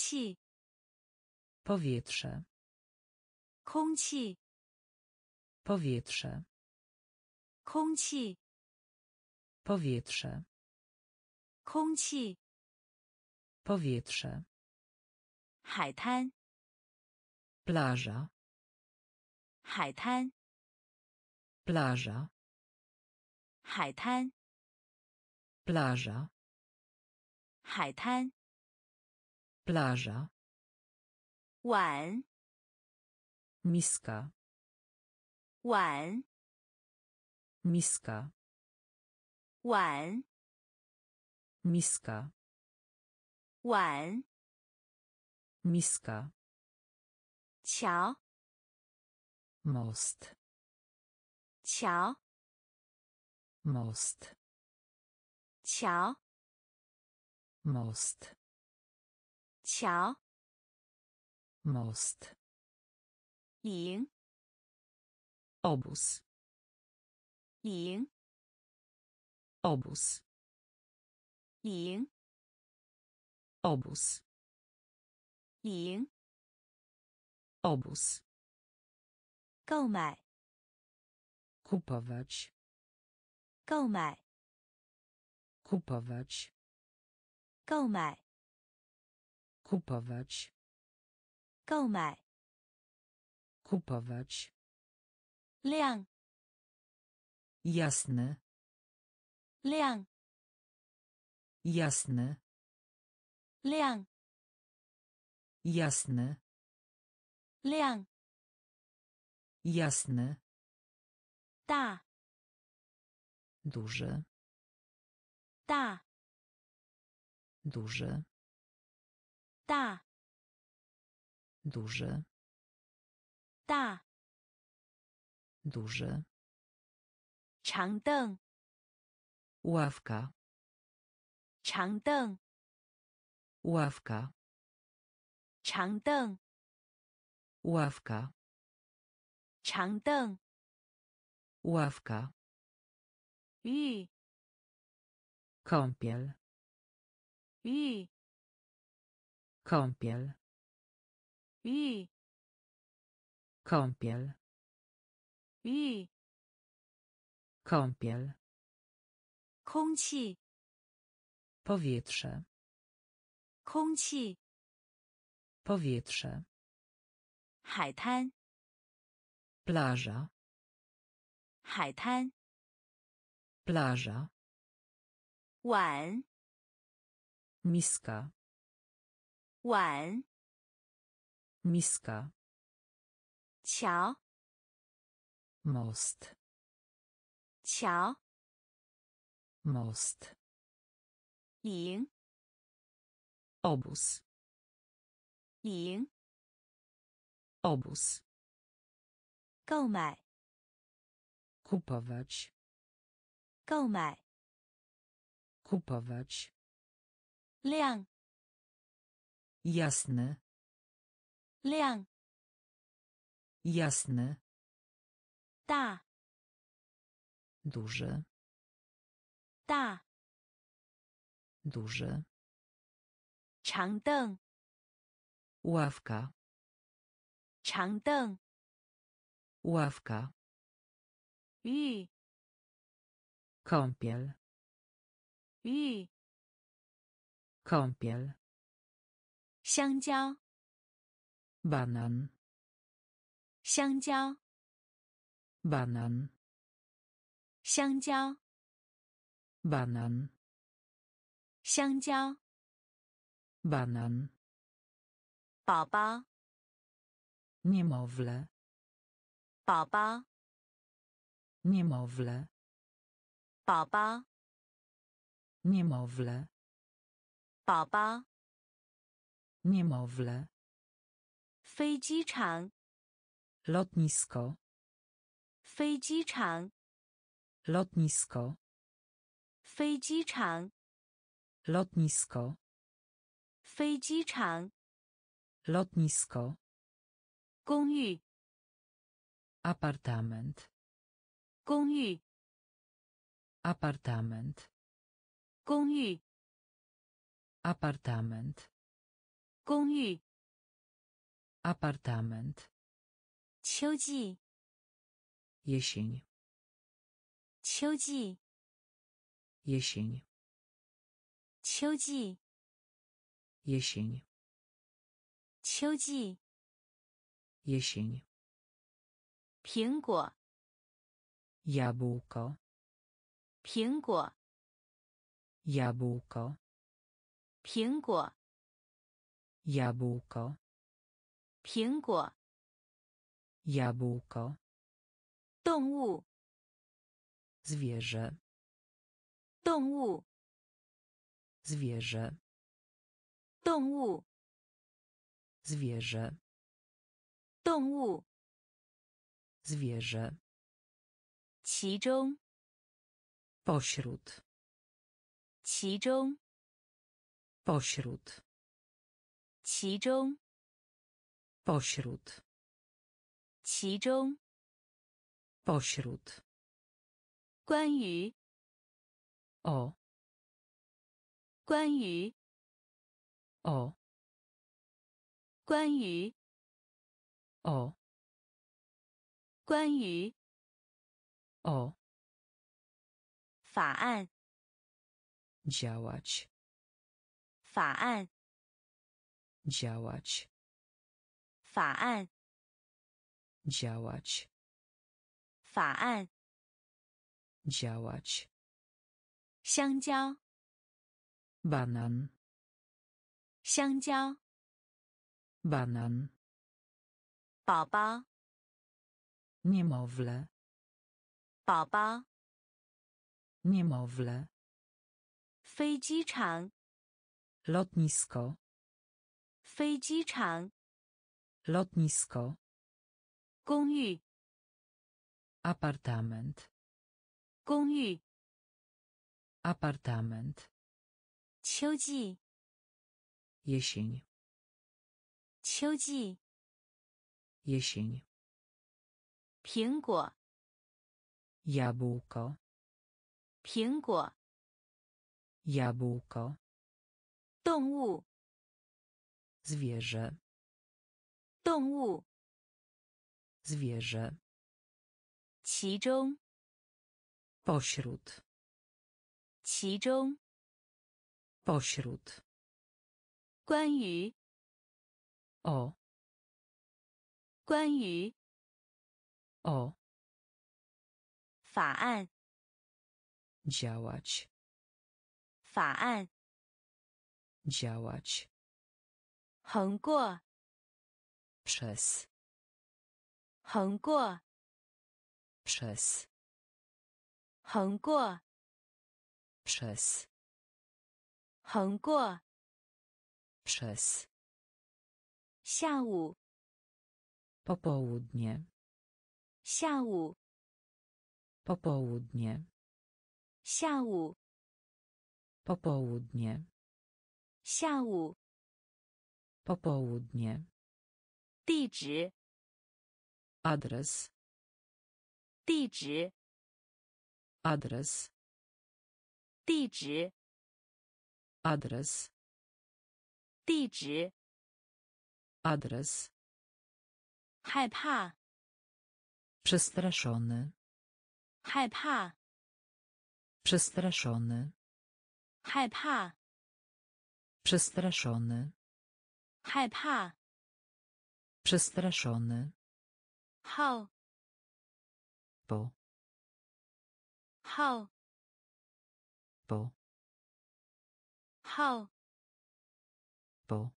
气， powietrze, 空气， powietrze, 空气， powietrze, 空气， powietrze, 海滩， plaża, 海滩， plaża, 海滩， plaża, 海滩， plaża, 碗， miska, 碗， miska, 碗， miska, 碗， miska, 桥， most, 桥， most, 桥， most, 桥， most, 营， obóz, 营， obóz, 营， obóz, 营， obóz, 购买， kupować, 购买， kupować, 购买， Kupować. Kupować. Liang. Jasny. Liang. Jasny. Liang. Jasny. Liang. Jasny. Da. Duży. Da. Duży. 大， duży, 大， duży, 长凳， ławka, 长凳， ławka, 长凳， ławka, 长凳， ławka, 浴， kąpiel, 浴， kąpiel, 浴， kąpiel, 浴， kąpiel, 空气， powietrze, 空气， powietrze, 海滩， plaża, 海滩， plaża, 碗， miska, 碗， miska, 桥， most, 桥， most, 营， obóz, 营， obóz, 购买， kupować, 购买， kupować, 亮， jasny, 亮， jasny, 大， duży, 大， duży, 长凳， ławka, 长凳， ławka, 浴， kąpiel, 浴， kąpiel, 香蕉， banan, 香蕉， banan, 香蕉， banan, 香蕉， banan, 宝宝， niemowlę, 宝宝， niemowlę, 宝宝， niemowlę, 宝宝， niemowlę, 飞机场， lotnisko, 飞机场， lotnisko, 飞机场， lotnisko, 飞机场， lotnisko, 公寓， apartament, 公寓， apartament, 公寓， apartament, 公寓， apartament, 秋季， jesień, 秋季， jesień, 秋季， jesień, 秋季， jesień, 苹果， jabłko, 苹果， jabłko, 苹果， jabłko, 苹果， jabłko, 动物， zwierzę, 动物， zwierzę, 动物， zwierzę, 动物， zwierzę, 其中， pośród, 其中， pośród, 其中，pośród, 其中，pośród, 关于，o, 关于，o, 关于，o, 关于，o, 法案，działać, 法案，działać, 法案， działać, 法案， działać, 香蕉， banan, 香蕉， banan, 宝宝， niemowlę, 宝宝， niemowlę, 飞机场， lotnisko, 飞机场， lotnisko, 公寓， apartament, 公寓， apartament, 秋季， jesień, 秋季， jesień, 苹果， jabłko, 苹果， jabłko, 动物， zwierzę, 动物， zwierzę, 其中， pośród, 其中， pośród, 关于， o, 关于， o, 法案， działać, 法案， działać, 横过， przez, 横过， przez, 横过， przez, 横过， przez, 下午， popołudnie, 下午， popołudnie, 下午， popołudnie, 下午， popołudnie, 地址， adres, 地址， adres, 地址， adres, 地址， adres, 害怕， przestraszony, 害怕， przestraszony, 害怕， przestraszony, 害怕， przestraszony, 号， po, 号， po, 号， po,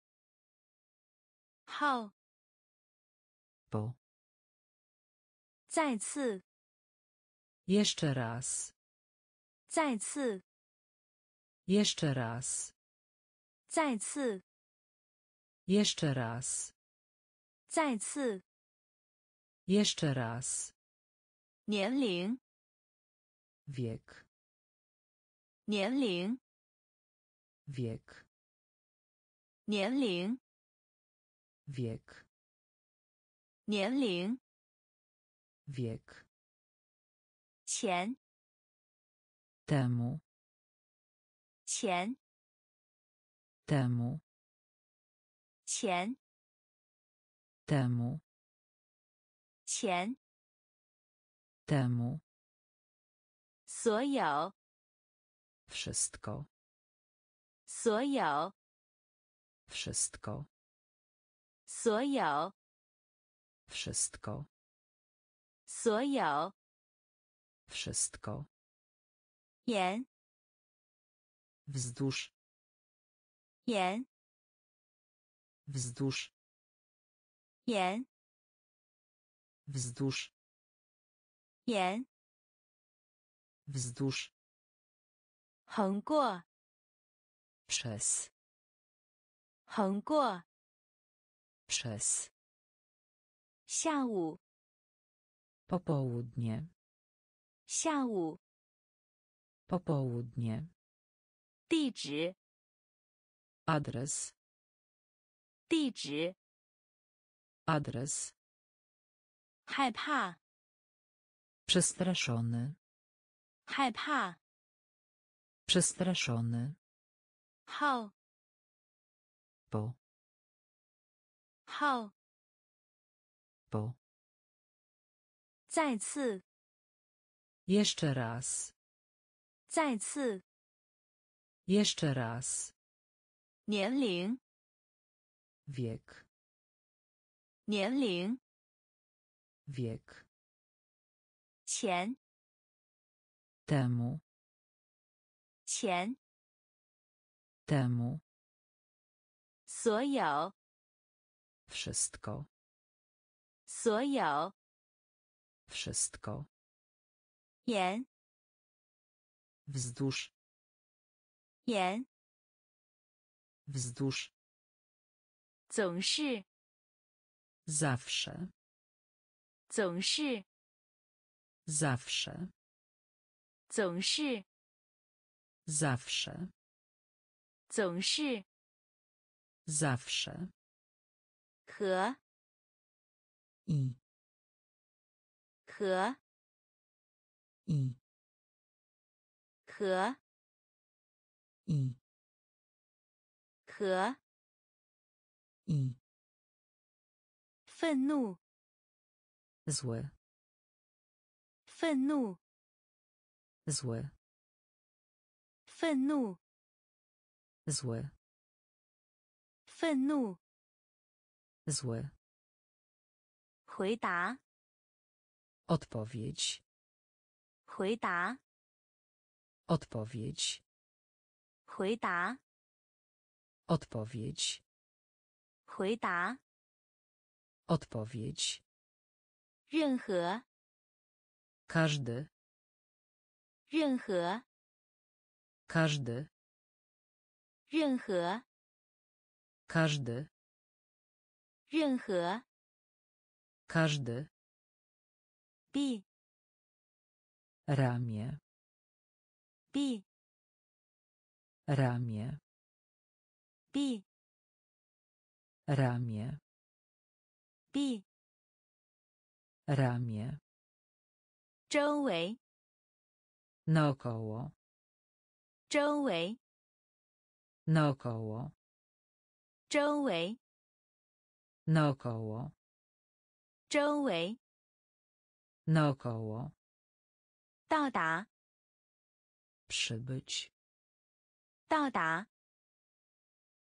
号， po. 再次， Jeszcze raz, 再次， jeszcze raz, 再次， jeszcze raz, 再次， jeszcze raz, 年龄， wiek, 年龄， wiek, 年龄， wiek, 年龄， wiek, 前， temu, 前， temu, 钱， temu, 钱， temu, 所有， wszystko, 所有， wszystko, 所有， wszystko, 所有， wszystko, 沿， wzdłuż, 沿， wzdłuż, 沿， wzdłuż, 沿， wzdłuż, 横过， przez, 横过， przez, 下午， popołudnie, 下午， popołudnie, 地址， adres, 地址， adres, 害怕， przestraszony, 害怕， przestraszony, 号， po, 号， po, 再次， jeszcze raz, 再次， jeszcze raz, 年龄， wiek, 年龄， wiek, 钱， temu, 钱， temu, 所有， wszystko, 所有， wszystko, 沿， wzdłuż, 沿， wzdłuż, 总是， zawsze, 总是， zawsze, 总是， zawsze, 总是， zawsze, 和， i, 和， i, 和， i, 和， i, 愤怒， zły, 愤怒， zły, 愤怒， zły, 愤怒， zły, 回答， odpowiedź, 回答， odpowiedź, 回答， odpowiedź, 回答， odpowiedź, 任何， każdy, 任何， każdy, 任何， każdy, 任何， każdy, 臂， ramię, 臂， ramię, 臂， ramię, 臂， ramię, 周围， naokoło, 周围， naokoło, 周围， naokoło, 周围， naokoło, 到达， przybyć, 到达，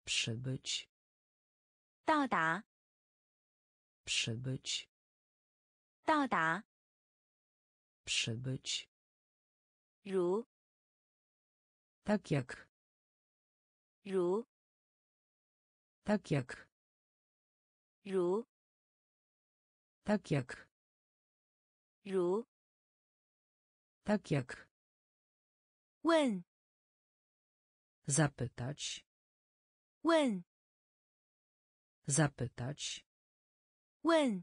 przybyć, 到达， przybyć, 到达， przybyć, 如， tak jak, 如， tak jak, 如， tak jak, 如， tak jak, 问， zapytać, 问， zapytać, 问，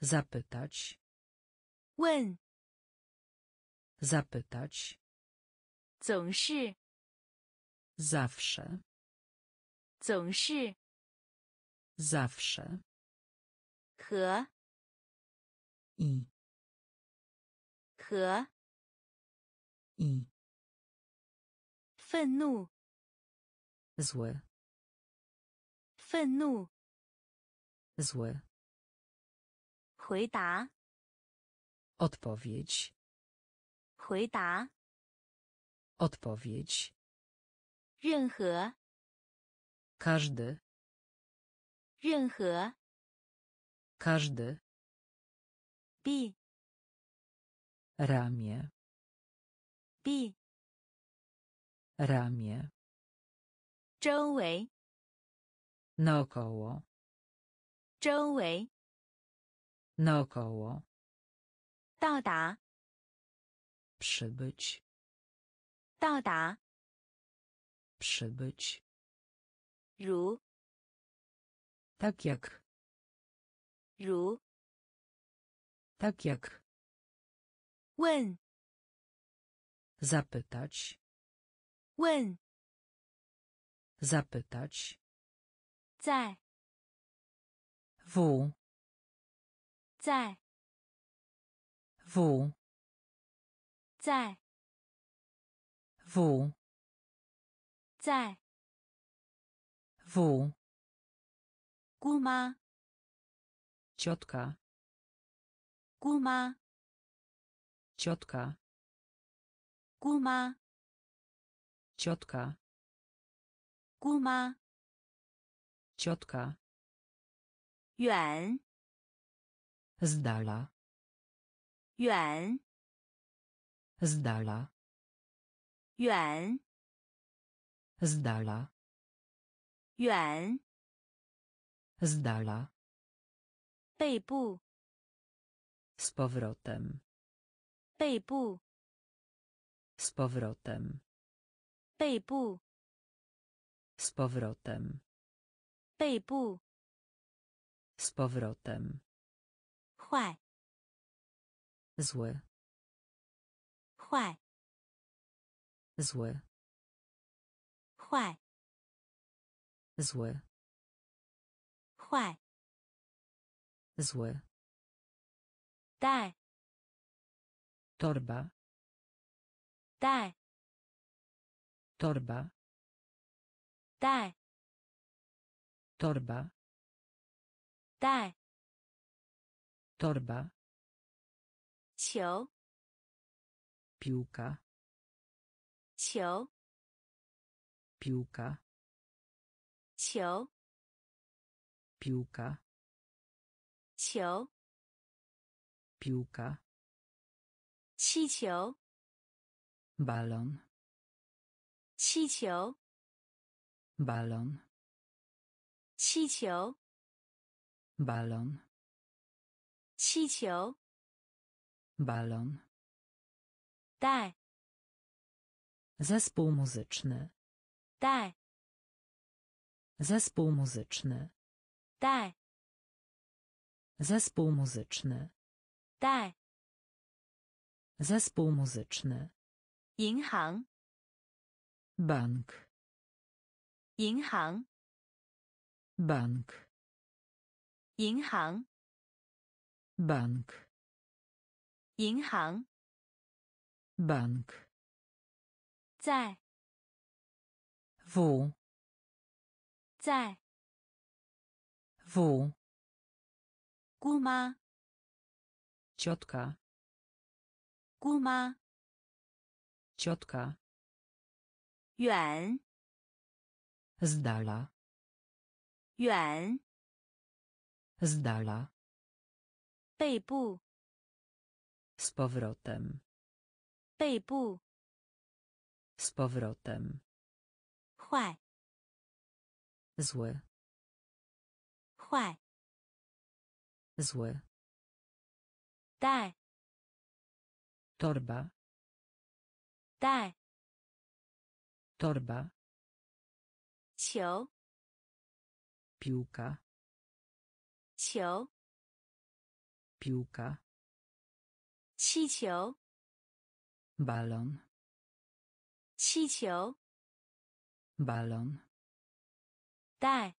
zapytać, 问， zapytać, 总是， zawsze, 总是， zawsze, 和， i, 和， i, 愤怒， zły, 愤怒， Zły. 回答， Odpowiedź. 回答， Odpowiedź. 任何， Każdy. 任何， Każdy. 臂， Ramię. 臂， Ramię. 周围， Naokoło. 周围， Naokoło. 到达， Przybyć. 到达， Przybyć. 如， Tak jak. 如， Tak jak. 问， Zapytać. 问， Zapytać. 在，W. 在，W. 在，W. 在，W. 姑妈，Ciotka. 姑妈，Ciotka. 姑妈，Ciotka. 姑妈，Ciotka. 远， Z dala. 远， Z dala. 远， Z dala. 远， Z dala. 背部， Z powrotem. 背部， Z powrotem. 背部， Z powrotem. z powrotem. Chłaj. Zły. Chłaj. Zły. Chłaj. Zły. Chłaj. Zły. Daj. Torba. Daj. Torba. Daj. Torba. 带， Torba. 球， Piłka. 球， Piłka. 球， Piłka. 球， Piłka. 气球， Balon. 气球， Balon. 气球， Balon. 气球， Balon. 带， Zespół muzyczny. 带， Zespół muzyczny. 带， Zespół muzyczny. 带， Zespół muzyczny. 银行， Bank. 银行， Bank. 银行， Bank. 银行， Bank. 在， W. 在， W. 姑妈， Ciotka. 姑妈， Ciotka. 远， Z dala. 远， Z dala. 背部， Z powrotem. 背部， Z powrotem. 坏， Zły. 坏， Zły. 带， Torba. 带， Torba. 球， piłka. Cio. Piłka. Qiqiu. Balon. Qiqiu. Balon. Daj.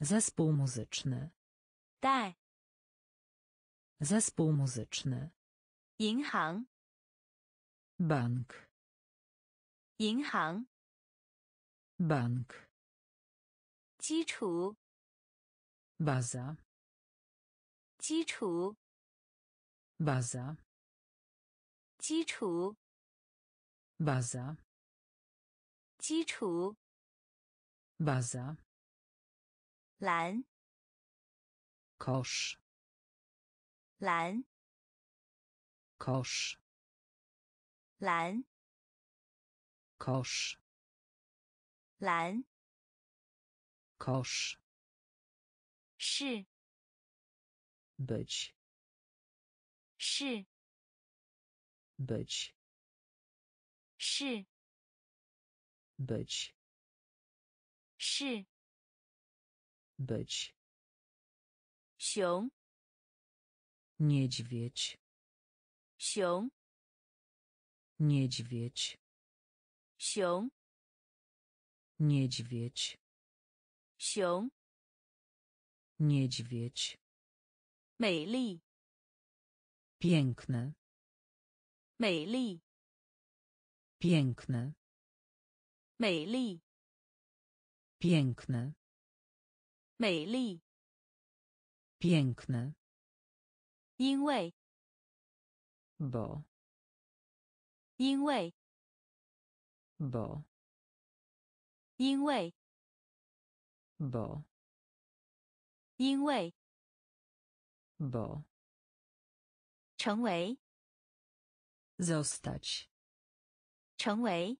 Zespół muzyczny. Daj. Zespół muzyczny. Yinhang. Bank. Yinhang. Bank. 基础，Baza. 基础，Baza. 基础，Baza. 基础，Baza. 蓝，Kosz. 蓝，Kosz. 蓝，Kosz. 蓝，kosz. Szy. Być. Szy. Być. Szy. Być. Szy. Być. Sią. Niedźwiedź. Sią. Niedźwiedź. Sią. Niedźwiedź. 熊， Niedźwiedź. 美丽， Piękne. 美丽， Piękne. 美丽， Piękne. 美丽， Piękne. 因为， Bo. 因为， Bo. 因为， Bo. 因为， Bo. 成为， Zostać. 成为，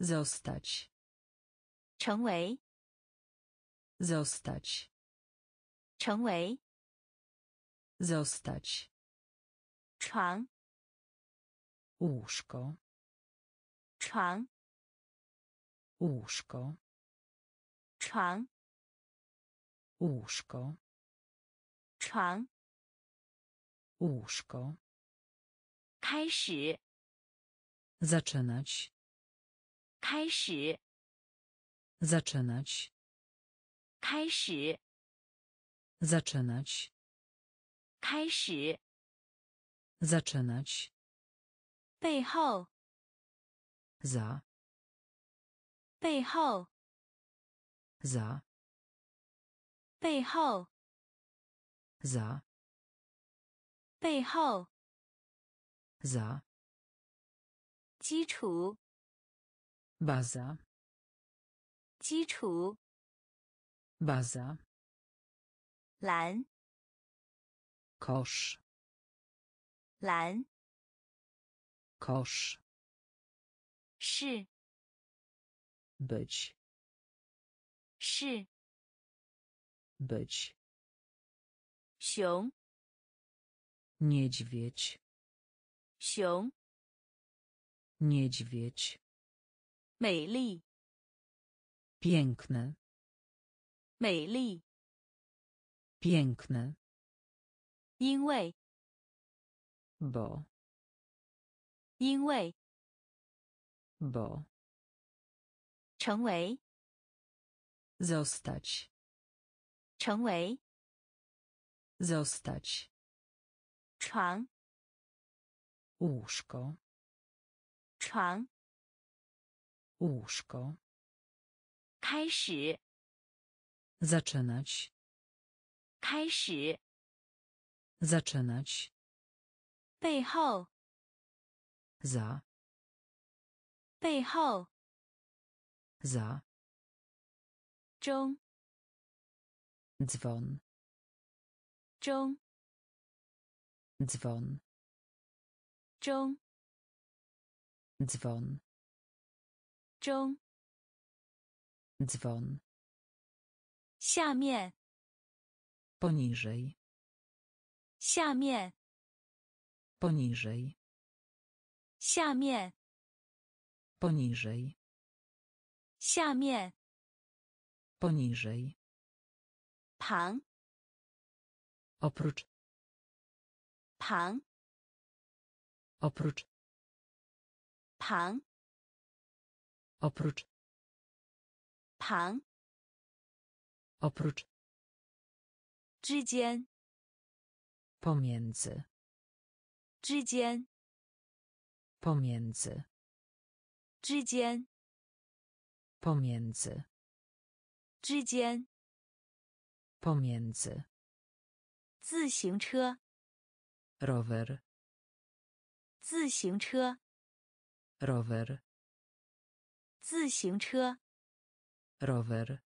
Zostać. 成为， Zostać. 成为， Zostać. 床， Łóżko. 床， Łóżko. 床， Łóżko. 床， Łóżko. 开始， Zaczynać. 开始， Zaczynać. 开始， Zaczynać. 开始， Zaczynać. 背后， Za. 背后， Za. 背后，Za. 背后，Za. 基础，Baza. 基础，Baza. 蓝，Kosz. 蓝，Kosz. 是，Być. 是， Być. 熊， Niedźwiedź. 熊， Niedźwiedź. 美丽， Piękne. 美丽， Piękne. 因为， Bo. 因为， Bo. 成为， Zostać. 成为， Zostać. 床， Łóżko. 床， Łóżko. 开始， Zaczynać. 开始， Zaczynać. 背后， Za. 背后， Za. 中， Dzwon. 中， Dzwon. 中， Dzwon. 中， Dzwon. 下面， Poniżej. 下面， Poniżej. 下面， Poniżej. 下面， Poniżej. 旁， Oprócz. 旁， Oprócz. 旁， Oprócz. 旁， Oprócz. 之间， Pomiędzy. 之间， Pomiędzy. 之间， Pomiędzy. 之间， Pomiędzy. 自行车， Rower. 自行车， Rower. 自行车， Rower.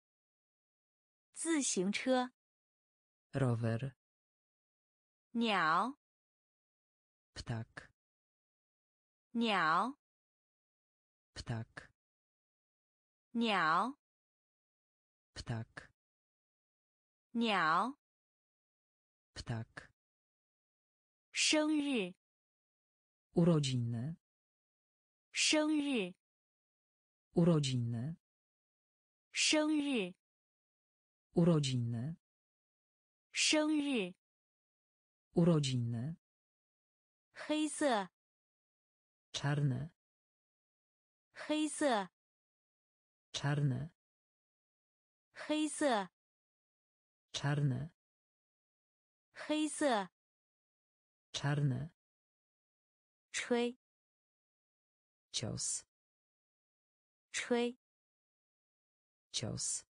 自行车， Rower. 鸟， Ptak. 鸟， Ptak. 鸟， Ptak. 鸟， Ptak. 生日， Urodziny. 生日， Urodziny. 生日， Urodziny. 生日， Urodziny. 黑色， Czarne. 黑色， Czarne. 黑色， Czarne. 黑色， Czarne. 吹， Cios. 吹， Cios.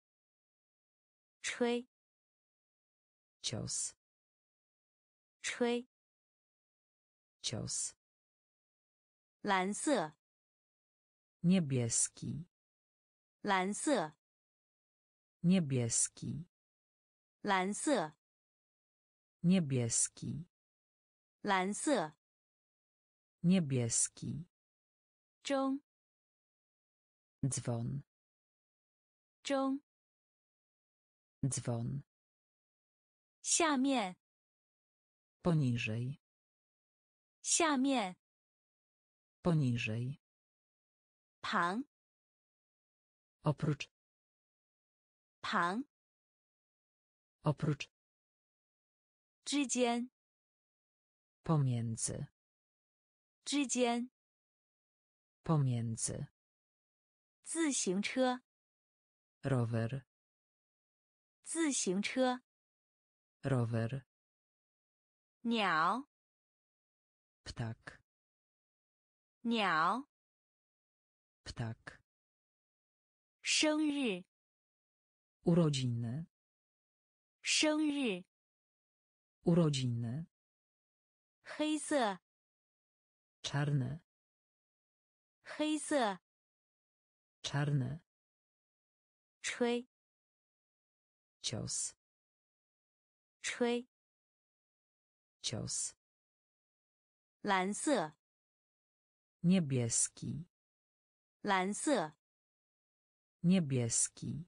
吹， Cios. 吹， Cios. 蓝色， Niebieski. 蓝色， Niebieski. 蓝色， Niebieski. 蓝色， Niebieski. 钟， Dzwon. 钟， Dzwon. 下面， Poniżej. 下面， Poniżej. 旁， Oprócz. 旁， Oprócz. 之间， Pomiędzy. 之间， Pomiędzy. 自行车， Rower. 自行车， Rower. 鸟， Ptak. 鸟， Ptak. 生日， Urodziny. 生日， Urodziny. 黑色， Czarne. 黑色， Czarne. 吹， Cios. 吹， Cios. 蓝色， Niebieski. 蓝色， Niebieski.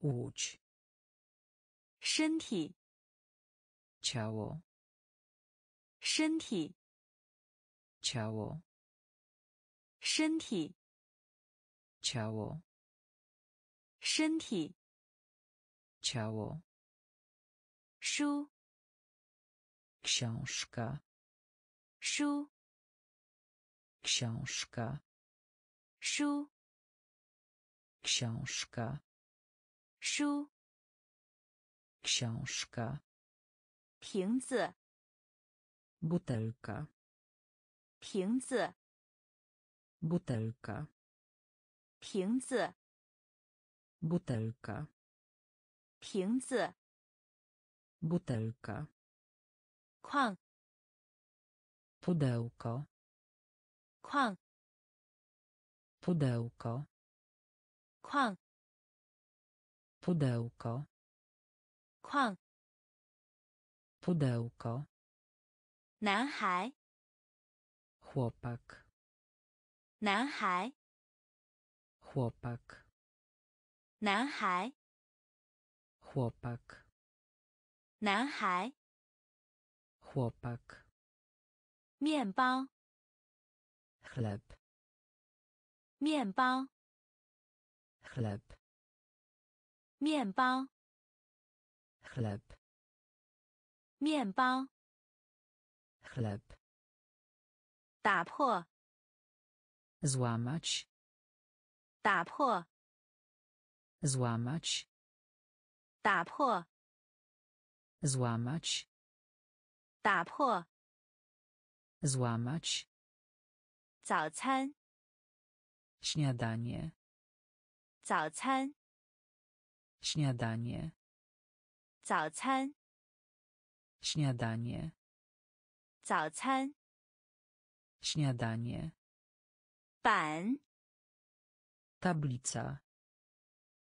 Łódź. 身体，Ciało. 身体，Ciało. 身体，Ciało. 身体，Ciało. 书，Książka. 书，Książka. 书，Książka. 书， Książka. 瓶子， Butelka. 瓶子， Butelka. 瓶子， Butelka. 瓶子， Butelka. 矿， Pudełko. 矿， Pudełko. 矿， Pudełko. 矿， Pudełko. 男孩， Chłopak. 男孩， Chłopak. 男孩， Chłopak. 男孩， Chłopak. 面包， Chleb. 面包， Chleb. 面包， chleb, 面包， chleb, 打破， złamać, 打破， złamać, 打破， złamać, 打破。 złamać, 早餐， śniadanie, 早餐， śniadanie, 早餐， śniadanie, 早餐。 śniadanie, 板， tablica,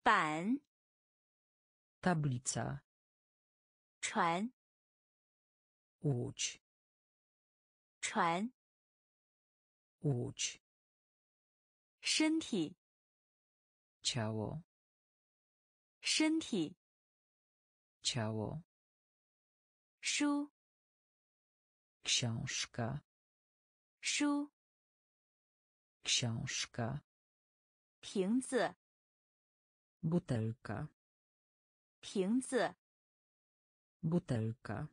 板， tablica, 船， łódź, 船。 łódź, 身体， ciało, 身体。ciało, 书，książka, 书。książka, 瓶子，butelka, 瓶子。butelka,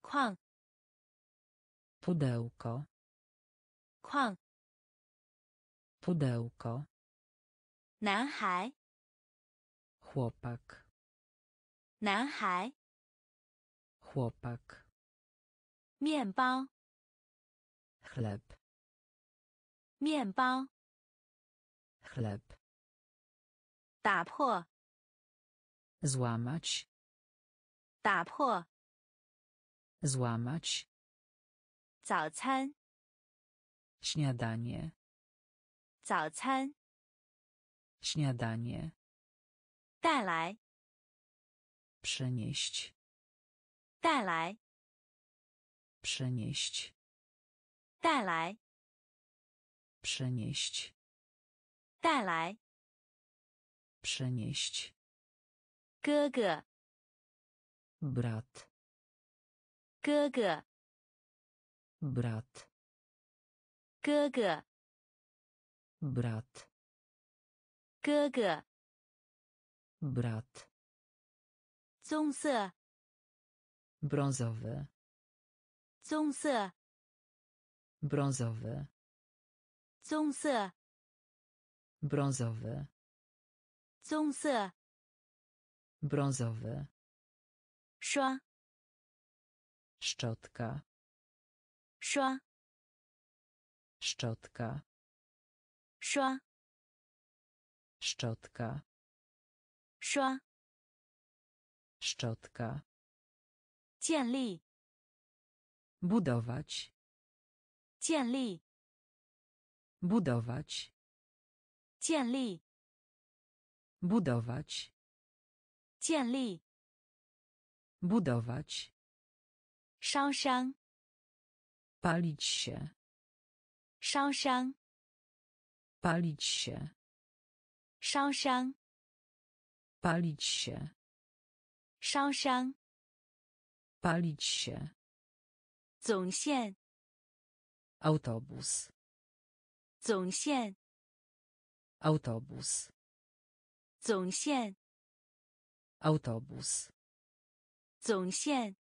矿，pudełko, 矿。pudełko, 男孩，chłopak, 男孩。 chłopak, 面包， chleb, 面包。 chleb, 打破， złamać, 打破。 złamać, 早餐， śniadanie, 早餐。 śniadanie, 带来， przenieść, 带来， przenieść, 带来， przenieść, 带来。 przenieść, 哥哥， brat, 哥哥， brat, 哥哥， brat, 哥哥。 brat, 棕色， brązowy, 棕色， brązowy, 棕色， brązowy, 棕色。 brązowy, 刷， szczotka, 刷， szczotka, 刷， szczotka, 刷。 szczotka, 建立， budować, 建立， budować, 建立， budować, 建立。 budować, 烧伤， palić się, 烧伤， palić się, 烧伤， palić się, 烧伤。 palić się, 总线， autobus, 总线， autobus, 总线， autobus, 总线。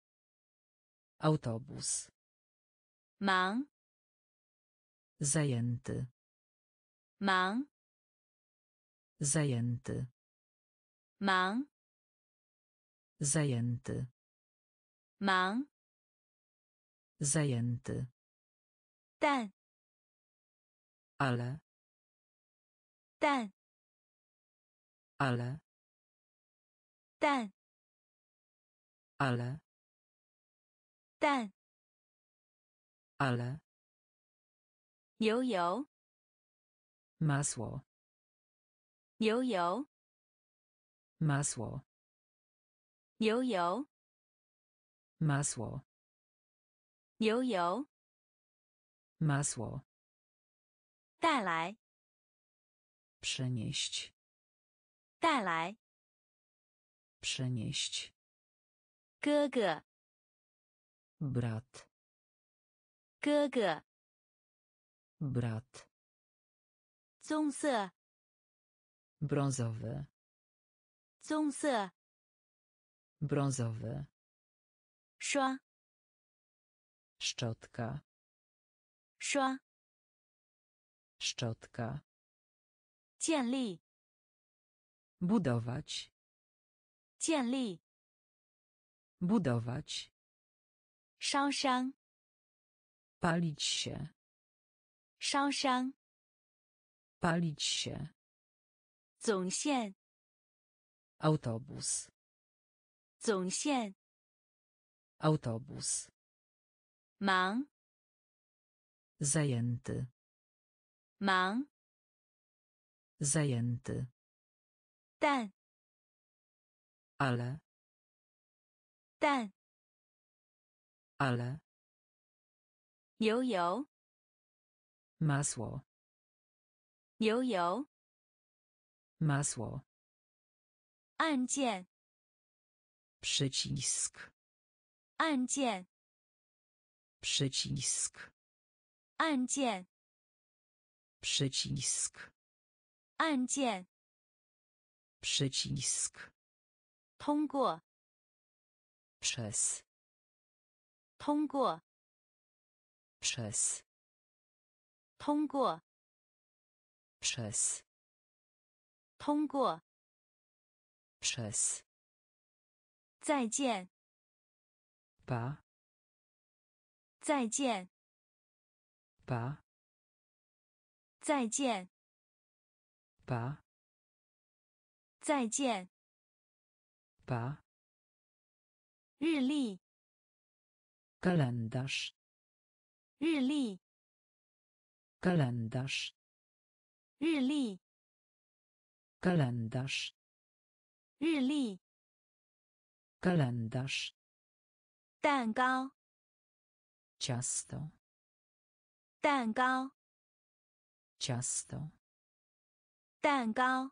autobus, 忙， zajęty, 忙， zajęty, 忙，zajęty, 忙。zajęty, 但，ale, 但，ale, 但，ale, 但。油，masło, 牛油，masło, 牛油， masło, 牛油。 masło, 带来， przenieść, 带来。 przenieść, 哥哥， brat, 哥哥。 brat, 棕色， brązowy, 棕色， brązowy, 刷， szczotka, 刷， szczotka, 建立， budować, 建立， budować, 烧伤， palić się, 烧伤， palić się, 总线， autobus, 总线， autobus, 忙， zajęty, 忙， zajęty, 但， ale, 但， ale, 油油， masło, 油油， masło, 按键， przycisk, 按键， przycisk, 按键， przycisk, 按键， przycisk, 通过， przez, 通过， przez, 通过， przez, 通过， Przez, 再见，pa, 再见，pa, 再见，pa, 再见，pa, 日历，kalendarz, 日历，kalendarz, 日历，kalendarz, 日历，kalendarz, 蛋糕，ciasto, 蛋糕，ciasto, 蛋糕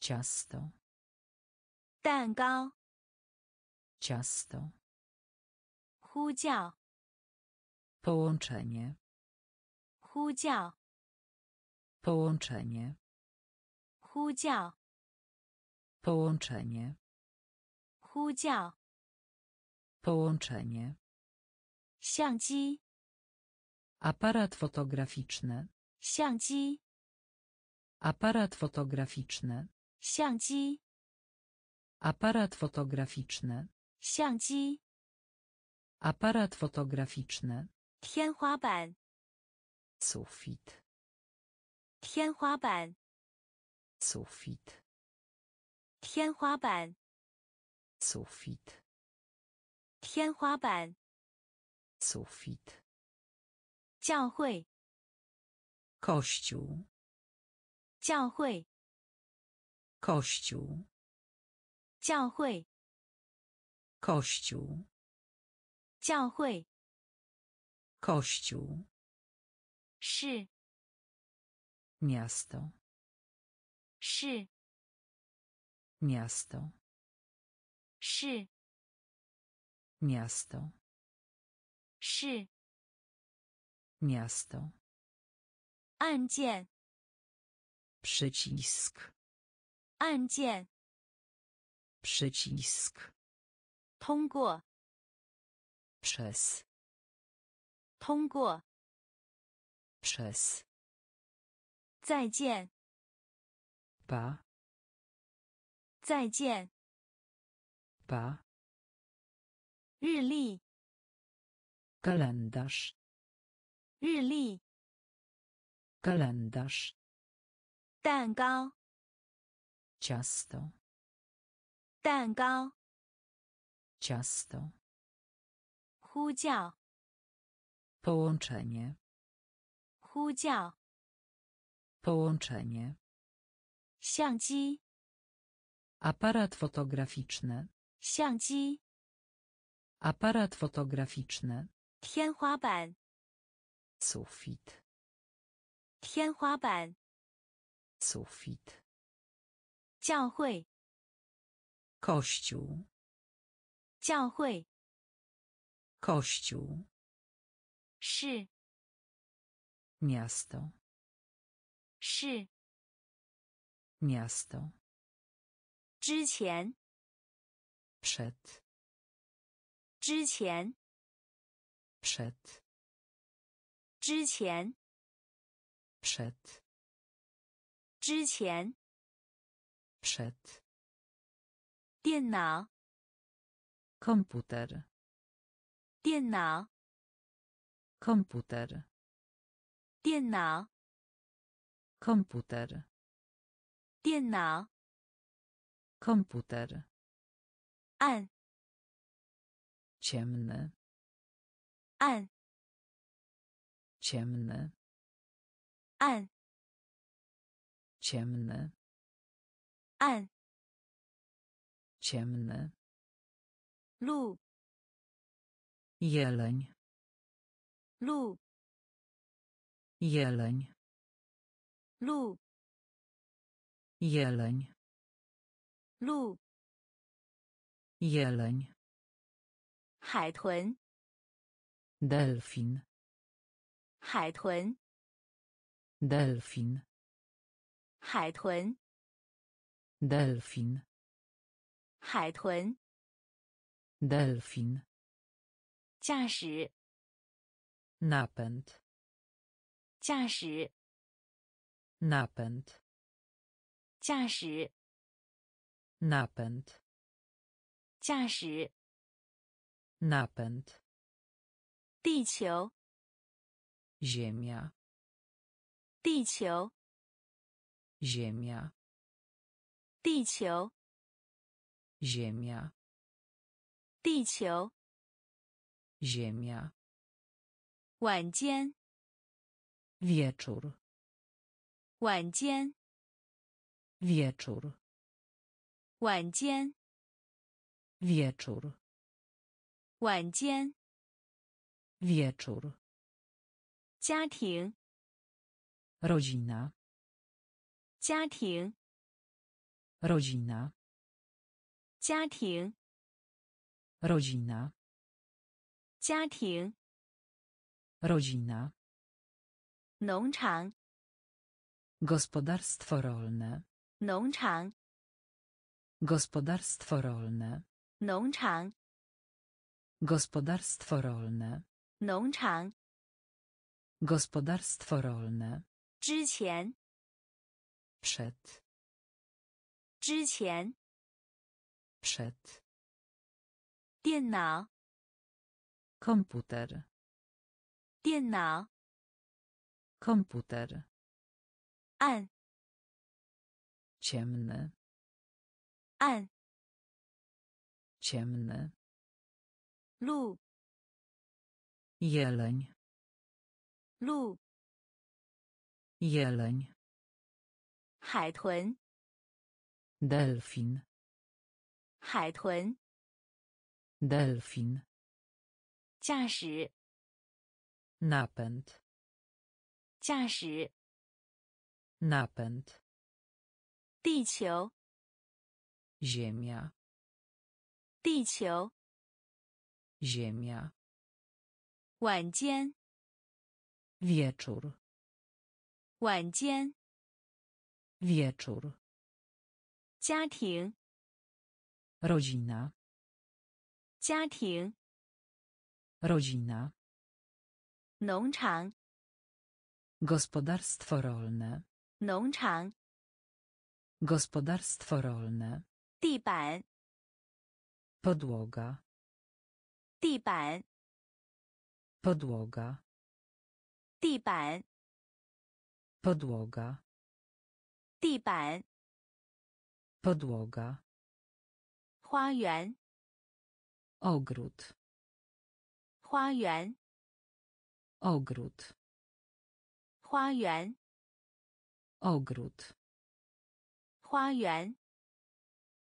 ，ciasto, 蛋糕，ciasto, 呼叫，połączenie, 呼叫，połączenie, 呼叫，połączenie, 呼叫， połączenie, 相机， aparat fotograficzny, 相机， aparat fotograficzny, 相机， aparat fotograficzny, 相机， aparat fotograficzny, 天花板， sufit, 天花板， sufit, 天花板，sufit, 天花板，sufit, 教会，kościół, 教会，kościół, 教会，kościół, 教会，kościół, 是，miasto, 是，miasto, 是， miasto, 是， miasto, 按键， przycisk, 按键， przycisk, 通过， przez, 通过， przez, 再见， pa, 再见， pa, 日历， kalendarz, 日历， kalendarz, 蛋糕， ciasto, 蛋糕， ciasto, 呼叫， połączenie, 呼叫， połączenie, 相机， aparat fotograficzny, 相机， aparat fotograficzny, 天花板， sufit, 天花板， sufit, 教会， kościół, 教会， kościół, 是， miasto, 是， miasto, 之前，Przed. 之前，Przed. 之前，Przed. 之前，Przed. 电脑，Komputer. 电脑，Komputer. 电脑，Komputer. 电脑，Komputer. An. Ciemny. An. Ciemny. An. Ciemny. An. Ciemny. Lu. Jeleń. Lu. Jeleń. Lu. Jeleń. 路，Jeleń. 海豚，Delfin. 海豚，Delfin. 海豚，Delfin. 海豚，Delfin. 驾驶，Napęd. 驾驶，Napęd. 驾驶，Napęd. 驾驶，Napęd. 地球，Ziemia. 地球，Ziemia. 地球，Ziemia. 地球，Ziemia. 晚间，Wieczór. 晚间，Wieczór. 晚间， Wieczór. 晚间， Wieczór. 家庭， Rodzina. 家庭， Rodzina. 家庭， Rodzina. 家庭， Rodzina. 农场， Gospodarstwo rolne. 农场， Gospodarstwo rolne. 农场， Gospodarstwo rolne. 农场， Gospodarstwo rolne. 之前， Przed. 之前， Przed. 电脑， Komputer. 电脑， Komputer. 暗， Ciemny. 暗，Ciemny. 路，Jeleń. 路，Jeleń. 海豚，Delfin. 海豚，Delfin. 驾驶，Napęd. 驾驶，Napęd. 地球，Ziemia. 地球， Ziemia. 晚间， Wieczór. 晚间， Wieczór. 家庭， Rodzina. 家庭， Rodzina. 农场， Gospodarstwo rolne. 农场， Gospodarstwo rolne. 地板，Podłoga. 地板，Podłoga. 地板，Podłoga. 地板，Podłoga. 花园，Ogród. 花园，Ogród. 花园，Ogród. 花园，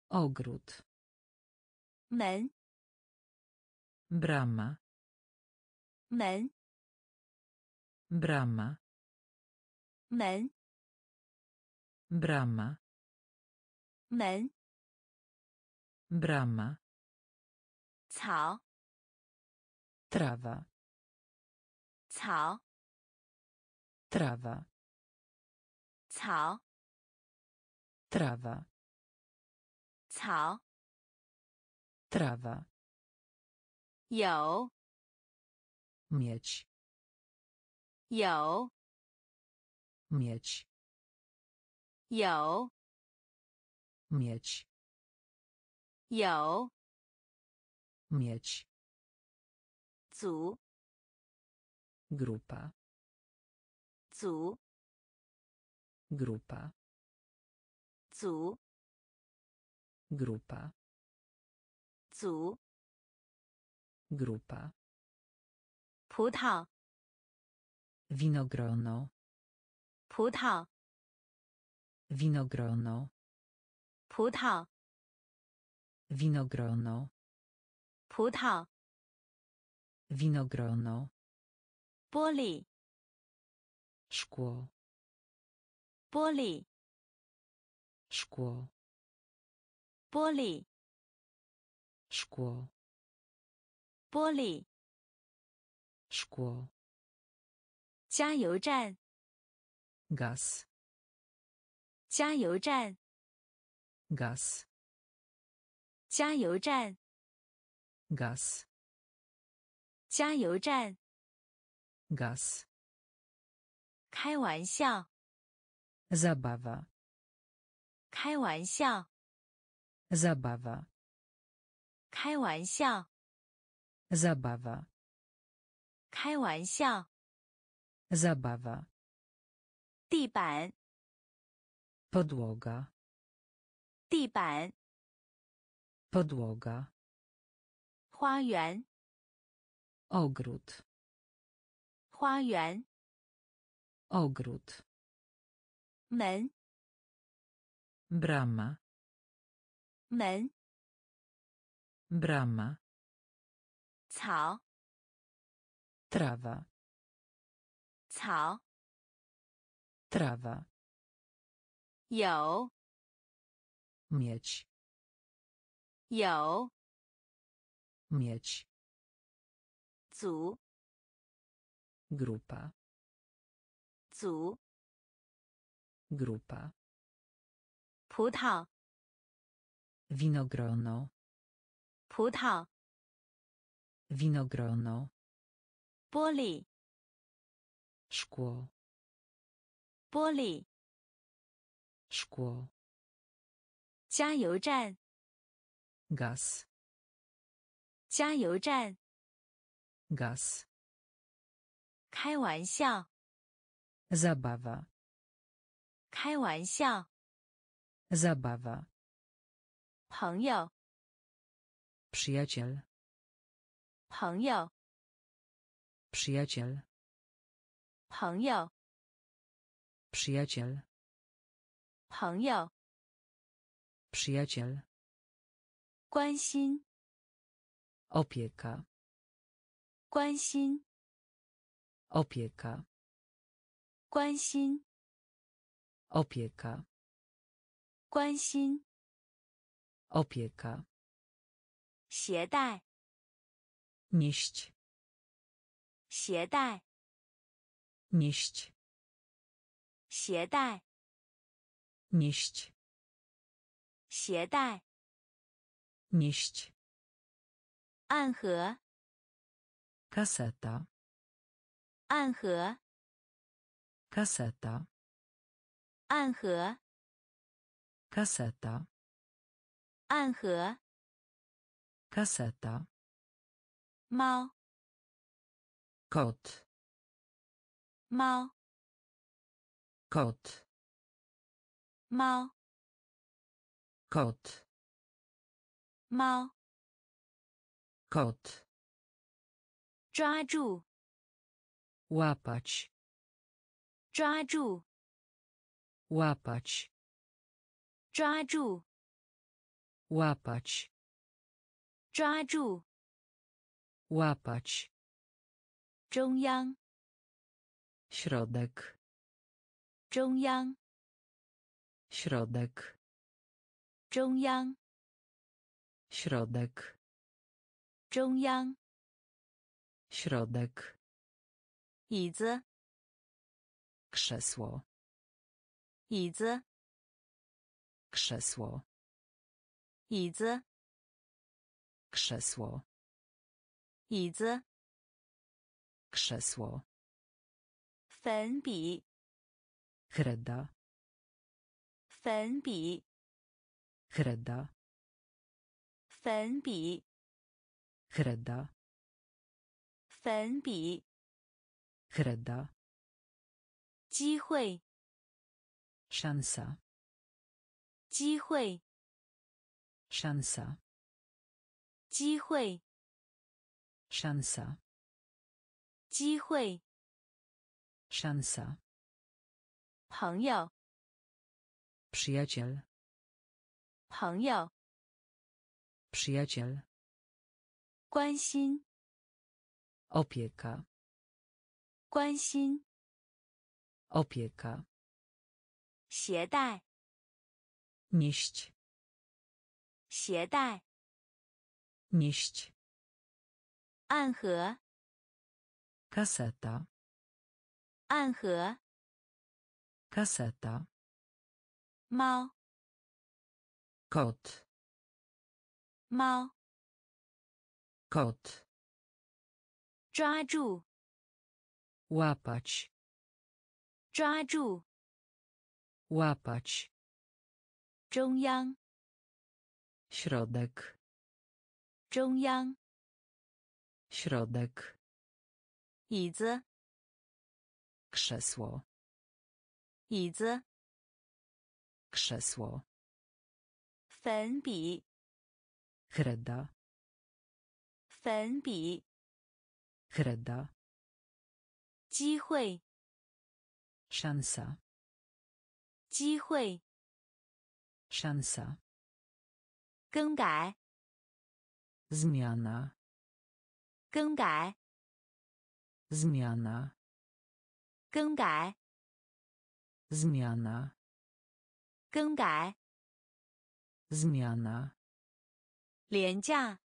Ogród. Men. Brama. Men. Brama. Men. Brama. Men. Brama. Cao. Trawa. Cao. Trawa. Cao. Trawa. 草 trawa, 有 mieć, 有 mieć, 有 mieć, 有 mieć, 组 grupa, 组 grupa, 组 grupa, 组 grupa, 葡萄 winogrono, 葡萄 winogrono, 葡萄 winogrono, 葡萄 winogrono, 玻璃 szkło, 玻璃 szkło, 玻璃 szkło, 玻璃 szkło, 加油站 gaz, 加油站 gaz, 加油站 gaz, 加油站 gaz, 开玩笑 zabawa, 开玩笑 zabawa, 开玩笑 zabawa, 开玩笑 zabawa, 地板 podłoga, 地板 podłoga, 花园 ogród, 花园 ogród, 门 brama, 门 brama, 草 trawa, 草 trawa, 有 mieć, 有 mieć, 组 grupa, 组 grupa, 葡萄 winogrono, 葡萄 winogrono, 玻璃 szkło, 玻璃 szkło, 加油站 gaz, 加油站 gaz, 开玩笑 zabawa, 开玩笑 zabawa, 朋友 przyjaciel, 朋友 przyjaciel, 朋友 przyjaciel, 朋友 przyjaciel, 关心 opieka, 关心 opieka, 关心 opieka, 关心 opieka, 携带 nieść, 携带 nieść, 携带 nieść, 携带 nieść, 暗盒 kaseta, 暗盒 kaseta, 暗盒 kaseta, 暗盒 kaseta, 猫 kot, 猫 kot, 猫 kot, 猫 kot, 抓住 łapać, 抓住 łapać, 抓住 łapać, 抓住 łapać, 中央 środek, 中央 środek, 中央 środek, 中央 środek, 椅子 krzesło, 椅子 krzesło, 椅子，Krzesło. 椅子，Krzesło. 粉笔，Kreda. 粉笔，Kreda. 粉笔，Kreda. 粉笔，Kreda. 机会，Szansa. 机会，Szansa. 机会， Szansa. 机会， Szansa. 朋友， Przyjaciel. 朋友， Przyjaciel. 关心， Opieka. 关心， Opieka. 携带， Nieść. 携带，Nieść. 暗盒，Kaseta. 暗盒，Kaseta. 猫，Kot. 猫，Kot. 抓住，Łapać. 抓住，Łapać. 中央，Środek. 中央， Środek. 椅子， Krzesło. 椅子， Krzesło. 粉笔， Kreda. 粉笔， Kreda. 机会， Szansa. 机会， Szansa. 更改，Zmiana. 更改，Zmiana. 更改，Zmiana. 更改，Zmiana. 廉价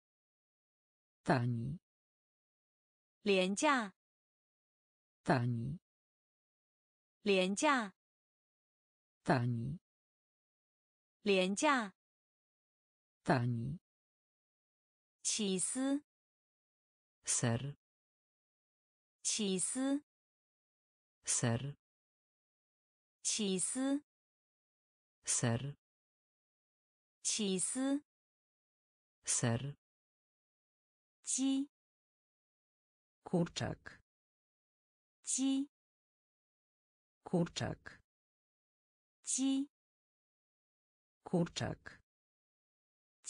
，Tani. 廉价，Tani. 廉价，Tani. 廉价，Tani. 起司， Ser. 起司， Ser. 起司， Ser. 起司， Ser. 鸡， Kurczak. 鸡， Kurczak. 鸡， Kurczak.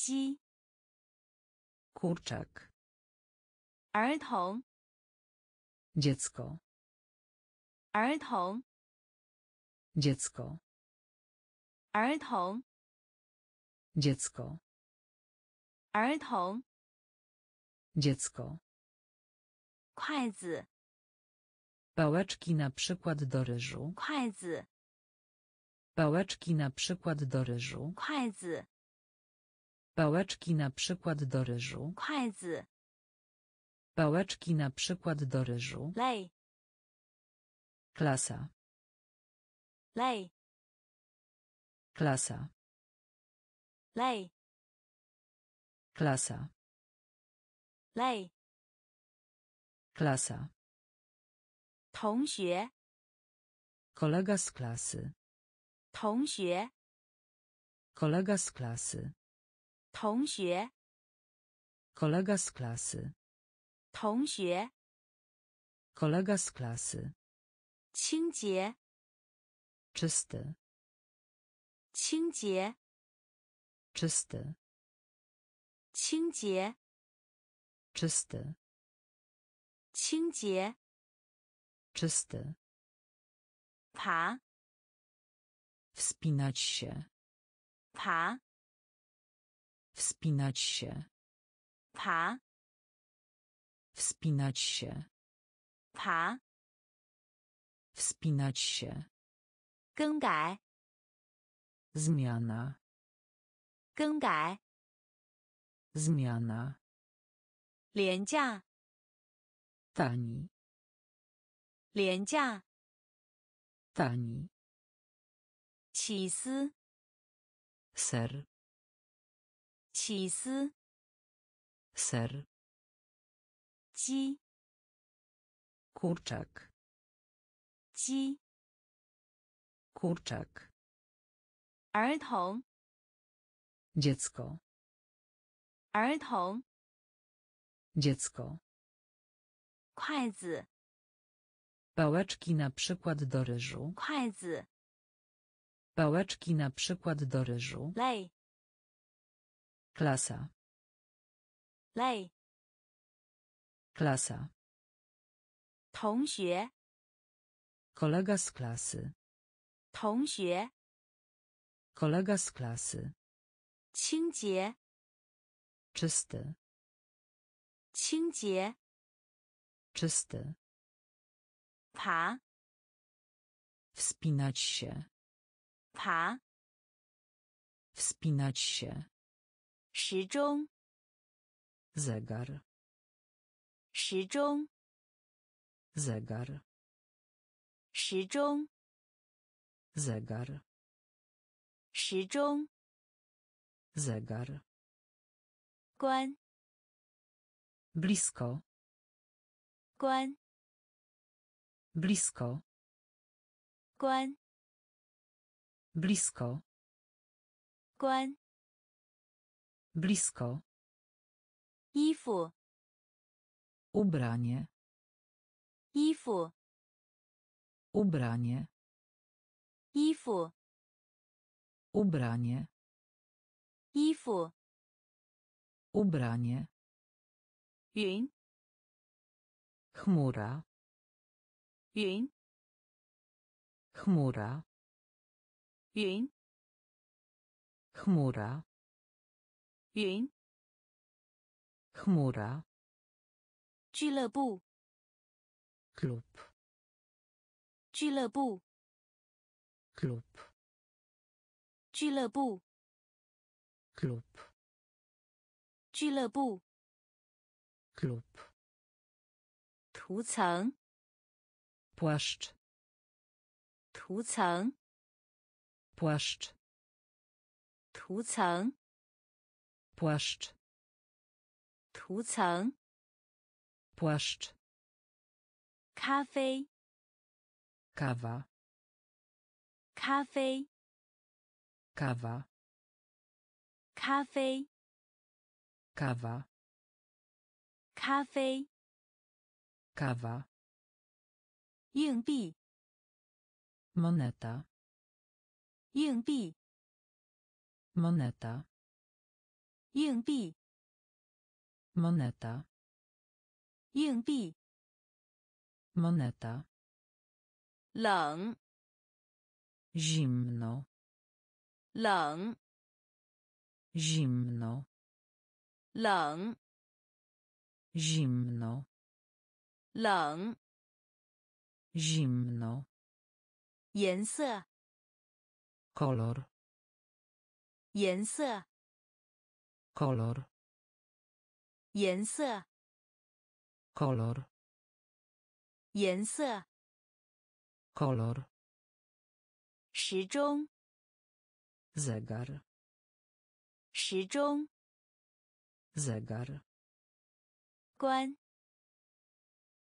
鸡， Kurczak. 儿童， Dziecko. 儿童， Dziecko. 儿童， Dziecko. 儿童， Dziecko. 筷子， Pałeczki na przykład do ryżu. 筷子， Pałeczki na przykład do ryżu. 筷子， Pałeczki na przykład do ryżu. 筷子， Pałeczki na przykład do ryżu. 累， Klasa. 累， Klasa. 累， Klasa. 累， Klasa. 同学， Kolega z klasy. 同学， Kolega z klasy. 同学， Kolega z klasy. 同学， Kolega z klasy. 清洁， Czysty. 清洁， Czysty. 清洁， Czysty. 清洁， Czysty. 爬， Wspinać się. 爬， Wspinać się. 爬， Wspinać się. 爬， Wspinać się. 更改， Zmiana. 更改， Zmiana. 廉价， Tani. 廉价， Tani. 起司， Ser. 起司， ser, 鸡， kurczak, 鸡， kurczak, 儿童， dziecko, 儿童， dziecko. 筷子， Pałeczki na przykład do ryżu. 筷子， Pałeczki na przykład do ryżu. 类， Klasa, 类， klasa. 同学， Kolega z klasy. 同学， Kolega z klasy. 清洁， Czysty, 清洁， czysty. 爬， Wspinać się, 爬， wspinać się. 时钟， Zegar, 时钟， zegar, 时钟， zegar, 时钟， zegar. 关， Blisko, 关， blisko, 关， blisko, 关， Blisko. Ifu. Ubranie. Ifu. Ubranie. Ifu. Ubranie. Ifu. Ubranie. Jeń. Chmura. Jeń. Chmura. Jeń. Chmura. 云，chmura. 俱乐部，Klub, 俱乐部，klub, 俱乐部，klub, 俱乐部，klub. 涂层，Płaszcz, 涂层，płaszcz, 涂层，płaszcz, 涂层， płaszcz. 咖啡， Kawa, 咖啡， kawa, 咖啡， kawa, 咖啡， kawa. 硬币， Moneta, 硬币， moneta, 硬币，moneta, 硬币，moneta. 冷，Zimno, 冷，zimno, 冷，zimno, 冷，zimno. 颜色，color 颜色，kolor, 颜色， kolor, 颜色， kolor. 时钟， Zegar, 时钟， zegar. 关，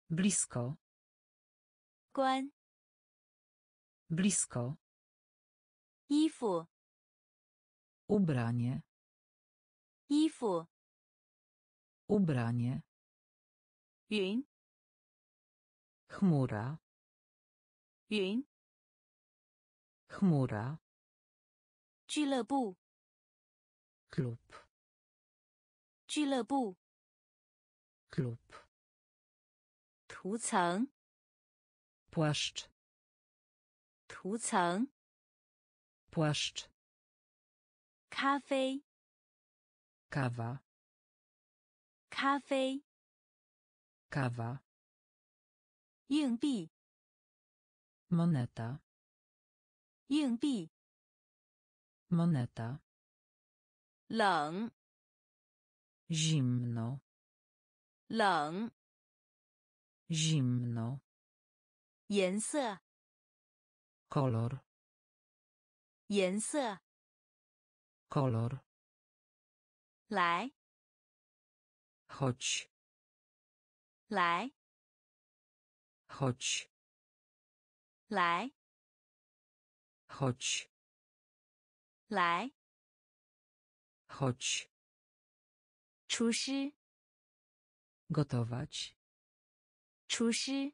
Blisko, 关， blisko. 衣服， Ubranie, 衣服， ubranie. 云， Chmura, 云， chmura. 俱乐部， Klub, 俱乐部， klub. 涂层， Płaszcz, 涂层， płaszcz. 咖啡， Kawa, 咖啡， kawa. 硬币， Moneta, 硬币， moneta. 冷， Zimno, 冷， zimno. 颜色， Kolor, 颜色， kolor. 来， Chodź. 来， Chodź. 来， Chodź. 来， Chodź. 厨师， Gotować. 厨师，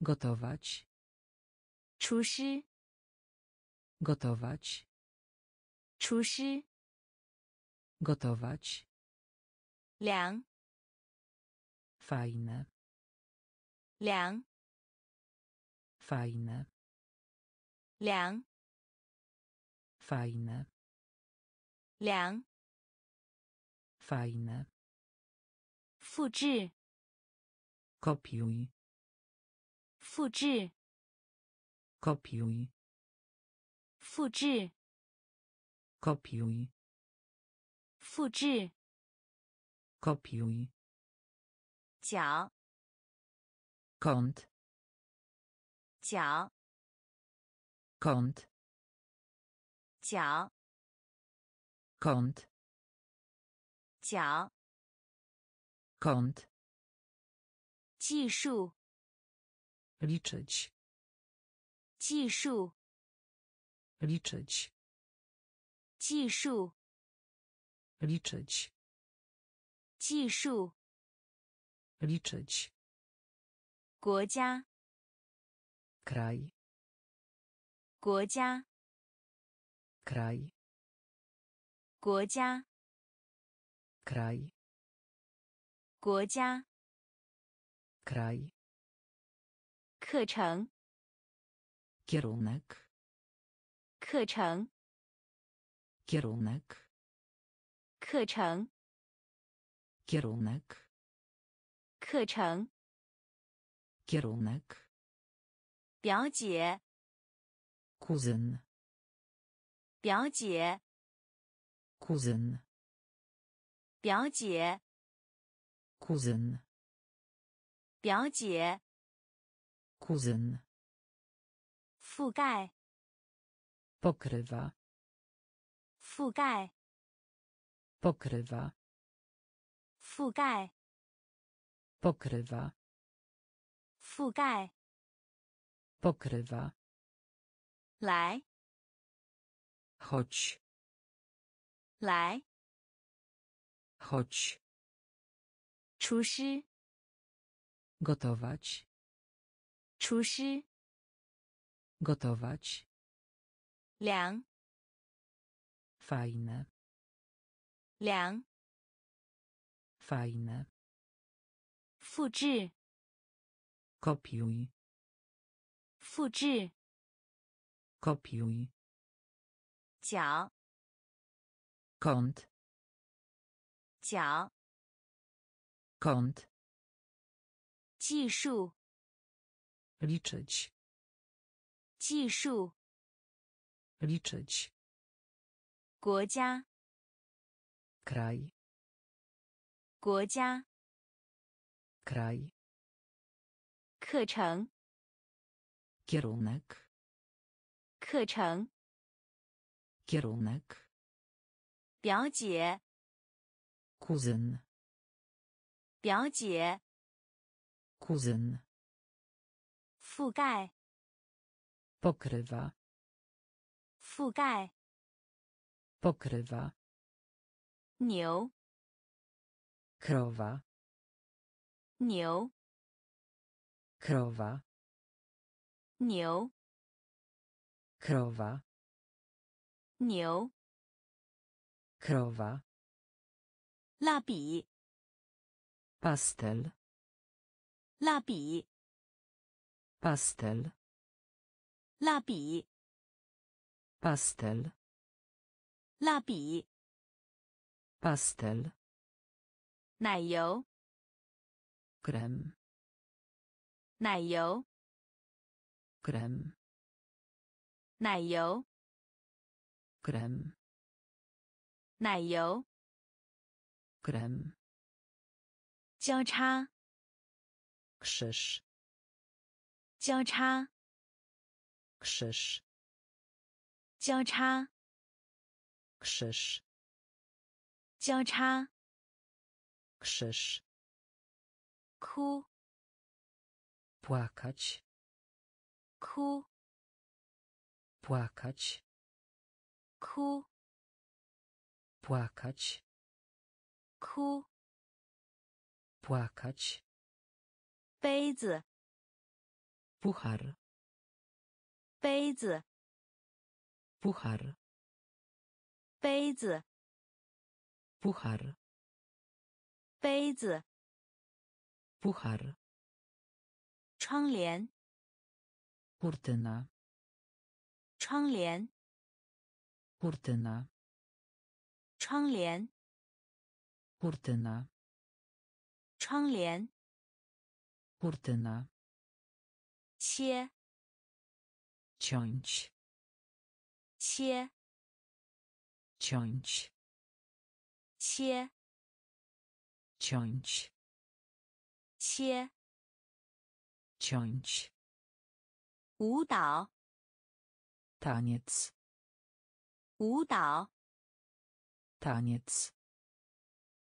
Gotować. 厨师， Gotować. 厨师， Gotować. Liang. Fajne. Liang. Fajne. Liang. Fajne. Liang. Fajne. Fuczy. Kopiuj. Fuczy. Kopiuj. Fuczy. Kopiuj. 复制， Kopiuj. 角， Kąt. 角， Kąt. 角， Kąt. 角， Kąt. 计数， Liczyć. 计数， Liczyć. 计数， Liczyć. 计数， Liczyć. 国家， Kraj. 国家， Kraj. 国家， Kraj. 国家， Kraj. 课程， Kierunek. 课程， Kierunek. 课程， Kierunek. 课程， Kierunek. 表姐， Kuzyn. 表姐， Kuzyn. 表姐， Kuzyn. 表姐， Kuzyn. 覆盖， Pokrywa. 覆盖， Pokrywa. 覆盖， Pokrywa. 覆盖， Pokrywa. 来， Chodź. 来， Chodź. 厨师， Gotować. 厨师， Gotować. 凉， Fajne. 凉， Fajne. 复制， Kopiuj. 复制， Kopiuj. 角， Kąt. 角， Kąt. 计数， Liczyć. 计数， Liczyć. 国家， Kraj. 国家， Kraj. 课程， Kierunek. 课程， Kierunek. 表姐， Kuzyn. 表姐， Kuzyn. 覆盖， Pokrywa. 覆盖， Pokrywa. 牛， Krowa. 牛， Krowa. 牛， Krowa. 牛， Krowa. 蜡笔， Pastel. 蜡笔， Pastel. 蜡笔， Pastel. 蜡笔， Pastel. 奶油，Krem. 奶油，Krem. 奶油，Krem. 奶油，Krem. 交叉，Krzyż. 交叉，Krzyż. 交叉，Krzyż. 交叉，krzyż, 哭，płakać, 哭，płakać, 哭，płakać, 哭，płakać, 杯子，puchar, 杯子，puchar, 杯子，puchar, 杯子， puchar, 窗帘， kurtyna, 窗帘， kurtyna, 窗帘， kurtyna, 窗帘， kurtyna, 切， ciąć, 切， ciąć, 切， ciąć, 切， ciąć, 舞蹈， taniec, 舞蹈， taniec,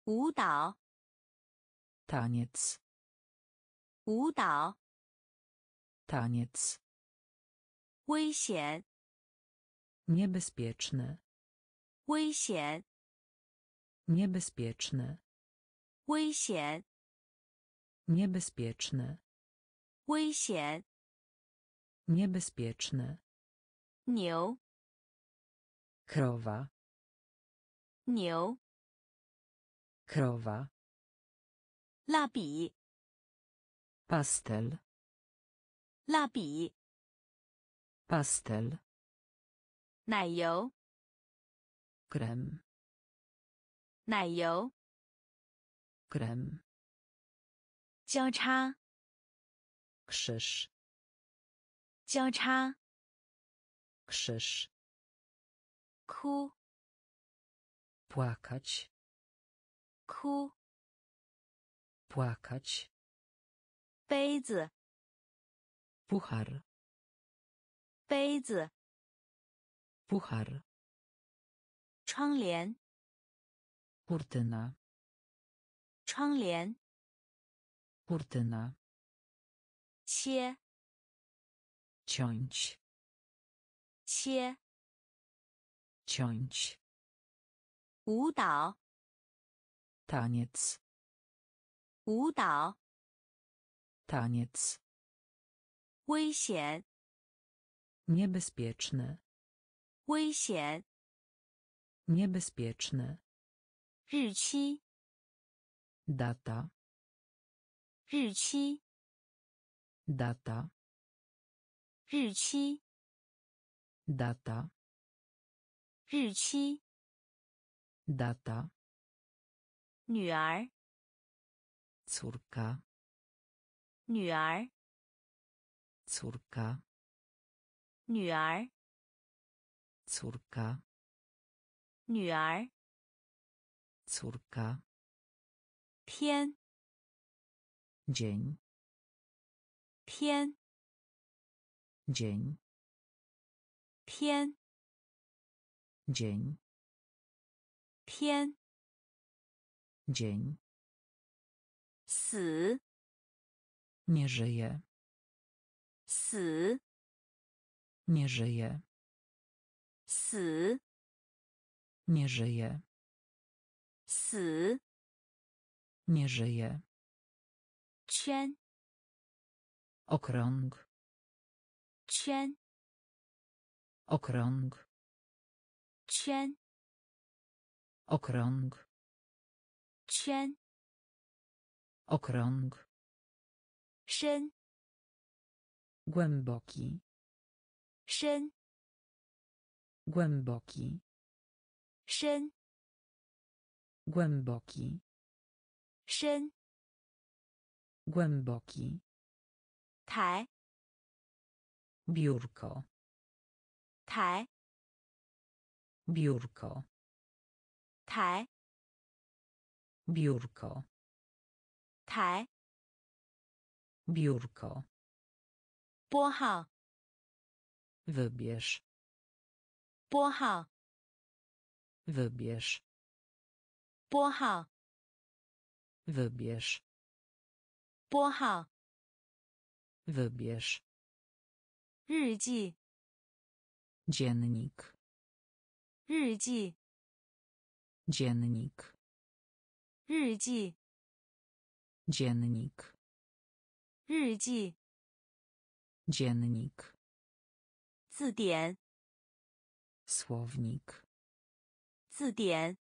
舞蹈， taniec, 舞蹈， taniec, 危险， niebezpieczny, 危险， niebezpieczny, 危险， niebezpieczny, 危险， niebezpieczny, 牛， krowa, 牛， krowa, 蜡笔， pastel, 蜡笔， pastel, 奶油， krem, 奶油，krem, 交叉，krzyż, 交叉，krzyż, 哭，płakać, 哭，płakać, 杯子，puchar, 杯子，puchar, 窗帘，kurtyna, 窗帘， kurtyna, 切， ciąć, 切， ciąć, 舞蹈， taniec, 舞蹈， taniec, 危险， niebezpieczny, 危险， niebezpieczny, 日期，data, 日期，data, 日期，data, 日期，data, 女儿，córka, 女儿，córka, 女儿，córka, 女儿，Córka. Tien. Dzień. Tien. Dzień. Tien. Dzień. Tien. Dzień. Si. Nie żyje. Si. Nie żyje. Si. Nie żyje. 死，nie żyje. Cień, okrąg, cień, okrąg, cień, okrąg, cień, okrąg, szyn, głęboki, szyn, głęboki, Głęboki. Szen. Głęboki. Tai. Biurko. Tai. Biurko. Tai. Biurko. Tai. Biurko. Bohao. Wybierz. Bohao. Wybierz. 拨号， Wybierz. 拨号， Wybierz. 日记， Dziennik. 日记， Dziennik. 日记， Dziennik. 日记。 Dziennik. 字典， Słownik. 字典，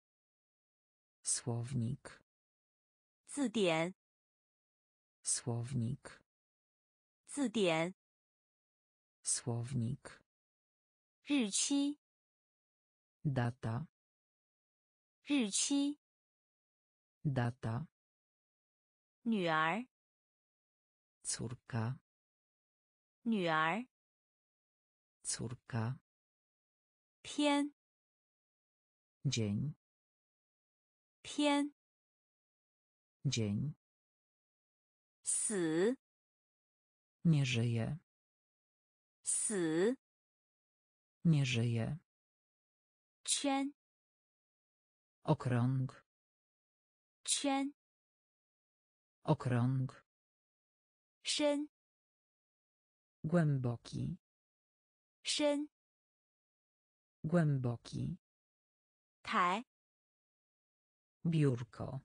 Słownik. 字典， Słownik. 字典。 Słownik. 日期， Data. 日期。 Data. 女儿， Córka. 女儿。 Córka. 天， Dzień. 天。 Dzień. 死， Nie żyje. 死。 Nie żyje. 圈， Okrąg. 圈。 Okrąg. 深， Głęboki. 深。 Głęboki. 台， Biurko.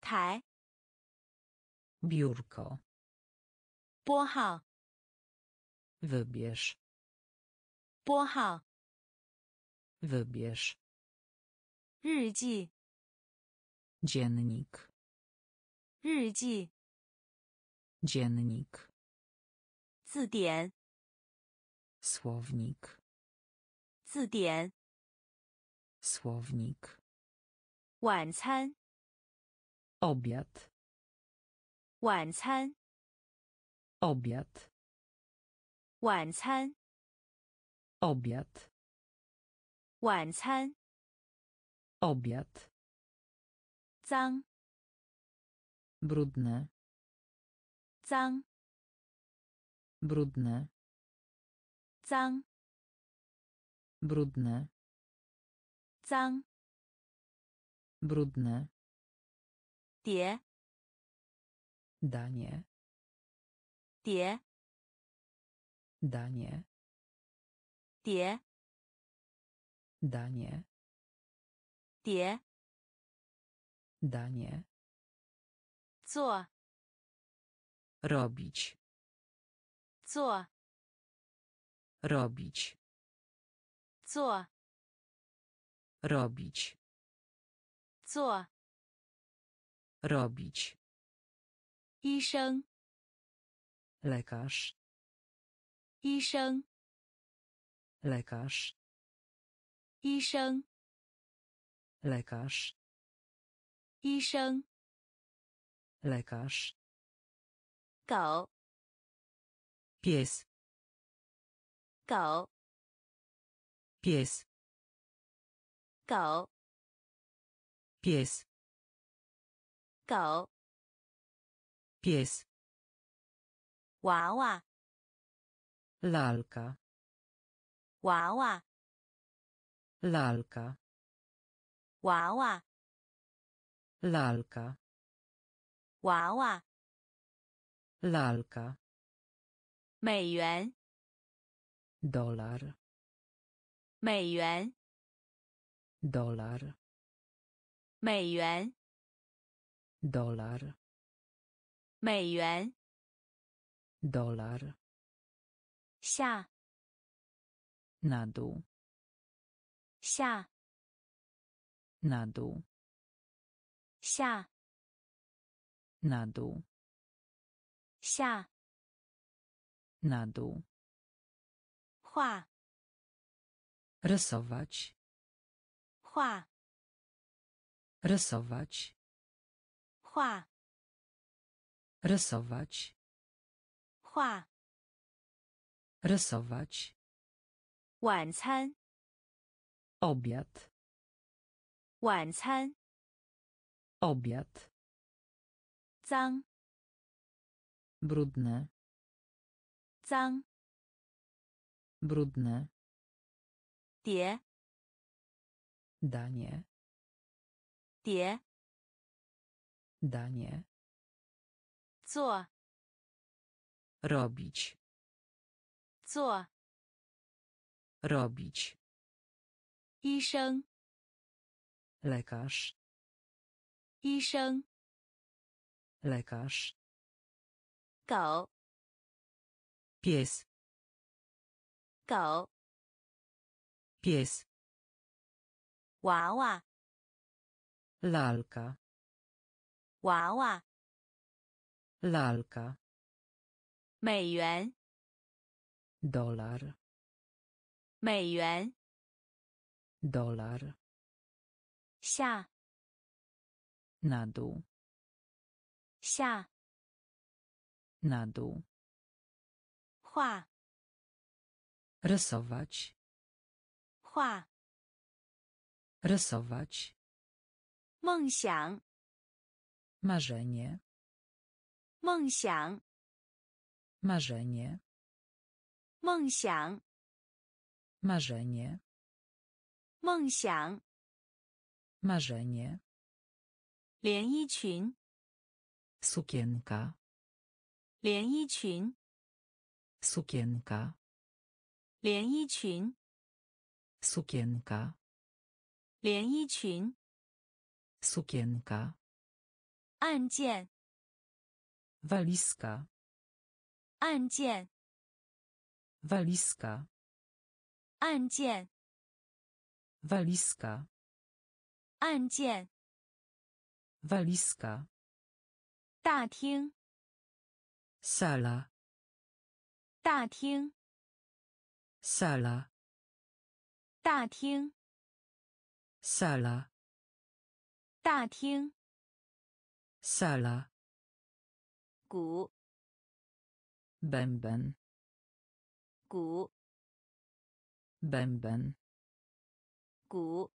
台。 Biurko. 拨号， Wybierz. 拨号。 Wybierz. 日记， Dziennik. 日记。 Dziennik. 字典， Słownik. 字典。 Słownik. 晚餐， Obiad. 晚餐， Obiad. 晚餐， Obiad. 晚餐。 Obiad. 脏， Brudne. 脏， Brudne. 脏， Brudne. 脏。 Brudne. Die. Danie. Die. Danie. Die. Danie. Die. Danie. Co? Robić. Co? Robić. Co? Robić. 做。 Robić. 医生， Lekarz. 医生， Lekarz. 医生， Lekarz. 医生。 Lekarz. 狗， Pies. 狗， Pies. 狗， Pies. 狗。Pies. 娃娃，Lalka. 娃娃，Lalka. 娃娃，Lalka. 娃娃。Lalka. 美元，，dollar，美元，Dolar. 美元，，dollar，美元。，dollar，下，Na dół. 下，Na dół. 下，Na dół. 下。Na dół. 画，Rysować. 画，Rysować. 画， Rysować. 画。 Rysować. 晚餐， Obiad. 晚餐。 Obiad. 脏， Brudne. 脏。 Brudne. 碟， Danie. 叠， Danie. 做， Robić. 做， Robić. 医生， Lekarz. 医生， Lekarz. 狗， Pies. 狗， Pies. 娃娃， Lalka. 娃娃， Lalka. 美元， Dolar. 美元， Dolar. 下， Na dół. 下， Na dół. 画， Rysować. 画， Rysować. 梦想， Marzenie. 梦想， Marzenie. 梦想， Marzenie. 梦想， Marzenie. 连衣裙， Sukienka. 连衣裙， Sukienka. 连衣裙， Sukienka. 连衣裙， Sukienka. 按键， Walizka. 按键， Walizka. 按键， Walizka. 按键， Walizka. 大厅， Sala. 大厅， Sala. 大厅， Sala. 大厅， Sala. 鼓， Bęben. 鼓， Bęben. 鼓，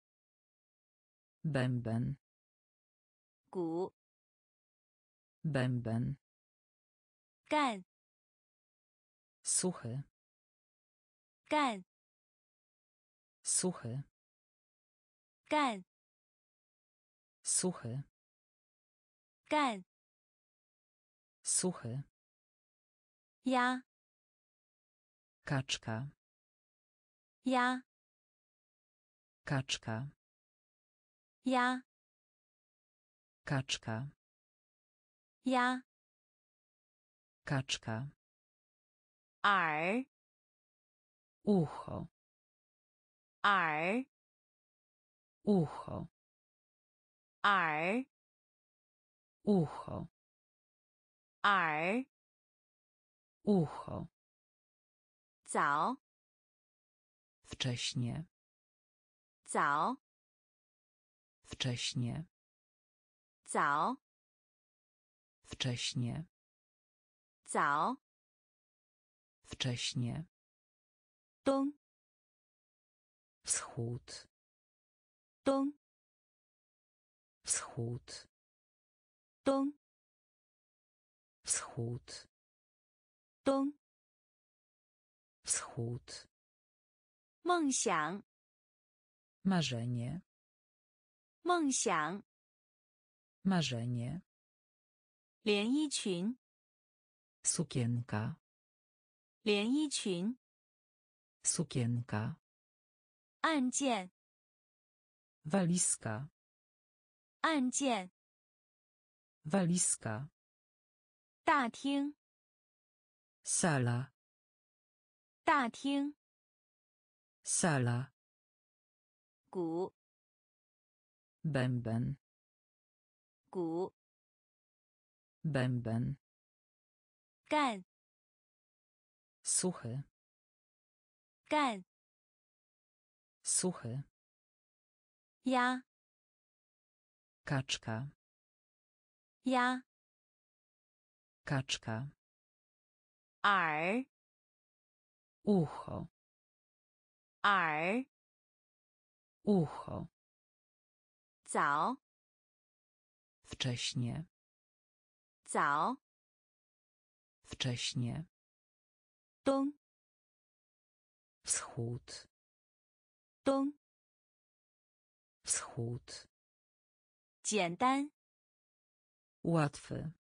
Bęben. 鼓， Bęben. 干， Suchy. 干， Suchy. 干， Suchy. Gan. Suchy. Ja. Kaczka. Ja. Kaczka. Ja. Kaczka. Ja. Kaczka. Ar. Ucho. Ar. Ucho. 耳， Ucho. 耳， Ucho. 早， Wcześnie. 早， Wcześnie. 早， Wcześnie. 早， Wcześnie. 东， Wschód. 东， Wschód. 东， Wschód. 东， Wschód. 梦想， Marzenie. 梦想， Marzenie. 连衣裙， Sukienka. 连衣裙， Sukienka. 按键， Walizka. 按键，Walizka. 大厅，Sala. 大厅，Sala. 鼓，Bęben. 鼓，Bęben. 干，Suchy. 干，Suchy. 鸭，Kaczka. Ja. Kaczka. Ar. Ucho. Ar. Ucho. Zao. Wcześnie. Zao. Wcześnie. Dong. Wschód. Dong. Wschód. 简单， Łatwy.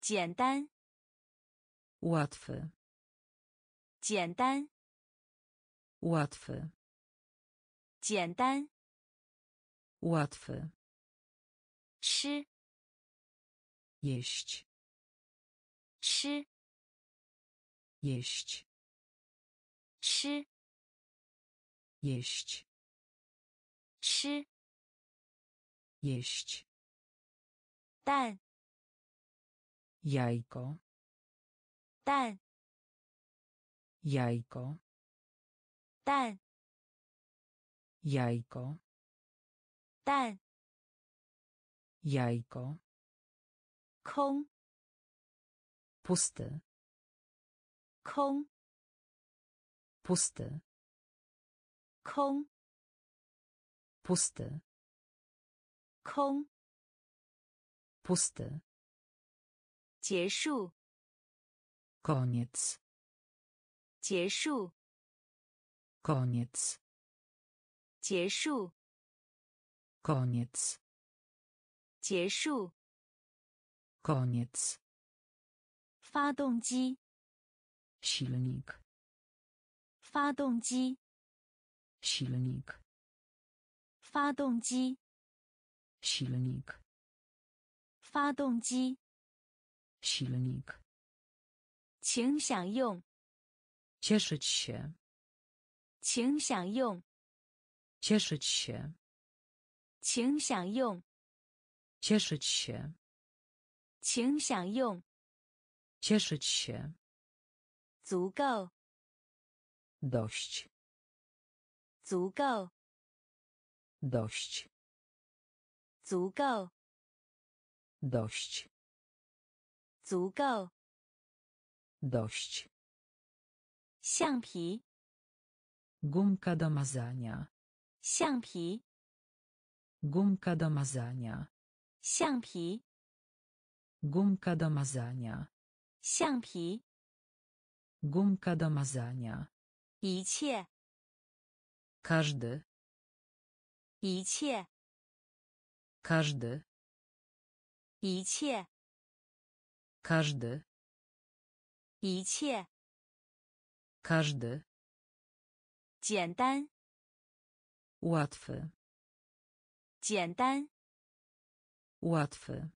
简单， Łatwy. 简单， Łatwy. 简单， Łatwy. 吃， Jeść. 吃， Jeść. 吃， Jeść. 吃， Jeść. Dan. Jajko. Dan. Jajko. Dan. Jajko. Dan. Jajko. Kong. Pusty. Kong. Pusty. Kong. Pusty. 空，Pusty. 结束，Koniec. 结束，Koniec. 结束，Koniec. 结束。Koniec. 发动机，Silnik. 发动机，Silnik. 发动机，Silnik. 发动机，Silnik. 请享用，Cieszyć się. 请享用，Cieszyć się. 请享用，Cieszyć się. 请享用，Cieszyć się. 足够，Dość. 足够，Dość. 足够， Dość. 足够。 Dość. 橡皮， Gumka do mazania. 橡皮， Gumka do mazania. 橡皮， Gumka do mazania. 橡皮， Gumka do mazania. 一切， Każdy. 一切， Każdy. 一切， Każdy. 一切， Każdy. 简单， Łatwy. 简单， Łatwy.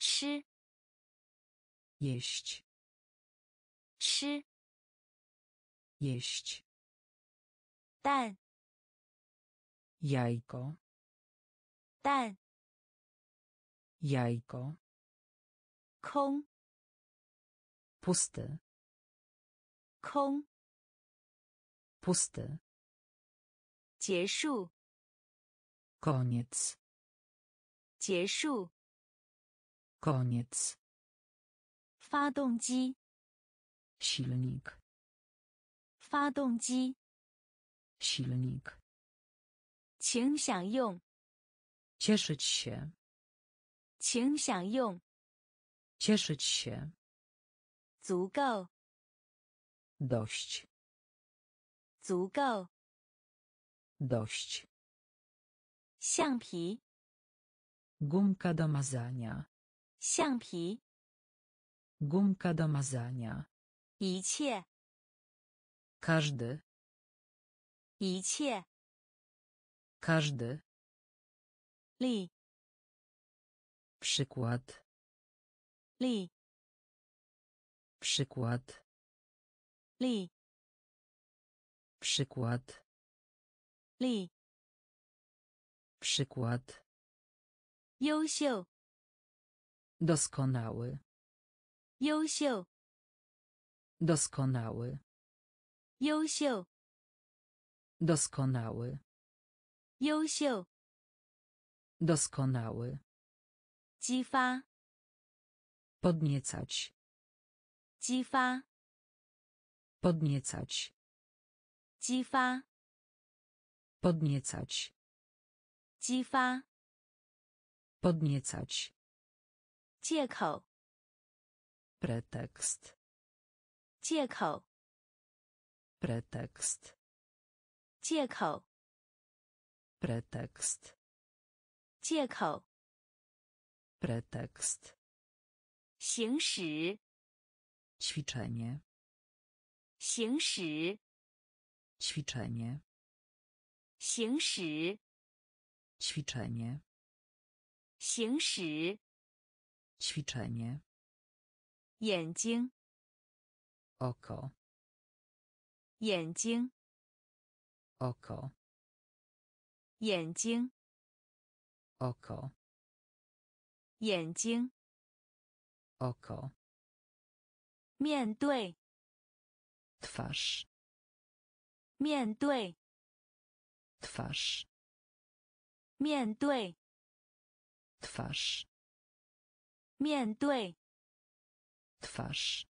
吃， Jeść. 吃， Jeść. 蛋， Jajko. 蛋，Jajko. 空，Pusty. 空，Pusty. 结束，Koniec. 结束。Koniec. 发动机，Silnik. 发动机，Silnik. 请享用，Cieszyć się. 请享用， Cieszyć się. 足够， Dość. 足够。 Dość. 橡皮， Gumka do mazania. 橡皮， Gumka do mazania. 一切， Każdy. 一切， Każdy. Li. Przykład. Li. Przykład. Li. Przykład. Li. Przykład. Youshiu. Doskonały. Youshiu. Doskonały. Youshiu. Doskonały. Youshiu. Doskonały. 激发， Podniecać. 激发， Podniecać. 激发， Podniecać. 激发。 Podniecać. 借口， Pretekst. 借口， Pretekst. 借口， Pretekst. 借口， pretekst, 行驶， ćwiczenie, 行驶， ćwiczenie, 行驶， ćwiczenie, 行驶， ćwiczenie, 眼睛， oko, 眼睛， oko, 眼睛， Oko, 眼睛，oko, 面对，twarz, 面对，twarz, 面对，twarz, 面对，twarz,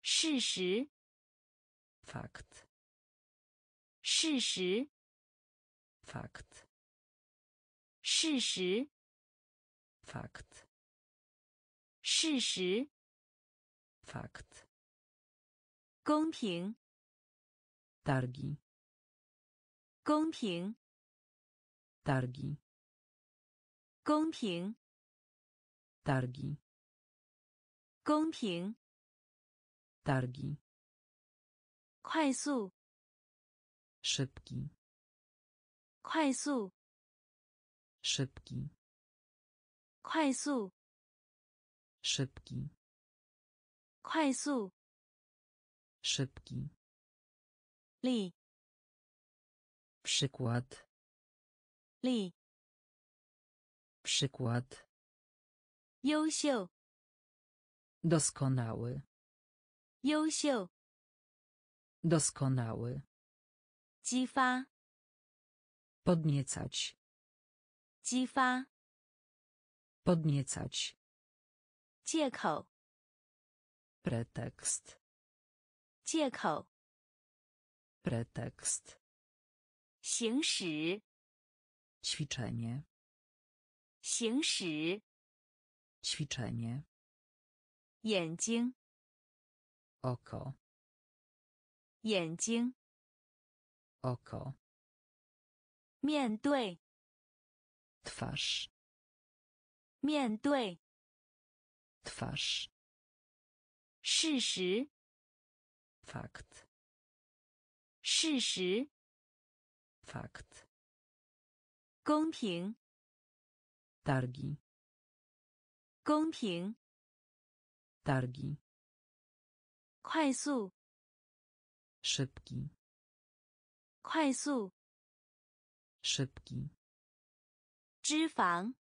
事实，fakt, 事实，fakt, 事实，fakt, 事实，fakt, 公平，targi, 公平，targi, 公平，targi, 公平，targi, 快速，szybki, 快速，Szybki. Kwajsu. Szybki. Kwajsu. Szybki. Li. Przykład. Li. Przykład. Youshiu. Doskonały. Youshiu. Doskonały. Cifa. Podniecać 激发， podniecać, 借口， pretekst, 借口， pretekst, 行驶， ćwiczenie, 行驶， ćwiczenie, 眼睛， oko, 眼睛， oko, 面对， twarz, 面对， twarz, 事实， fakt, 事实， fakt, 公平， targi, 公平， targi, 快速， szybki, 快速， szybki, 脂肪，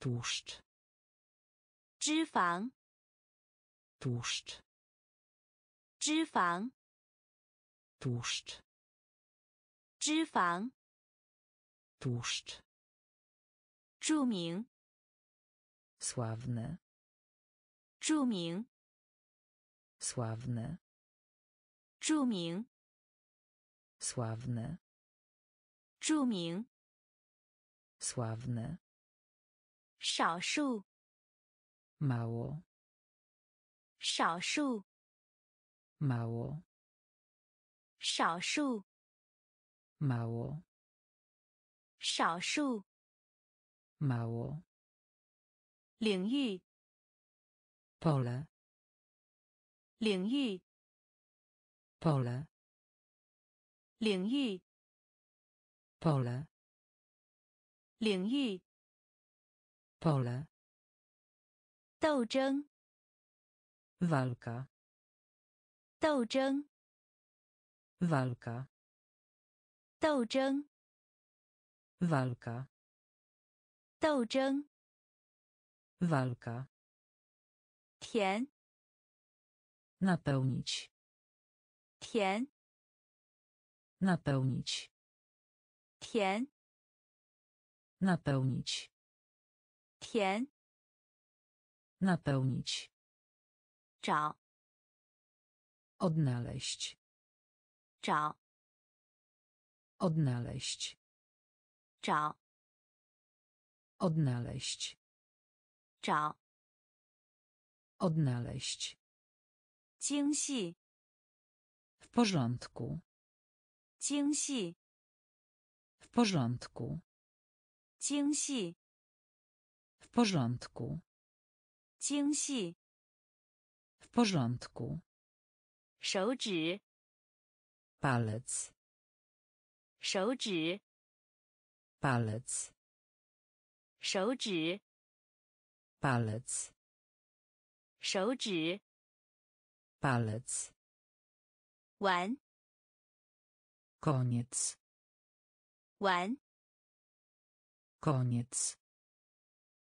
tłuszcz, 脂肪， tłuszcz, 脂肪， tłuszcz, 脂肪， tłuszcz, 着名， sławne, 着名， sławne, 着名， sławne, 着名， Sławne, 少数，mało, 少数，mało, 少数，mało, 少数，mało, 领域，pole, 领域，pole, 领域，pole, 领域， pole, 斗争， walka, 斗争， walka, 斗争， walka, 斗争， walka, 甜， napełnić, 甜， napełnić, 甜， napełnić, 甜， napełnić, 找， odnaleźć, 找， odnaleźć, 找， odnaleźć, 找， odnaleźć, 精细， w porządku, 精细， w porządku, 精细， W porządku. 精细， W porządku. 手指， Palec. 手指， Palec. 手指， Palec. 手指， Palec. 完， Koniec. 完， Koniec.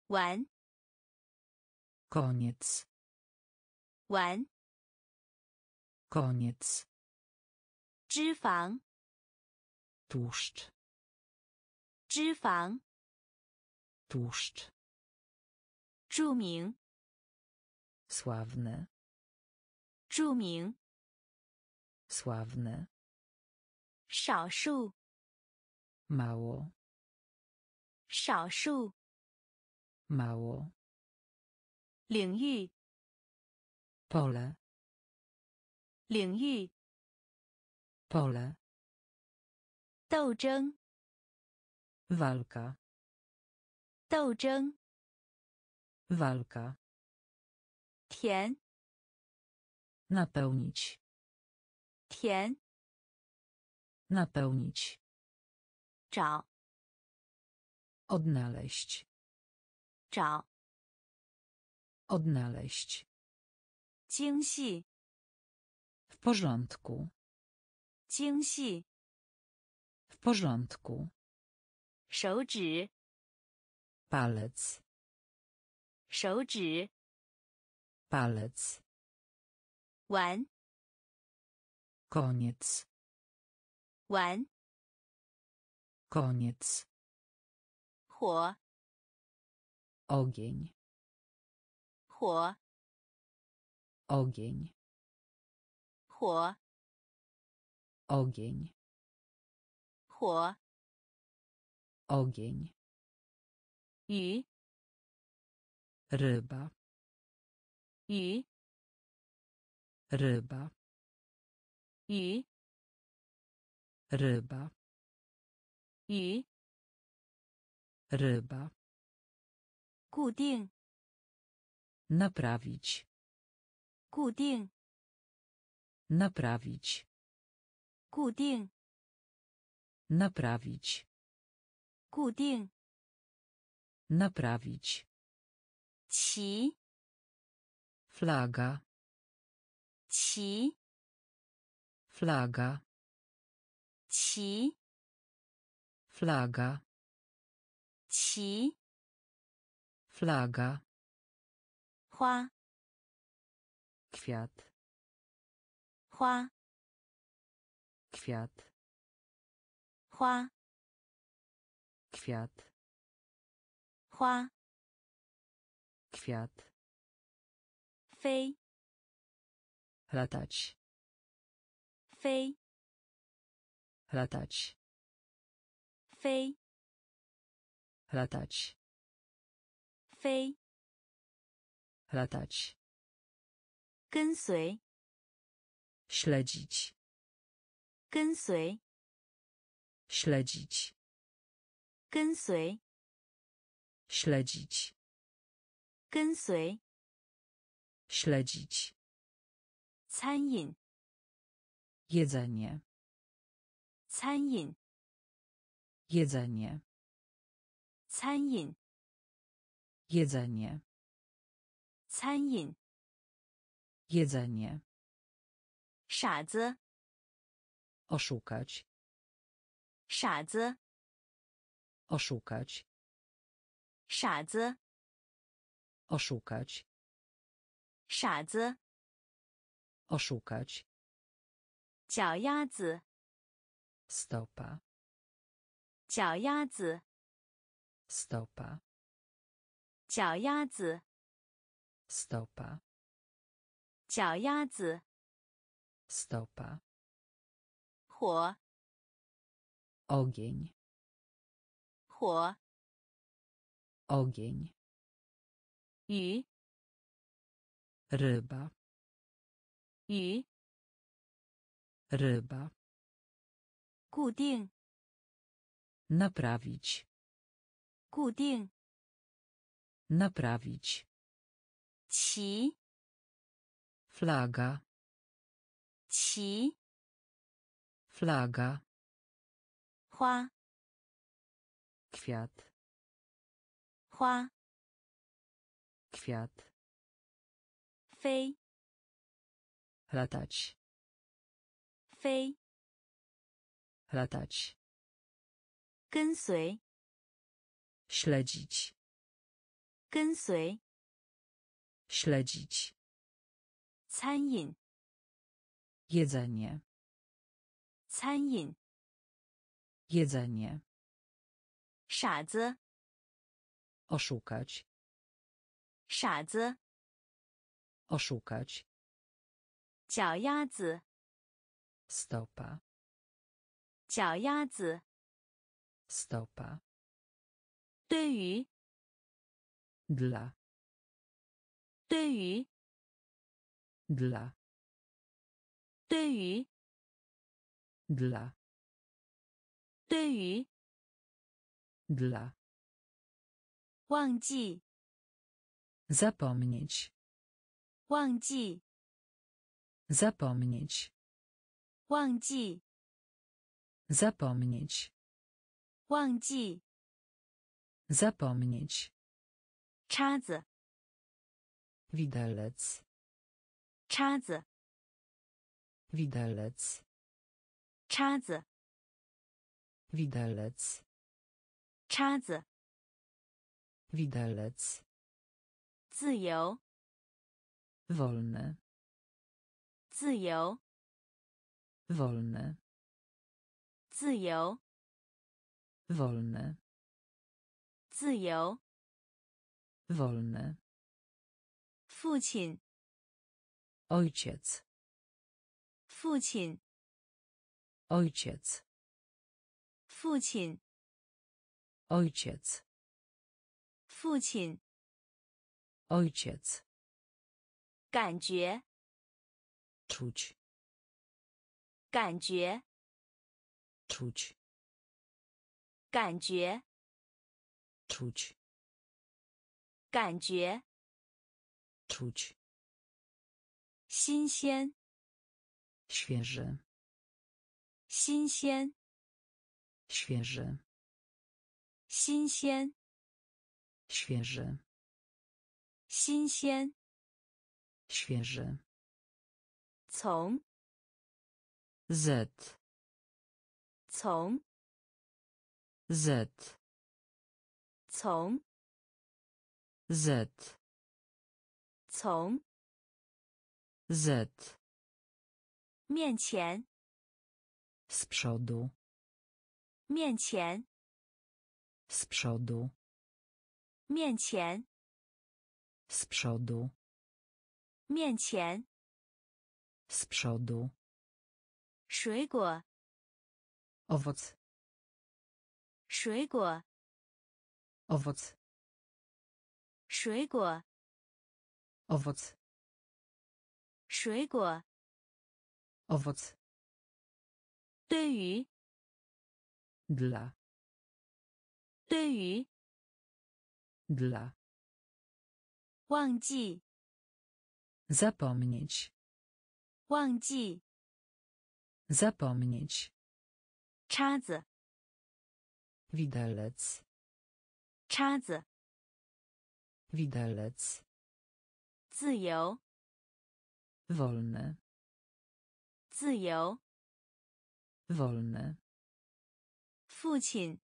完， Koniec. 完， Koniec. 脂肪， Tłuszcz. 脂肪， Tłuszcz. 着名， Sławne. 着名， Sławne. 少数， Mało. 少数，Mało. 领域，Pole. 领域，Pole. 斗争，Walka. 斗争，Walka. 甜，Napełnić. 甜，Napełnić. 找，Odnaleźć. 找， Odnaleźć. 精细， W porządku. 精细， W porządku. 手指， Palec. 手指， Palec. 完， Koniec. 完， Koniec. 火， Ogień. 火， Ogień. 火， Ogień. 火， Ogień. 鱼， Ryba. 鱼， Ryba. 鱼， Ryba. 鱼， Ryba. 固定， Naprawić. 固定， Naprawić. 固定， Naprawić. 固定， Naprawić. 旗， Flaga. 旗， Flaga. 旗， Flaga. 旗， Flaga. 花， Kwiat. 花， Kwiat. 花， Kwiat. 花， Kwiat. 飞， Latać. 飞， Latać. 飞， Latać. 飞， Latać. 跟随， Śledzić. 跟随， Śledzić. 跟随， Śledzić. 跟随， Śledzić. 餐饮， Jedzenie. 餐饮， Jedzenie. 餐饮， Jedzenie. 餐饮， Jedzenie. 傻子， Oszukać. 傻子， Oszukać. 傻子， Oszukać. 傻子， Oszukać. 脚丫子， Stopa. 脚丫子， Stopa. 脚丫子， Stopa. 脚丫子， Stopa. 火， Ogień. 火， Ogień. 鱼， Ryba. 鱼， Ryba. 固定， Naprawić. 固定， Naprawić. 齐， Flaga. 齐， Flaga. 花， Kwiat. 花， Kwiat. 飞， Latać. 飞， Latać. 跟随， Śledzić. 跟随， Śledzić. 餐饮， Jedzenie. 餐饮， Jedzenie. 傻子， Oszukać. 傻子， Oszukać. 脚丫子， Stopa. 脚丫子， Stopa. 对于， Dla. 对于， Dla. 对于， Dla. 对于， Dla. 忘记， Zapomnieć. 忘记， Zapomnieć. 忘记， Zapomnieć. 忘记， Zapomnieć. 叉子， Widelec. 叉子， Widelec. 叉子， Widelec. 叉子， Widelec. 自由， Wolny. 自由， Wolny. 自由， Wolny. 自由，Wolny. 父亲，Ojciec. 父亲，Ojciec. 父亲，Ojciec. 父亲，Ojciec. 感觉，Czuć. 感觉，Czuć. 感觉，Czuć. 感觉， Czuć. 新鲜， Świeży. 新鲜， Świeży. 新鲜， Świeży. 新鲜， Świeży. 从， Z. 从， Z. 从， Z. 从， Z. 面前， Z przodu. 面前， Z przodu. 面前， Z przodu. 面前， Z przodu. 水果， Owoc. 水果， Owoc. 水果， Owoc. 水果， Owoc. 对于， Dla. 对于， Dla. 忘记， Zapomnieć. 忘记， Zapomnieć. 叉子， Widelec. 叉子， Widelec. 自由， Wolny. 自由， Wolny. 父亲，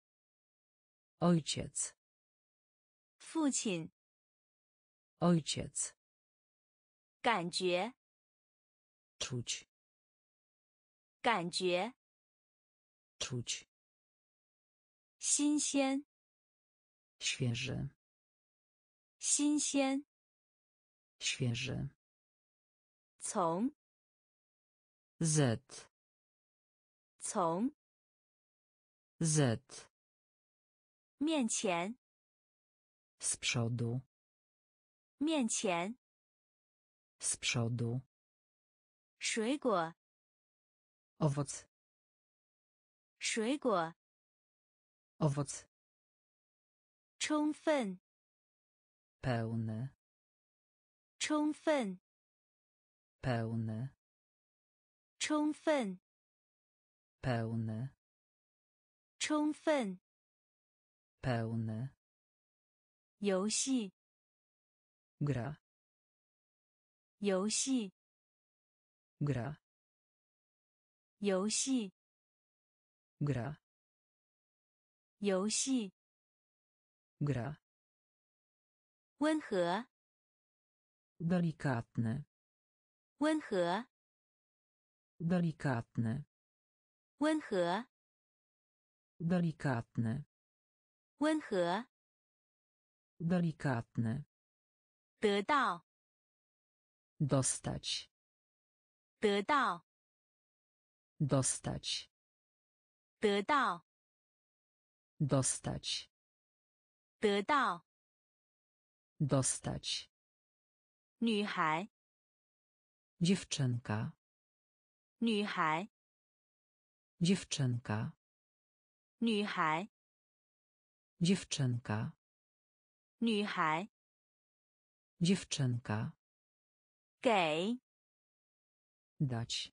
Ojciec. 父亲， Ojciec. 感觉， Czuć. 感觉， Czuć. 新鲜， Świeży. 新鲜， Świeży. 从， Z. 从， Z. 面前， Z przodu. 面前， Z przodu. 水果， Owoc. 水果， Owoc. 充分，pełny, 充分，pełny, 充分，pełny, 充分。pełny, 游戏，gra, 游戏，gra, 游戏，gra, 游戏。gra, 温和， delikatny, 温和， delikatny, 温和， delikatny, 温和。 delikatny, 得到， dostać, 得到， dostać, 得到， dostać, 得到。 dostać, 女孩， dziewczynka, 女孩， dziewczynka, 女孩， dziewczynka, 女孩。 dziewczynka, 给， dać,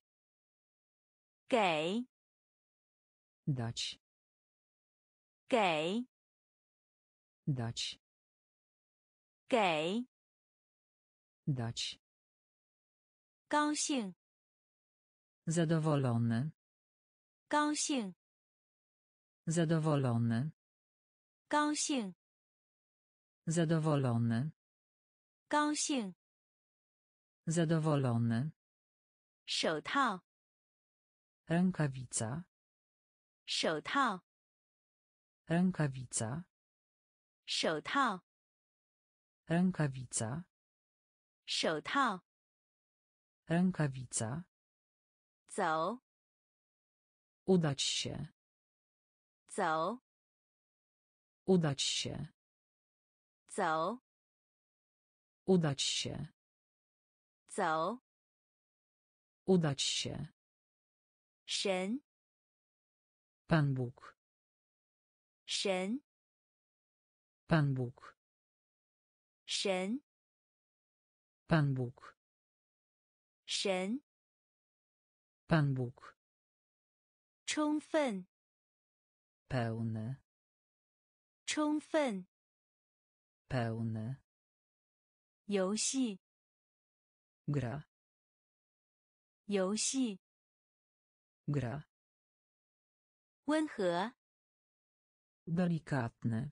给， dać, 给， dać, 给。 dać, 高兴， zadowolony, 高兴， zadowolony, 高兴， zadowolony, 高兴。 zadowolony, 手套， rękawica, 手套， rękawica, 手套， rękawica, 手套。 rękawica, 走， udać się, 走， udać się, 走， udać się, 走。 udać się, 神， Pan Bóg, 神， Pan Bóg, 神， Pan Bóg, 神。 Pan Bóg, 充分， pełny, 充分。 pełny, 游戏， gra, 游戏。 gra, 温和， delikatny,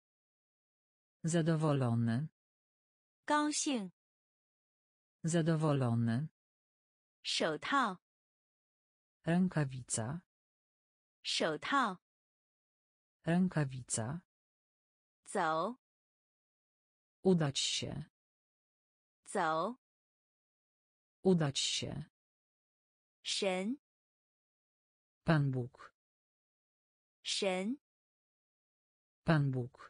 zadowolony, 高兴。 zadowolony, 手套， rękawica, 手套。 rękawica, 走， udać się, 走。 udać się, 神， Pan Bóg, 神。 Pan Bóg,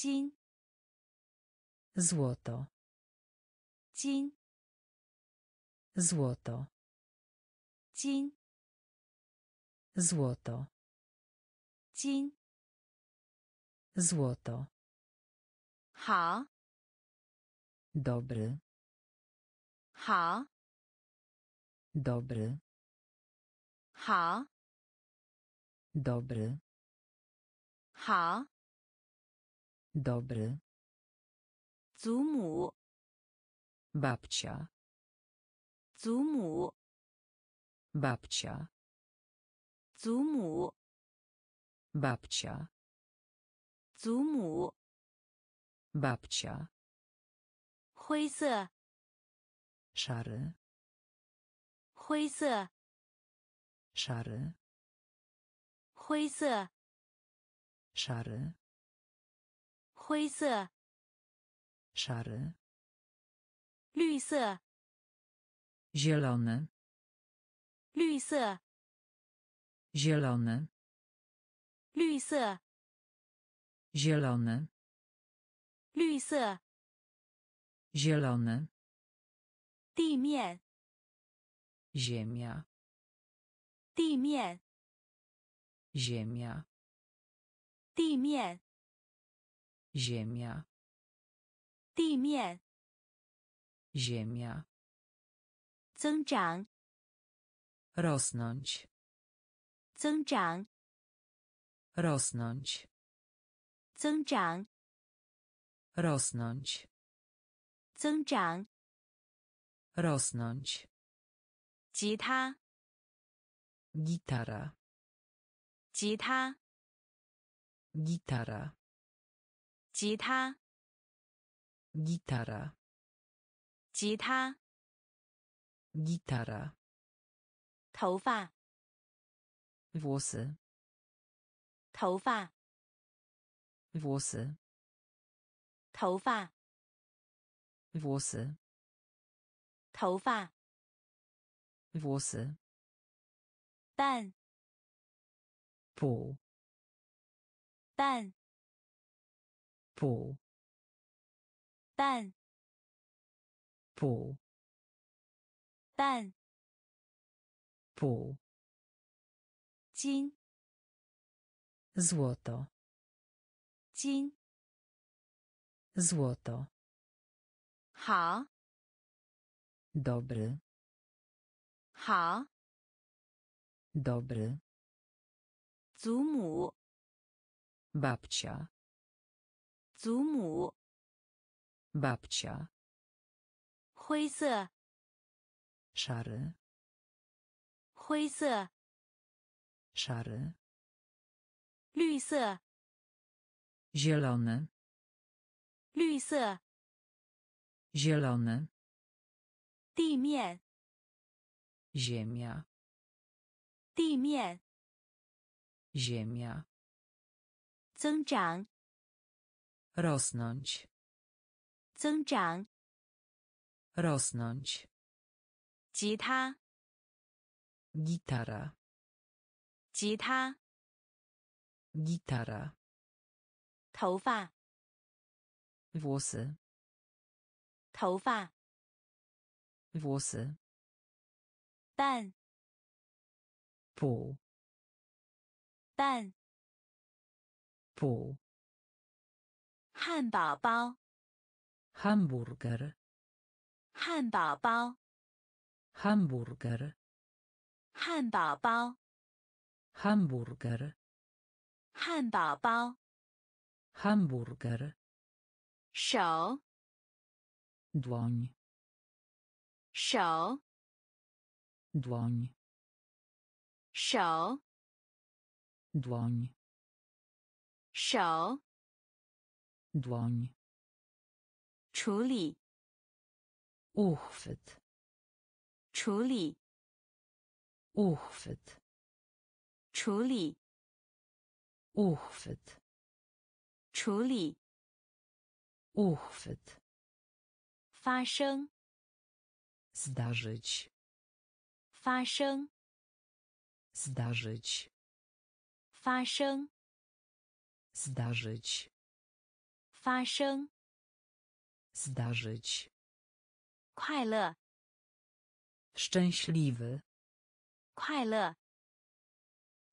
金， złoto, 金， złoto, 金， złoto, 金。 złoto, 好， dobry, 好， dobry, 好， dobry, 好。 dobry, 祖母， babcia, 祖母， babcia, 祖母， babcia, 祖母。 babcia, 灰色， szary, 灰色， szary, 灰色。 szary, 灰色， szary, 绿色， zielony, 绿色， zielony, 绿色， zielony, 绿色， zielony, 地面， ziemia, 地面， ziemia, 地面， ziemia, 地面， ziemia, 增长， rosnąć, 增长， rosnąć, 增长， rosnąć, 增长， rosnąć, 吉他， gitara, 吉他， gitara, 吉他，gitara, 吉他，gitara, 头发，włosy, 头发，włosy, 头发，włosy, 头发，włosy, 半，pół, 半，pół pół ban pół Cin. Złoto. Cin. Złoto. Ha. Dobry. Ha. Dobry. Zumu. Babcia. 祖母，babcia, 灰色，szary, 灰色，szary, 绿色，zielony, 绿色，zielony, 地面，ziemia, 地面，ziemia, 增长，rosnąć, 增长， rosnąć, 吉他， gitara, 吉他， gitara, 头发， włosy, 头发， włosy, 半， pół, 半， pół, 汉堡包，hamburger, 汉堡包，hamburger, 汉堡包，hamburger, 汉堡包，hamburger, 手，dłoń, 手，dłoń, 手，dłoń, 手，dłoń, 处理， uchwyt, 处理， uchwyt, 处理， uchwyt, 处理， uchwyt, 发生， zdarzyć, 发生， zdarzyć, 发生， zdarzyć, 发生， zdarzyć, 快乐， szczęśliwy, 快乐，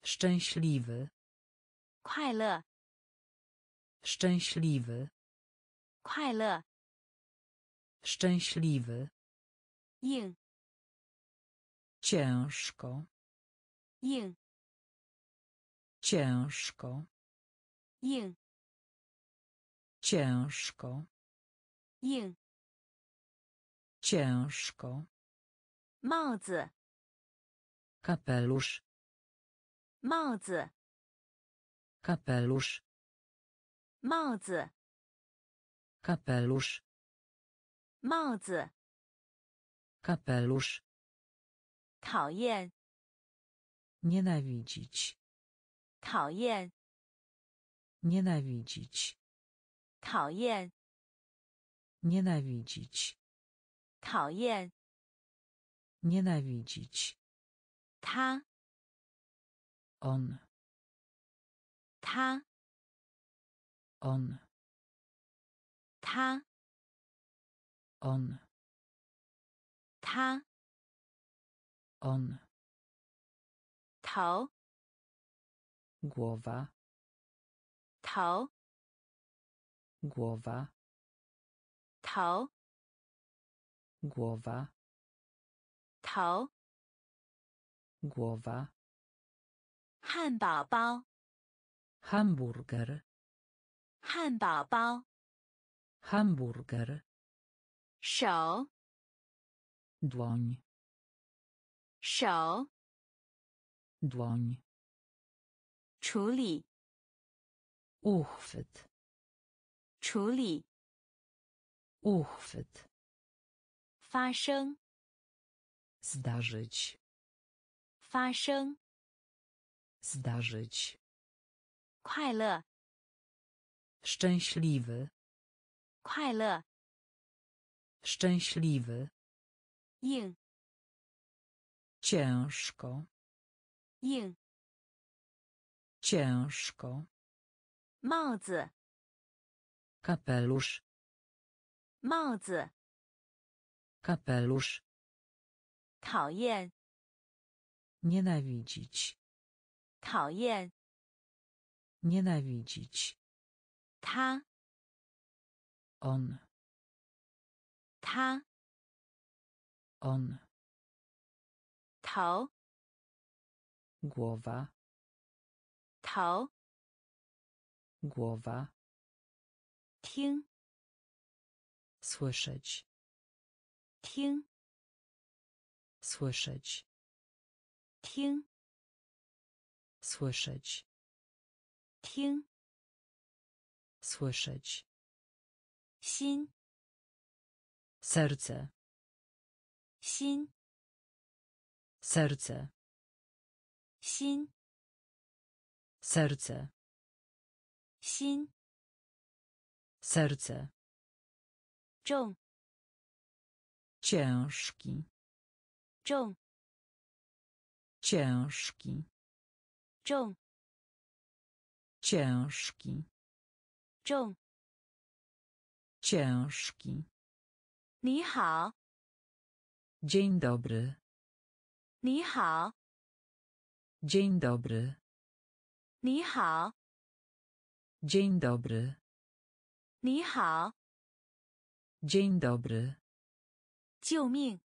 szczęśliwy, 快乐， szczęśliwy, 快乐， szczęśliwy, 硬， ciężko, 硬， ciężko, 硬， ciężko, 硬， ciężko, 帽子， kapelusz, 帽子， kapelusz, 帽子， kapelusz, 帽子， kapelusz, 讨厌， nienawidzić, 讨厌， nienawidzić, 讨厌， Nienawidzić. 讨厌， Nienawidzić. 他， On. 他， On. 他， On. 他， On. 头， Głowa. 头， Głowa. 头， Głowa. 头， Głowa. 汉堡包， Hamburger. 汉堡包， Hamburger. 手， Dłoń. 手， Dłoń. 处理， Uchwyt. 处理， Uchwyt. 发生， Zdarzyć. 发生， Zdarzyć. 快乐， Szczęśliwy. 快乐， Szczęśliwy. 硬， Ciężko. 硬， Ciężko. 帽子， Kapelusz. 帽子， Kapelusz. 讨厌， Nienawidzić. 讨厌， Nienawidzić. 他， On. 他， On. 头， Głowa. 头， Głowa. 听， Słyszeć. 听， Słyszeć. 听， Słyszeć. 听， Słyszeć. 心， Serce. 心， Serce. 心， Serce. 心， Serce. 重， Ciężki. 重， Ciężki. 重， Ciężki. 重。 Ciężki. 你好， Dzień dobry. 你好， Dzień dobry. 你好， Dzień dobry. 你好， Dzień dobry. 救命，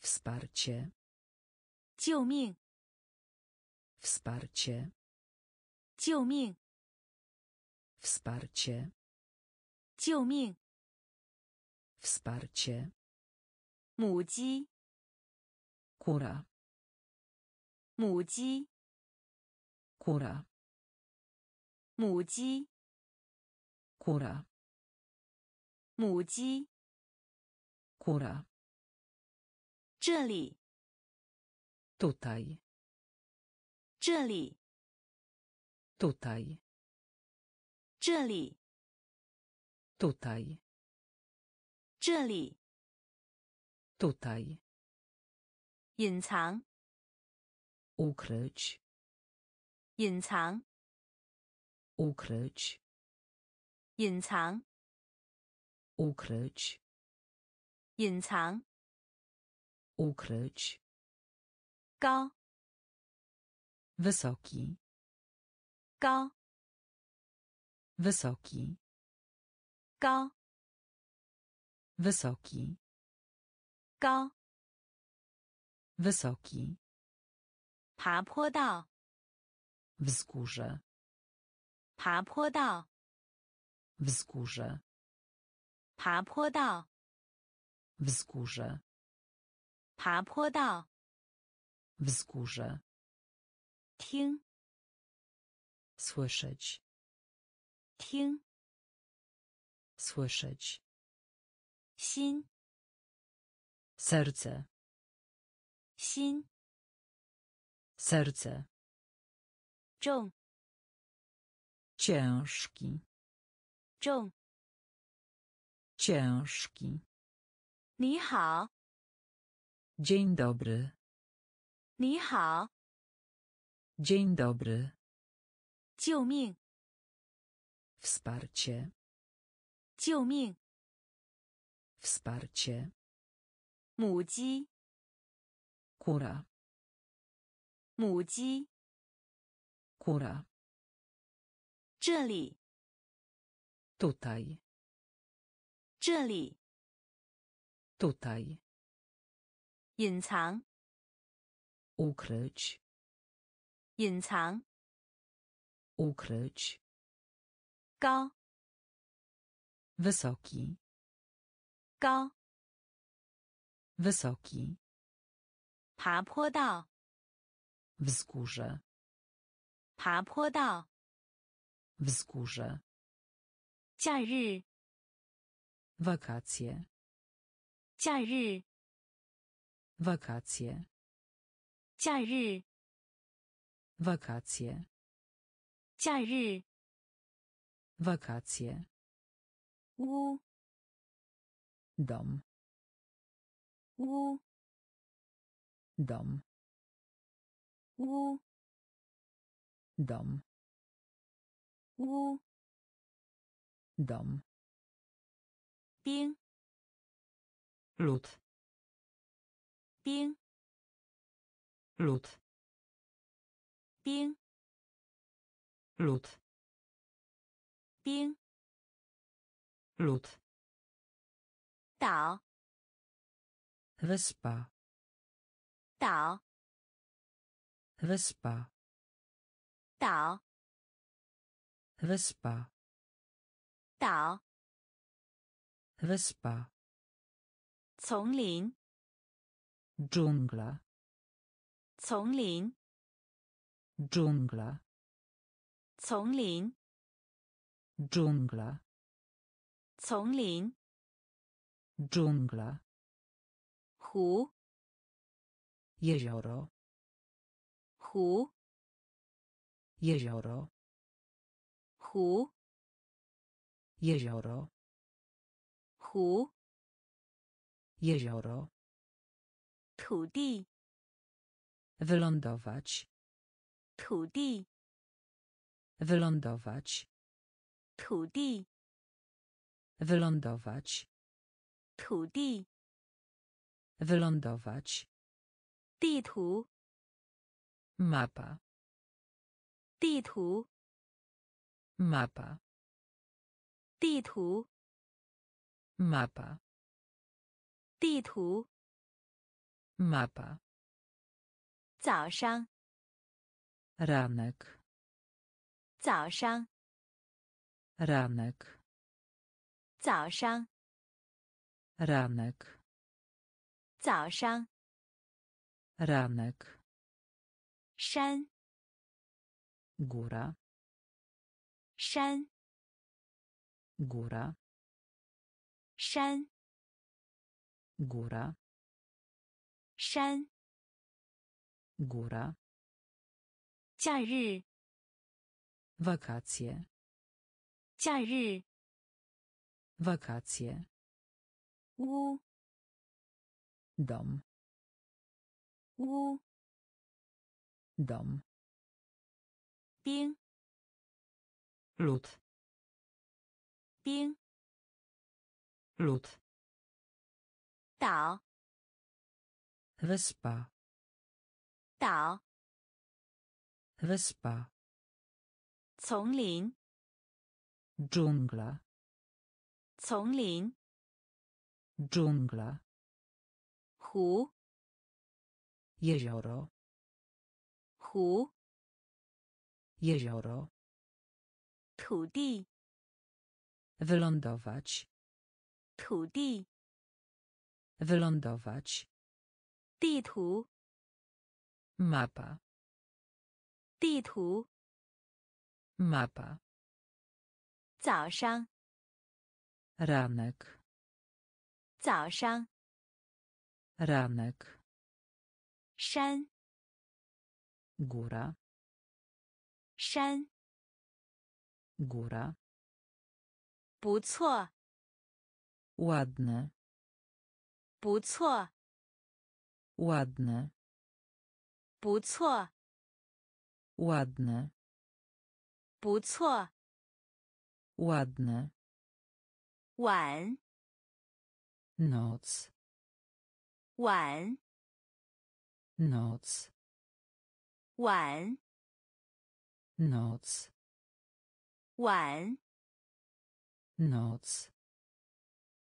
Wsparcie. 救命， Wsparcie. 救命， Wsparcie. 救命！ Wsparcie. 母鸡， Kura. 母鸡， Kura. 母鸡， Kura. 母鸡。Kura. 这里，Tutaj. 这里，Tutaj. 这里，Tutaj. 这里。Tutaj. 隐藏，Ukryć. 隐藏，Ukryć. 隐藏， Ukryć. 隐藏。 Ukryć. 高， Wysoki. 高， Wysoki. 高， Wysoki. 高。 Wysoki. 爬坡道， Wzgórze. 爬坡道， Wzgórze. 爬坡道， Wzgórze. 爬坡道。 Wzgórze. 听， Słyszeć. 听， Słyszeć. 心， Serce. 心， Serce. 重， Ciężki. 重。 Ciężki. 你好， Dzień dobry. 你好， Dzień dobry. 救命， Wsparcie. 救命！ Wsparcie. 母鸡， Kura. 母鸡， Kura. 这里， Tutaj. 这里， Tutaj. 隐藏， Ukryć. 隐藏， Ukryć. 高， Wysoki. 高， Wysoki. 爬坡道， Wzgórze. 爬坡道， Wzgórze. 假日， Wakacje. 假日， Wakacje. 假日， Wakacje. 假日， Wakacje. 屋， Dom. 屋， Dom. 屋， Dom. 屋， Dom. Bing. Lód. Bing. Lód. Bing. Lód. Bing. Lód. Dał. Wyspa. Wyspa. Wyspa. 岛，Wyspa. 丛林，Dżungla. 丛林，Dżungla. 丛林，Dżungla. 丛林，Dżungla. 湖，Jezioro. 湖，Jezioro. 湖，Jezioro. Hu. Jezioro. Tudi. Wylądować. Tudi. Wylądować. Tudi. Wylądować. Tudi. Wylądować. Ditu. Mapa. Ditu. Mapa. 地图， Mapa. 地图， Mapa. 早上， Ranek. 早上， Ranek. 早上， Ranek. 早上， Ranek. 山， Góra. 山， Góra. 山， Góra. 山， Góra. 假日， Wakacje. 假日， Wakacje. 屋， Dom. 屋， Dom. 冰， Lód. 冰，Lód. 岛，Wyspa. 岛，Wyspa. 丛林，Dżungla. 丛林，Dżungla. 湖，Jezioro. 湖，Jezioro. 土地，Wylądować. 土地， Wylądować. 地图， Mapa. 地图， Mapa. 早上， Ranek. 早上， Ranek. 山， Góra. 山， Góra. 不错， ładne, 不错， ładne, 不错， ładne, 不错。 ładne, 晚， noc, 晚， noc, 晚， noc, 晚。 noc,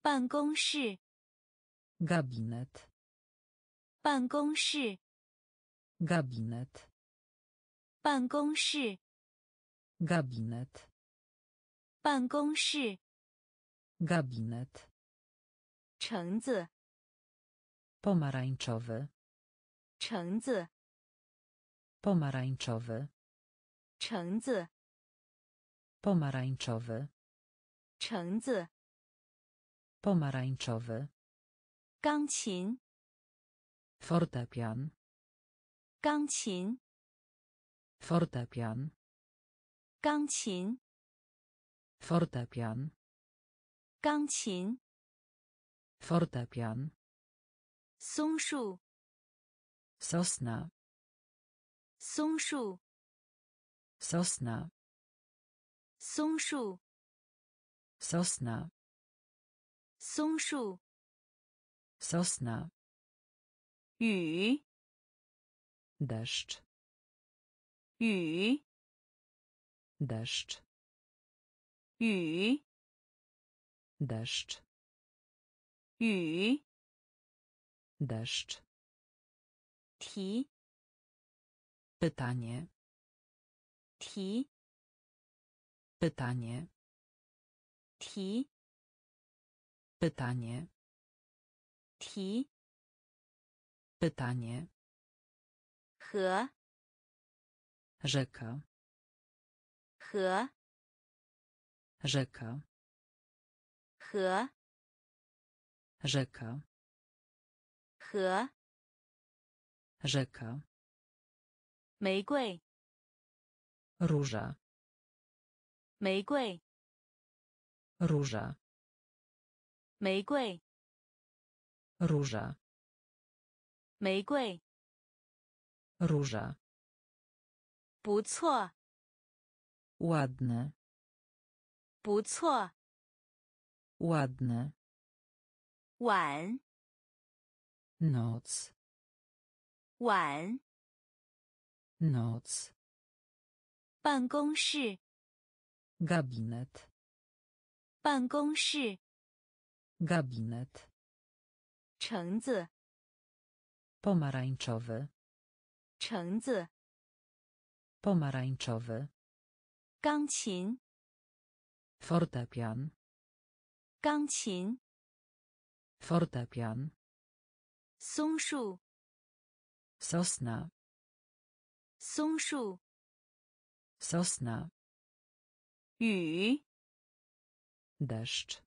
办公室， gabinet, 办公室， gabinet, 办公室， gabinet, 办公室。 gabinet, 橙子， pomarańczowy, 橙子， pomarańczowy, 橙子， pomarańczowy, 橙子。pomarańczowy, 钢琴，fortepian, 钢琴，fortepian, 钢琴，fortepian, 钢琴。fortepian, 松树，sosna, 松树，sosna, 松树，Sosna. Songshu. Sosna. Yu. Deszcz. Yu. Deszcz. Yu. Deszcz. Yu. Deszcz. Ti. Pytanie. Ti. Pytanie 题， pytanie, 题。 pytanie. 河， Rzeka, 河， rzeka, 河， rzeka, 河。 rzeka. 玫瑰， Róża, 玫瑰， róża, 玫瑰， róża, 玫瑰。 róża. 不错， Ładne, 不错。 ładne. 晚， Noc, 晚。 noc. 办公室， Gabinet, 办公室。 gabinet. 橙子， Pomarańczowy, 橙子。 pomarańczowy. 钢琴， Fortepian, 钢琴。 fortepian. 松树， Sosna, 松树。 sosna. 雨， Deszcz,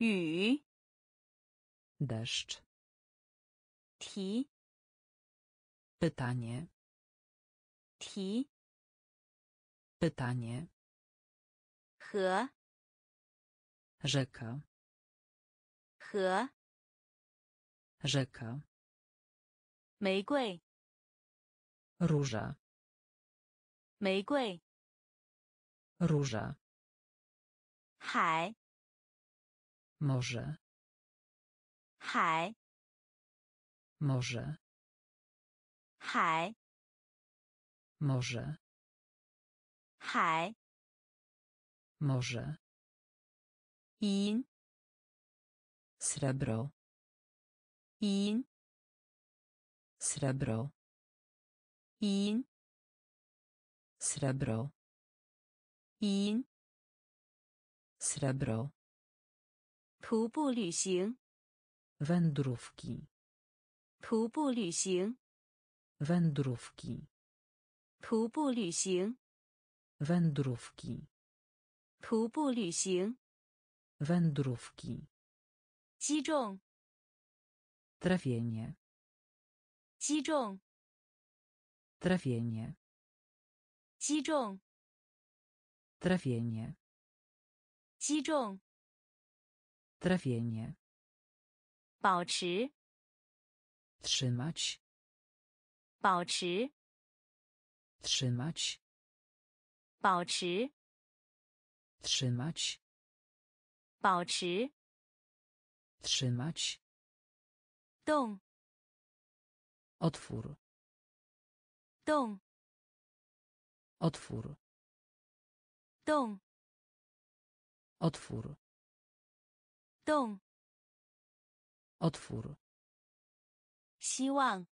雨。 deszcz. 题， Pytanie, 题。 pytanie. 河， Rzeka, 河。 rzeka. 玫瑰， Róża, 玫瑰。 róża. 海， Morze, 海， morze, 海， morze, 海。 morze. 银， Srebro, 银， srebro, 银， srebro, 银。 srebro. 徒步旅行， Wędrówki, 徒步旅行， wędrówki, 徒步旅行， wędrówki, 徒步旅行。 wędrówki. 击中， Trafienie, 击中， trafienie, 击中。 trafienie. 击中， Trafienie. 保持， Trzymać. 保持， Trzymać. 保持， Trzymać. 保持， Trzymać. 动， Otwór. 动， Otwór. 动， Otwór. Dong. Otwór. Siłang.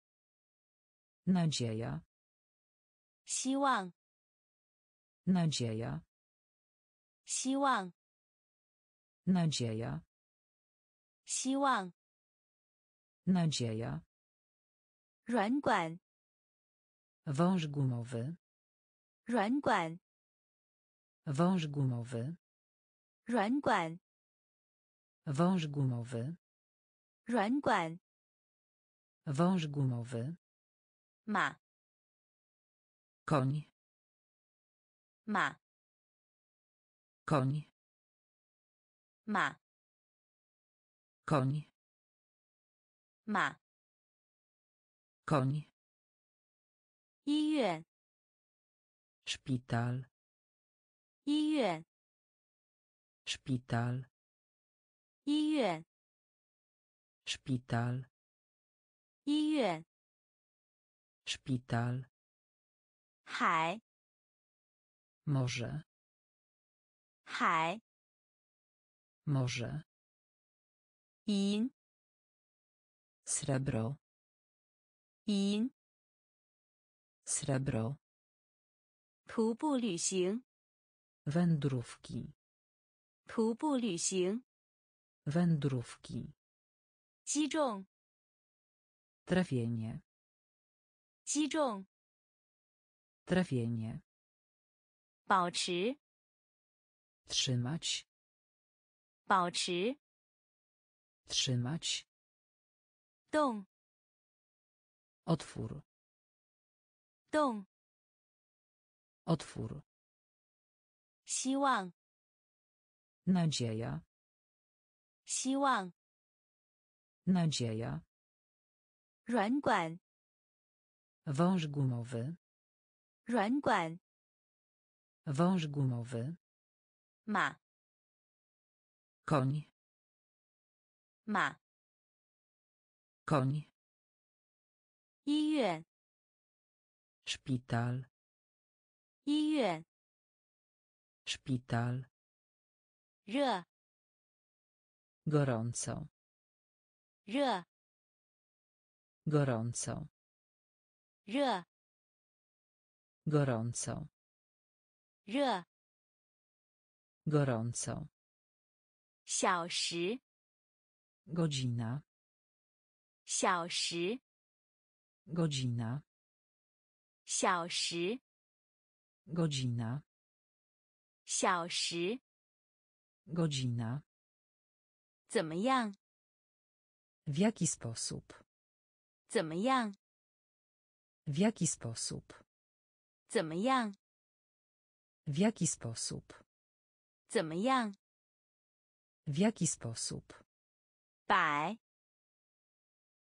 Nadzieja. Siłang. Nadzieja. Siłang. Nadzieja. Siłang. Nadzieja. Ruanguan. Wąż gumowy. Ruanguan. Wąż gumowy. 软管， Wąż gumowy. 软管， Wąż gumowy. 马， Koń. 马， Koń. 马， Koń. 马， Koń. 医院， Szpital. 医院， Szpital. 医院， Szpital. 医院， Szpital. 海， Morze. 海， Morze. 银， Srebro. 银， Srebro. 徒步旅行， Wędrówki. 徒步旅行， Wędrówki. 击中， Trafienie. 击中， Trafienie. 保持， Trzymać. 保持， Trzymać. 动， Otwór. 动， Otwór. 希望， Nadzieja. 希望， Nadzieja. 软管， Wąż gumowy. 软管， Wąż gumowy. 马， Koń. 马， Koń. 医院， Szpital. 医院， Szpital. 热，Gorąco. 热，Gorąco. 热，Gorąco. 热，Gorąco. 小时，Godzina. 小时，Godzina. 小时，Godzina. 小时，Godzina. 怎么样？ W jaki sposób? 怎么样？ W jaki sposób? 怎么样？ W jaki sposób? 怎么样？ W jaki sposób? 百，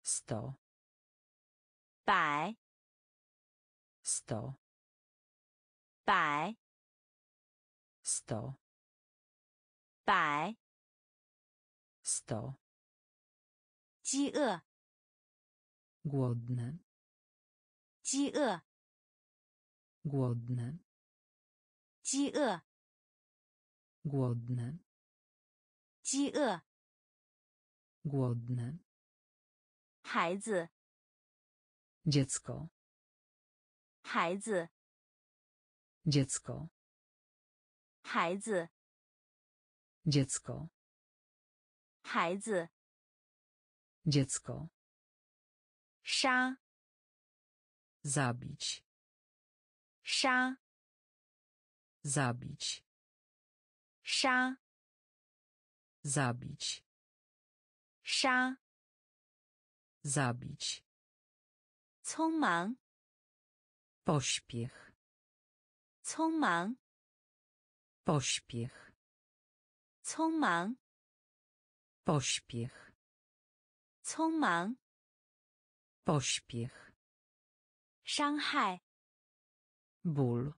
Sto. 百， Sto. 百， Sto. 百，Sto. 饥饿，Głodny. 饥饿，Głodny. 饥饿，Głodny. 饥饿。Głodny. 孩子，Dziecko. 孩子，Dziecko. 孩子，Dziecko. 孩子。 Dziecko. 杀， Zabić. 杀， Zabić. 杀， Zabić. 杀。 Zabić. 匆忙， Pośpiech. 匆忙， Pośpiech. 匆忙，Pośpiech. 匆忙，Pośpiech. 伤害，Ból.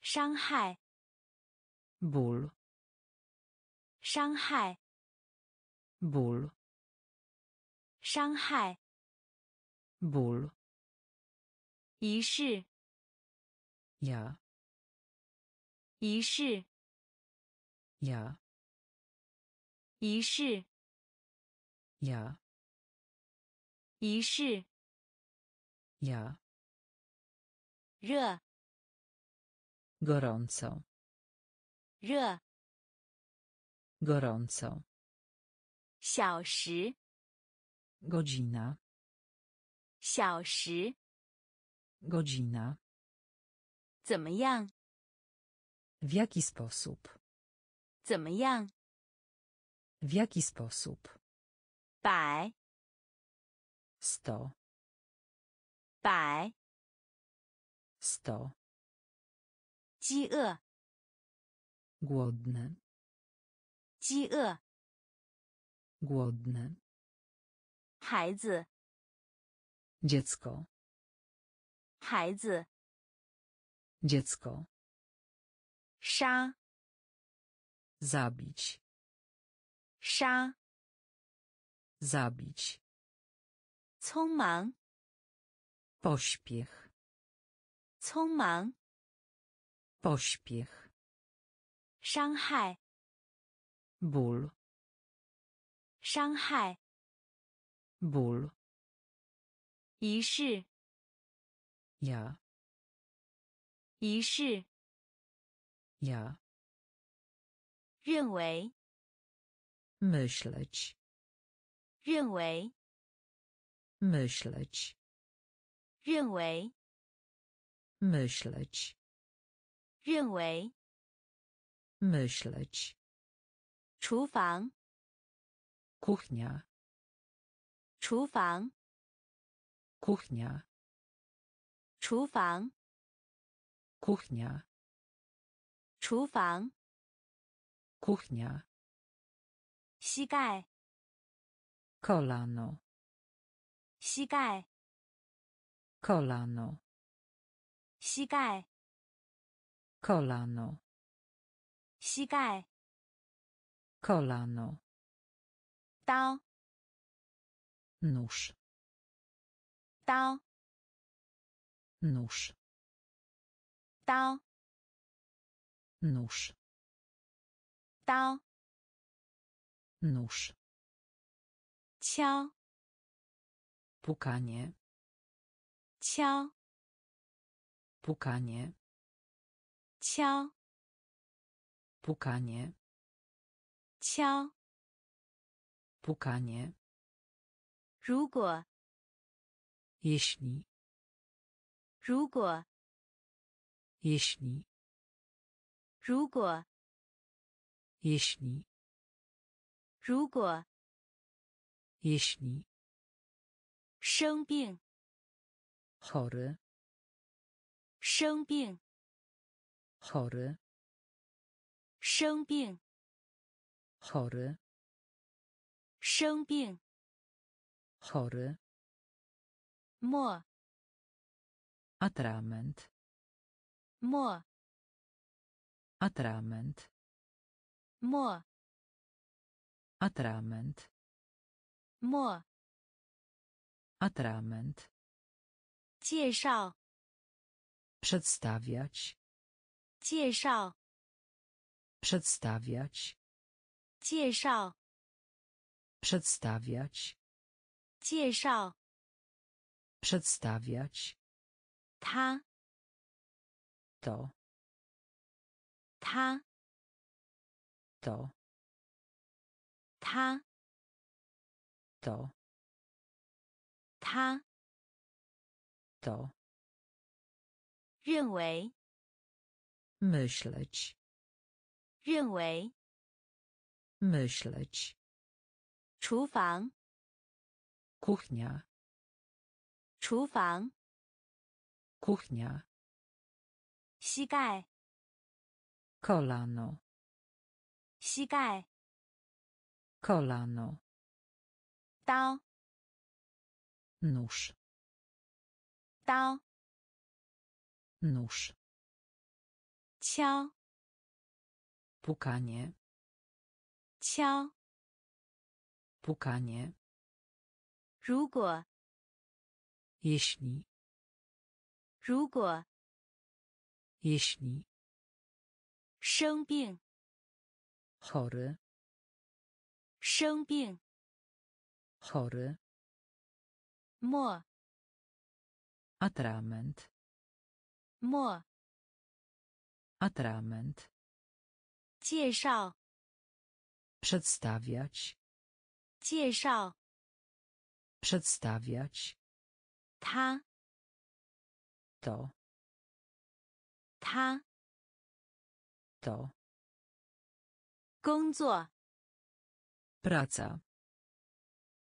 伤害，Ból. 伤害，Ból. 伤害，Ból. 仪式，Ja. 仪式，Ja. 仪式， Ja. 仪式， Ja. 热， Gorąco. 热， Gorąco. 小时， Godzina. 小时， Godzina. 怎么样？ W jaki sposób? 怎么样？ W jaki sposób? 百， Sto. 百， Sto. 饥饿， Głodny. 饥饿， Głodny. 孩子， Dziecko. 孩子， Dziecko. 杀， Zabić. 杀，Zabić. 匆忙，Pośpiech. 匆忙，Pośpiech. 伤害，Ból. 伤害，Ból. 仪式，Ja. 仪式，Ja. 认为，Myśleć. 认为，Myśleć. 认为，Myśleć. 认为，Myśleć. 厨房，Kuchnia. 厨房，Kuchnia. 厨房，Kuchnia. 厨房，Kuchnia. Sigae. Kolano. Sigae. Kolano. Sigae. Kolano. Sigae. Kolano. Dao. Nóż. Dao. Nóż. Dao. Nóż. 刀， Nóż. 敲， Pukanie. 敲， Pukanie. 敲， Pukanie. 敲。 Pukanie. 如果， Jeśli. 如果， Jeśli. 如果， Jeśli. 如果， Jeśli. 生病， Chory. 生病， Chory. 生病， Chory. 生病。 Chory. 末， Atrament. 末， Atrament. Mo. Atrament. Mo. Atrament. Cieszał. Przedstawiać. Cieszał. Przedstawiać. Cieszał. Przedstawiać. Cieszał. Przedstawiać. Ta. To. Ta. To. 他， To. 他。 To. 认为， Myśleć. 认为。 Myśleć. 厨房， Kuchnia. 厨房。 Kuchnia. 膝盖， Kolano. 膝盖，kolano, 刀，nóż, 刀，nóż, 敲，pukanie, 敲。pukanie, 如果，jeśli, 如果 jeśli, 生病，chory, 生病， chory, 末， atrament, 末， atrament, 介绍， przedstawiać, 介绍 przedstawiać, 他， to, 他 to, 工作， praca,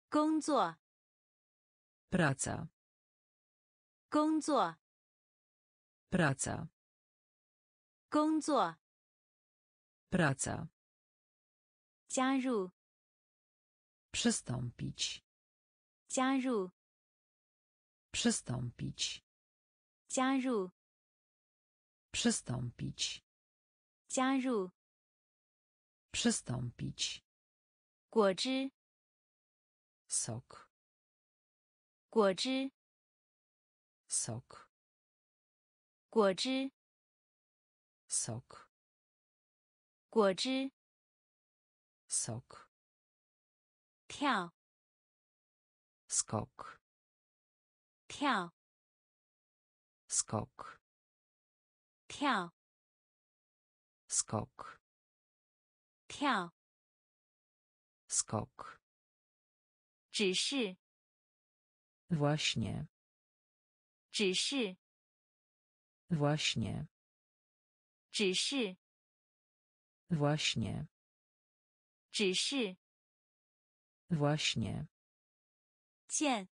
工作， praca, 工作， praca, 工作， praca, 加入， przystąpić, 加入， przystąpić, 加入， przystąpić, 加入， przystąpić, 果汁， sok, 果汁， sok, 果汁， sok, 果汁， sok, 跳， skok, 跳， skok, 跳， skok, 跳， skok, 只是， właśnie, 只是， właśnie, 只是， właśnie, 只是， właśnie, 键，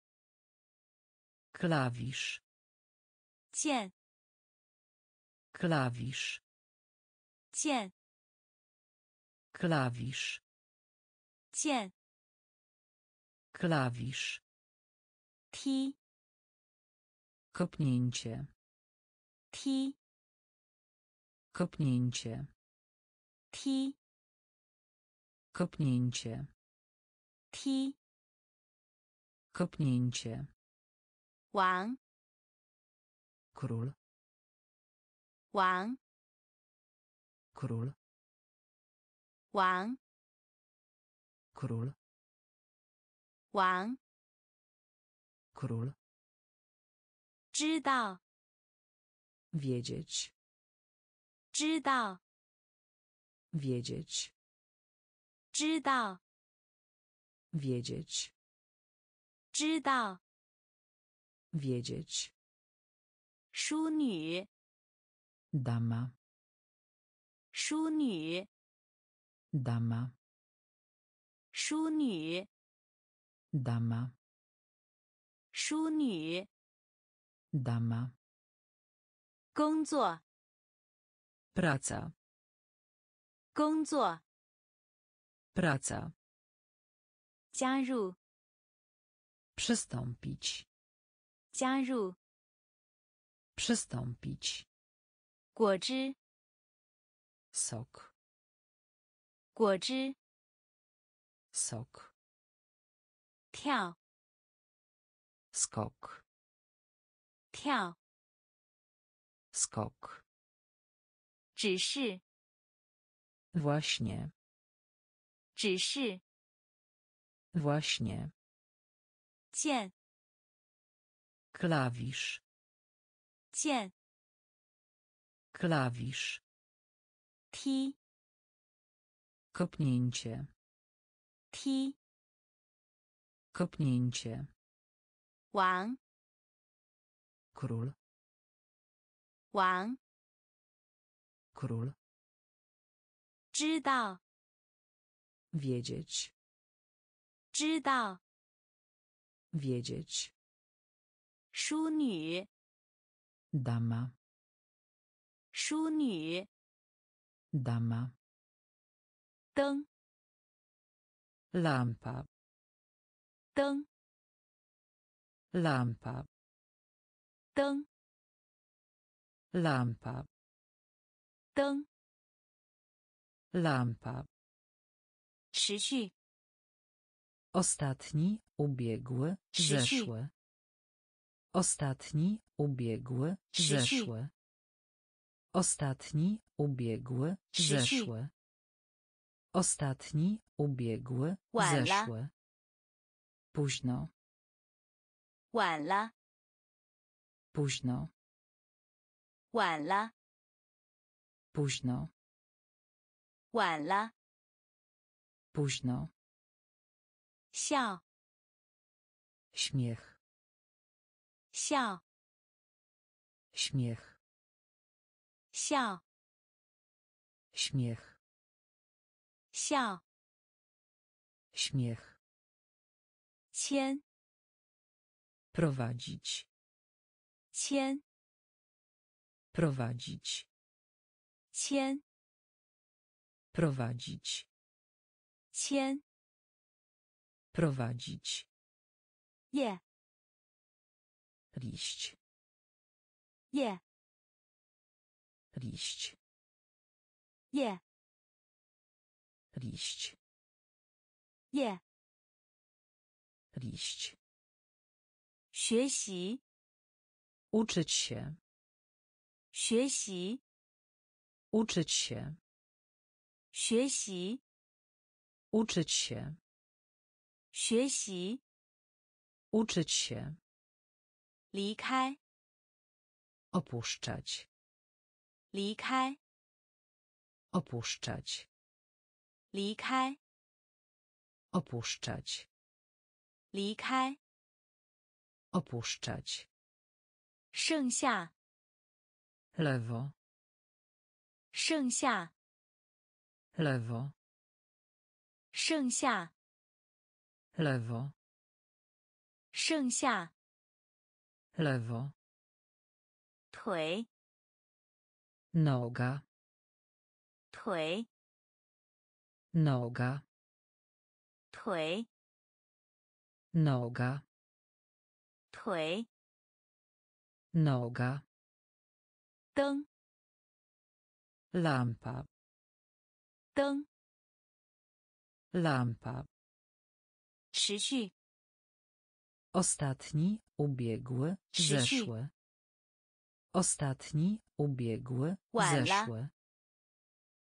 klawisz, 键， klawisz, 键， Klawisz. Cien. Klawisz. Ti. Kopnięcie. Ti. Kopnięcie. Ti. Kopnięcie. Ti. Kopnięcie. Wang. Król. Wang. Król. 王，król, 王知道，wiedzieć, 知道，wiedzieć, 知道，wiedzieć, 知道，wiedzieć, 淑女，dama, 淑女，dama, 淑女， dama, 淑女， dama, 工作， praca, 工作， praca, 加入， przystąpić, 加入， przystąpić, 果汁， sok, 果汁， sok, 跳， skok, 跳， skok, 只是， właśnie, 只是， właśnie, 键， klawisz, 键， klawisz, 踢， kopnięcie, 踢， kopnięcie, 王， król, 王， król, 知道， wiedzieć, 知道， wiedzieć, 淑女， dama, 淑女， dama, 灯， lampa, 灯， lampa, 灯， lampa, 灯， lampa. 持续， Ostatni, ubiegły, Krzysiu. zeszły. Ostatni, ubiegły, Krzysiu. zeszły. Ostatni, ubiegły, Krzysiu. zeszły. Ostatni, ubiegły, zeszły. Późno. Wala. Późno. Wala. Późno. Późno. Siao. Śmiech. Śmiech. Śmiech 笑， śmiech. 牵， Prowadzić, 牵， prowadzić, 牵， prowadzić, 牵， prowadzić. 叶， Liść, 叶， liść, 叶， liść, 叶， liść. 学习， Uczyć się, 学习， uczyć się, 学习， uczyć się, 学习， uczyć się. 离开， Opuszczać, 离开， opuszczać, 离开， opuszczać, 离开， opuszczać. 剩下， Lewo, 剩下， lewo, 剩下， lewo, 剩下， lewo. 腿， Noga, 腿， noga, 腿， noga, 腿， noga. 灯， Lampa, 灯， lampa. 持续， Ostatni, ubiegły, Krzysiu. zeszły. Ostatni, ubiegły, Łala. zeszły.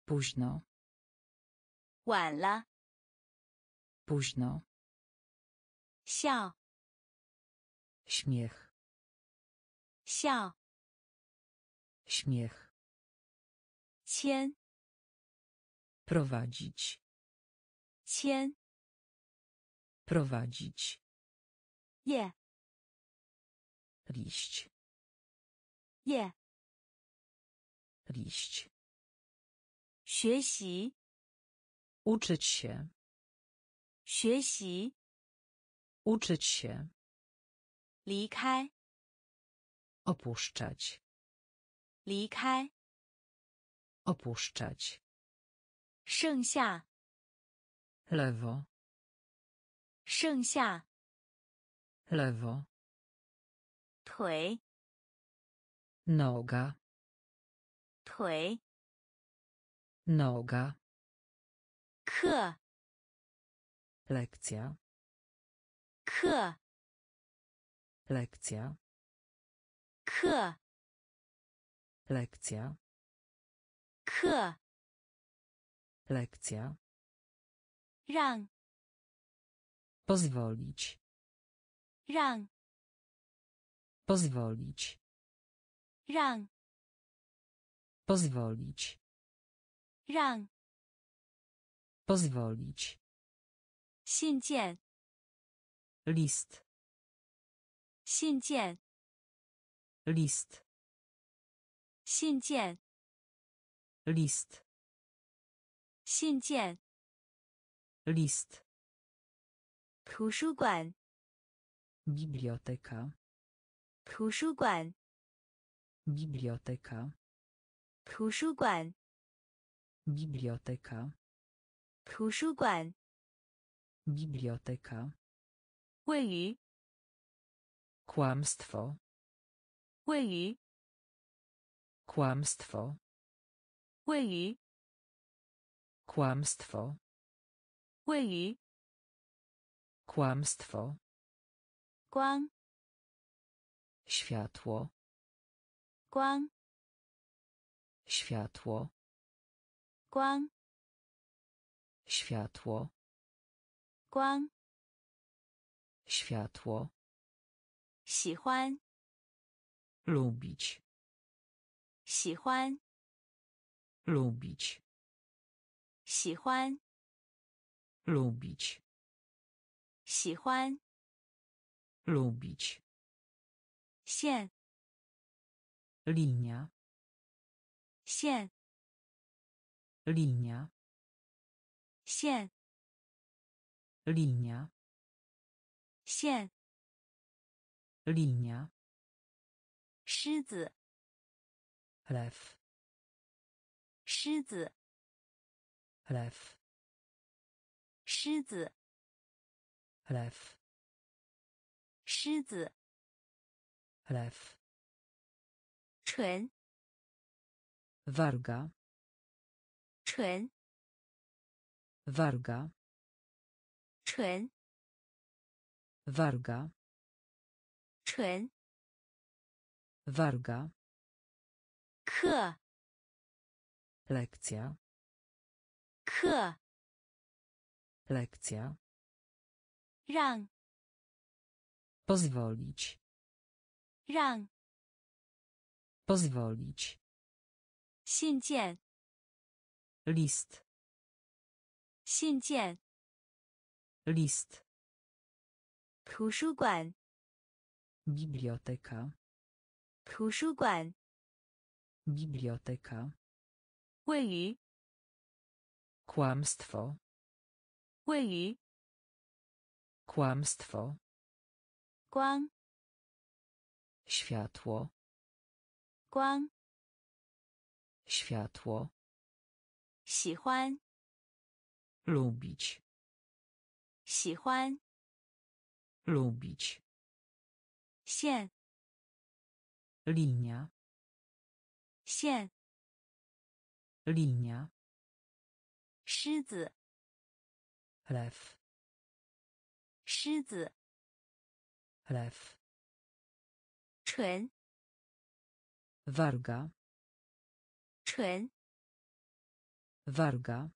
Późno, 晚了， późno. 笑， Śmiech, 笑， śmiech. 牵， Prowadzić, 牵， prowadzić. 叶， Liść, 叶， liść. 学习， Uczyć się, 学习， uczyć się. 离开， Opuszczać, 离开， opuszczać. 剩下， Lewo, 剩下， lewo. 腿， Noga, 腿， noga. 课， Lekcja, 课， lekcja, 课， lekcja, 课， lekcja. 让， Pozwolić, 让， pozwolić, 让， pozwolić, 让， pozwolić. 信件， List, 信件， list, 信件， list, 信件， list. 图书馆， Biblioteka, 图书馆， biblioteka, 图书馆， biblioteka, 图书馆 Biblioteka. 位于 Kłamstwo. 位于 Kłamstwo. 位于 Kłamstwo. 位于 Kłamstwo. 光 Światło. 光 Światło. 光 Światło. 光 Światło. 喜欢 Lubić. 喜欢 Lubić. 喜欢 Lubić. 喜欢 Lubić. 线 Linia. 线 Linia. 线 Linia. 线 Linia. 狮子 Lew. 狮子 Lew. 狮子 Lew. 狮子 Lew. 唇 Warga. 唇 Warga. Chun. Warga. Chun. Warga. K. Lekcja. K. Lekcja. Rang. Pozwolić. Rang. Pozwolić. Xinjian. List. 信件 List. 图书馆 Biblioteka. 图书馆 Biblioteka. 位于 Kłamstwo. 位于 Kłamstwo. 光 Światło. 光 Światło. 喜欢 Lubić. 喜欢 Lubić. 线 Linia. 线 Linia. 狮子 Lew. 狮子 Lew. 唇 Warga. 唇 Warga.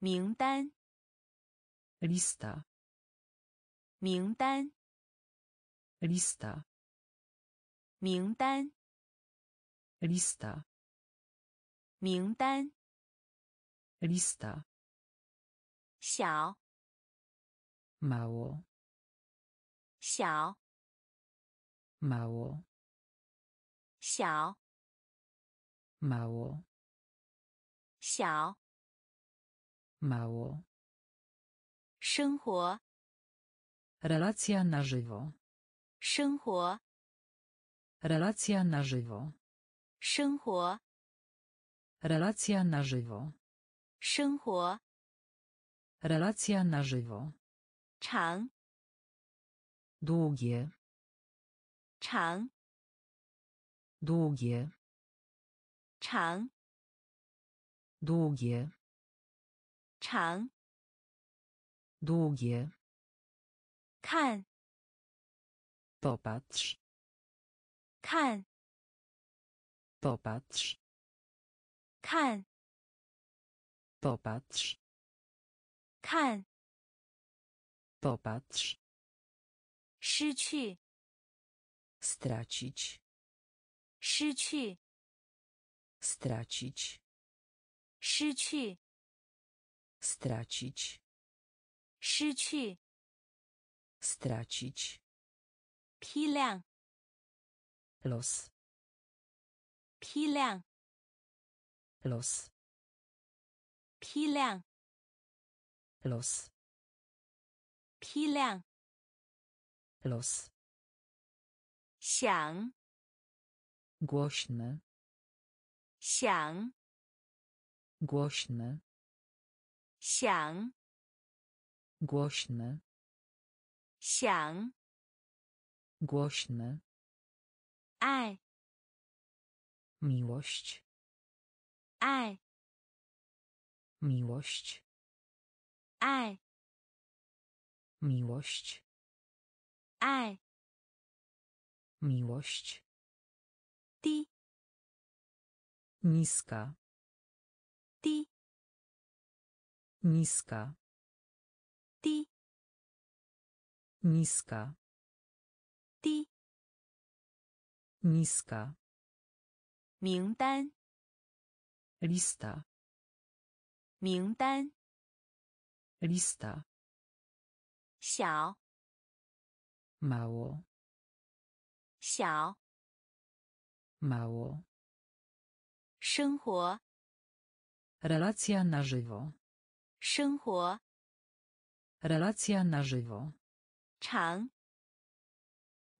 名单 Lista. 名单 Lista. 名单 Lista. 名单 Lista. 小 Mało. 小 Mało. 小 Mało. 小 Mało. 生活 Relacja na żywo. 生活 Relacja na żywo. 生活 Relacja na żywo. 生活 Relacja na żywo. 长 Długie. 长 Długie. 长 Długie. 长 Długie. 看 Popatrz. 看 Popatrz. 看 Popatrz. 看 Popatrz. 失去 Stracić. 失去 Stracić. 失去 Stracić. 失去 Stracić. 批量 Los. 批量 Los. 批量 Los. 批量 Los. 响 Głośny. 响 Głośny. 想， Głośny. 想， Głośny. 爱， Miłość. 爱， Miłość. 爱， Miłość. 爱， Miłość. 低， Niska. 低， Niska. 低， Niska. 低， Niska. 名单， Lista. 名单， Lista. 小， Mało. 小， Mało. 生活， Relacja na żywo. 生活， Relacja na żywo. 长，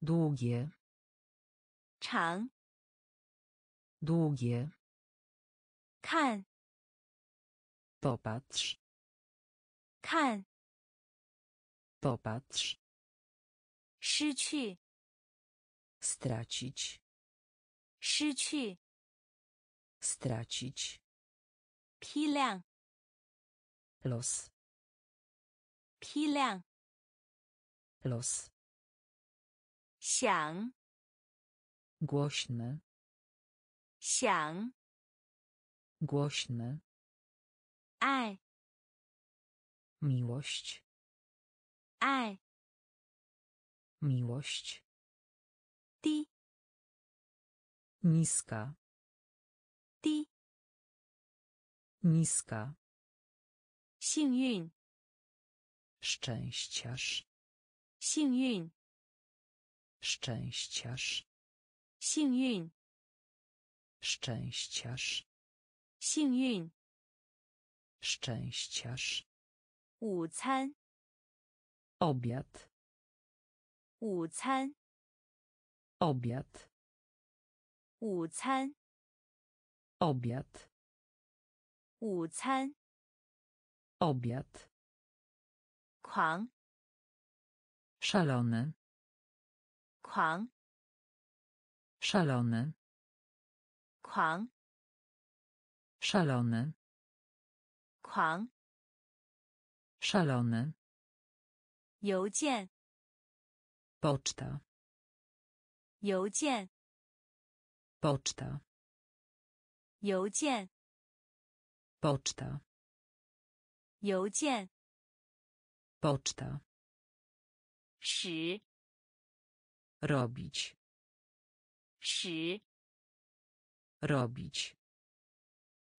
Długie. 长， Długie. 看， Popatrz. 看， Popatrz. 失去， Stracić. 失去， Stracić. 批量， Los. 批量， Los. 想， Głośny. 想， Głośny. 爱， Miłość. 爱， Miłość. 低， Niska. 低， Niska. 幸运， Szczęściarz. 幸运， Szczęściarz. 幸运， Szczęściarz. 幸运， Szczęściarz. 午餐， Obiad. 午餐， Obiad. 午餐， Obiad. 午餐， Obiad. 狂， Szalony. 狂， Szalony. 狂， Szalony. 狂， Szalony. 邮件， Poczta. 邮件， Poczta. 邮件， Poczta. 邮件， Poczta. 使， Robić. 使， Robić.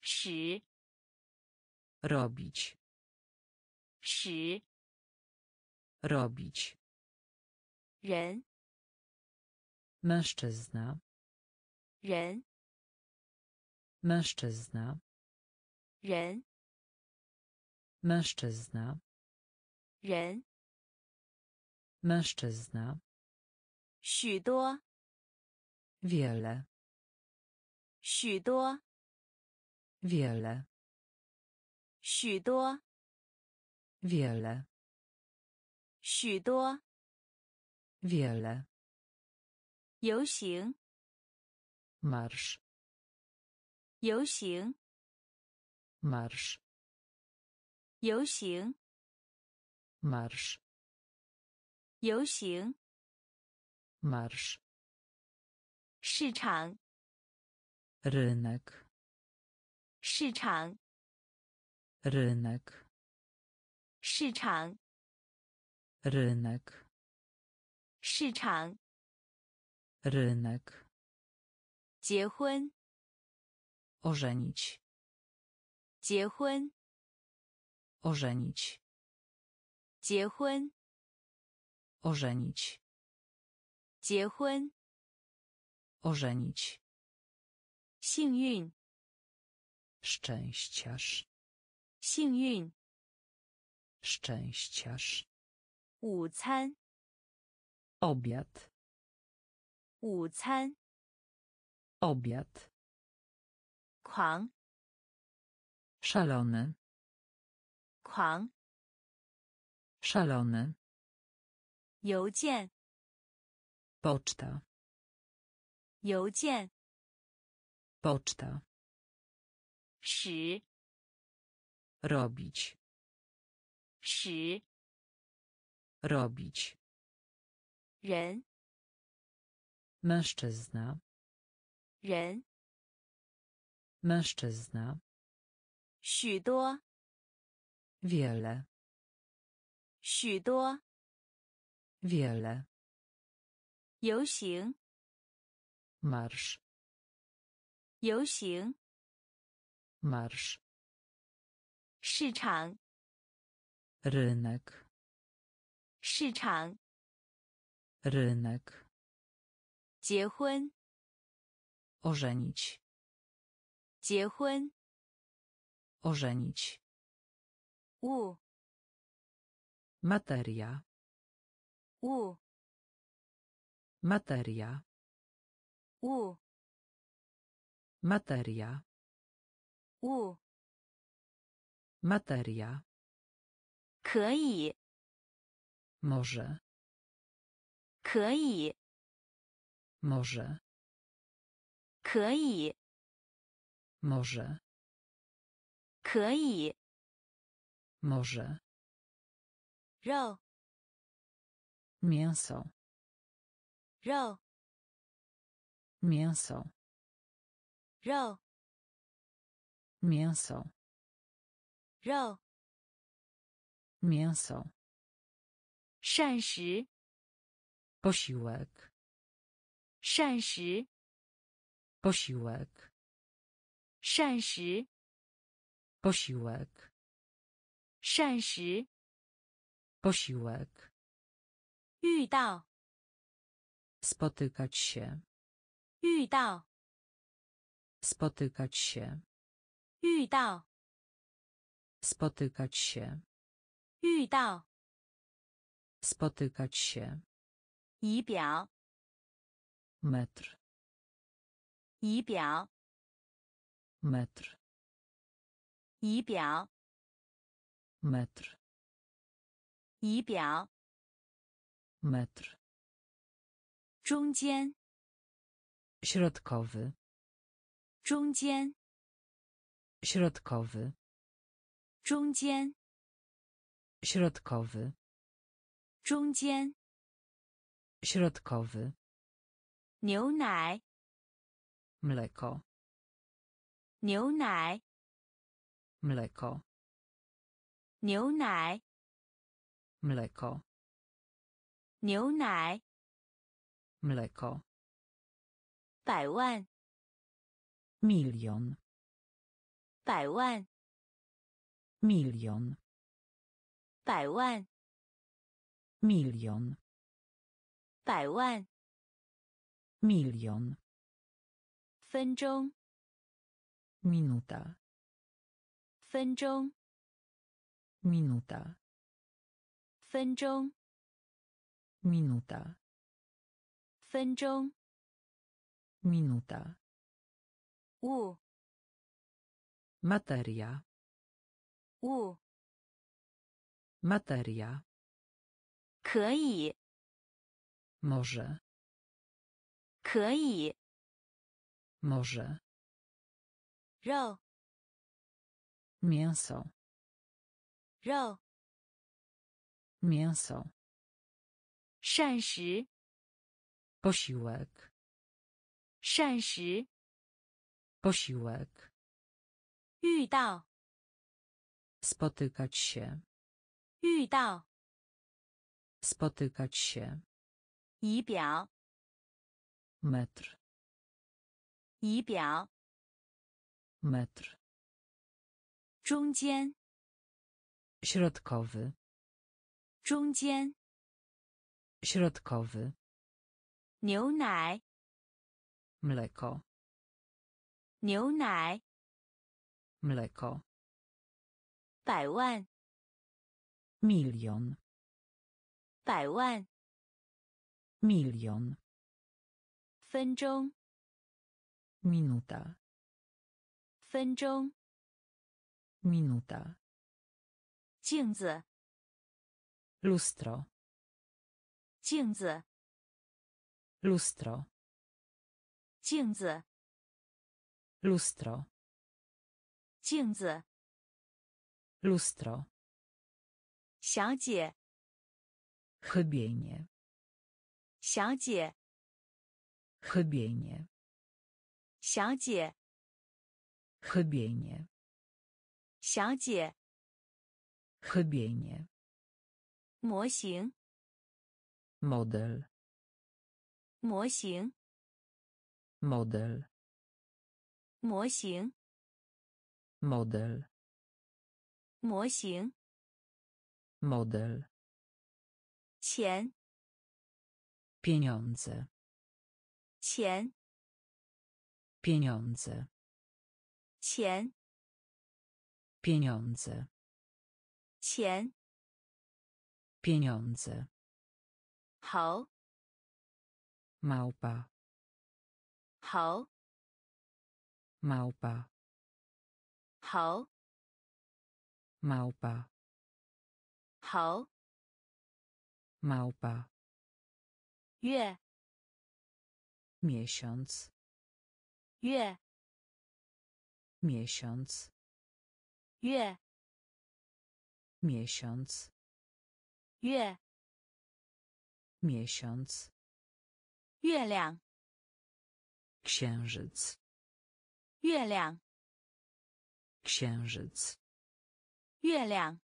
使， Robić. 使， Robić. 人， Mężczyzna. 人， Mężczyzna. 人， Mężczyzna. 人， Mężczyzna. 许多， Wiele. 许多， Wiele. 许多， Wiele. 许多， Wiele. 游行， Marsz. 游行， Marsz. 游行， Marsz. 游行， Marsz. 市场， Rynek. 市场， Rynek. 市场， Rynek. 市场， Rynek. 结婚， Ożenić. 结婚， Ożenić. 结婚， Ożenić. 结婚， Ożenić. 幸运， Szczęściarz. 幸运， Szczęściarz. 午餐， Obiad. 午餐， Obiad. 狂， Szalony. 狂， Szalony. 邮件， Poczta. 邮件， Poczta. 使， Robić. 使， Robić. 人， Mężczyzna. 人， Mężczyzna. 许多， Wiele. 许多， Wiele. 游行， Marsz. 游行， Marsz. 市场， Rynek. 市场， Rynek. 结婚， Ożenić. 结婚， Ożenić. 物， Materia. 物， Materia. 物， Materia. 物， Materia. 可以， Może. 可以， Może. 可以， Może. 可以， Może. 肉， Mięso. 肉， Mięso. 肉， Mięso. 肉， Mięso. 膳食， Posiłek. 膳食， Posiłek. 膳食， Posiłek. 膳食， Posiłek. 遇到， Spotykać się. 遇到， Spotykać się. 遇到， Spotykać się. 遇到， Spotykać się. 仪表， Metr. 仪表， Metr. 仪表， Metr. 仪表， Metr. 中间， Środkowy. 中间， Środkowy. 中间， Środkowy. 中间， Środkowy. 牛奶， Mleko. 牛奶， Mleko. 牛奶，Mleko. 牛奶，Mleko. 百万，Milion. 百万，Milion. 百万，Milion. 百万，Milion. 分钟，Minuta. 分钟，Minuta. 分钟， Minuta. 分钟， Minuta. 物， Materia. 物， Materia. 可以， Może. 可以， Może. 肉， Mięso. 肉， Mięso. 膳食， Posiłek. 膳食， Posiłek. 遇到， Spotykać się. 遇到， Spotykać się. 仪表， Metr. 仪表， Metr. 中间， Środkowy. 中间， Środkowy. 牛奶， Mleko. 牛奶， Mleko. 百万， Milion. 百万， Milion. 分钟， Minuta. 分钟， Minuta. 镜子，lustro, 镜子，lustro, 镜子，lustro, 镜子，lustro, 小姐，chybienie, 小姐，chybienie, 小姐，chybienie, 小姐，chybienie, 模型， model, 模型， model, 模型， model, 模型， model, 钱， pieniądze, 钱， pieniądze, 钱， pieniądze, 钱， pieniądze, 好， małpa, 好， małpa, 好， małpa, 好， małpa, 月， miesiąc, 月， miesiąc, 月， miesiąc, 月， miesiąc, 月亮， księżyc, 月亮， księżyc, 月亮，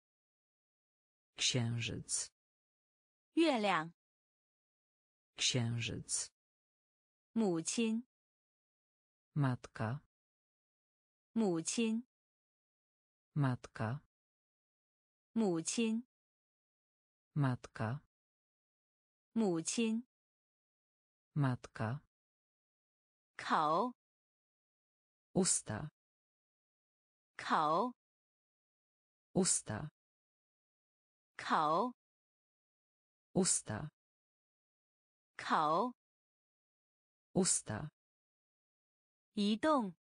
księżyc, 月亮， księżyc, 母亲， matka, 母亲， matka, 母亲， matka, 母亲， matka, 烤， usta, 烤， usta, 烤， usta, 烤， usta, 移动，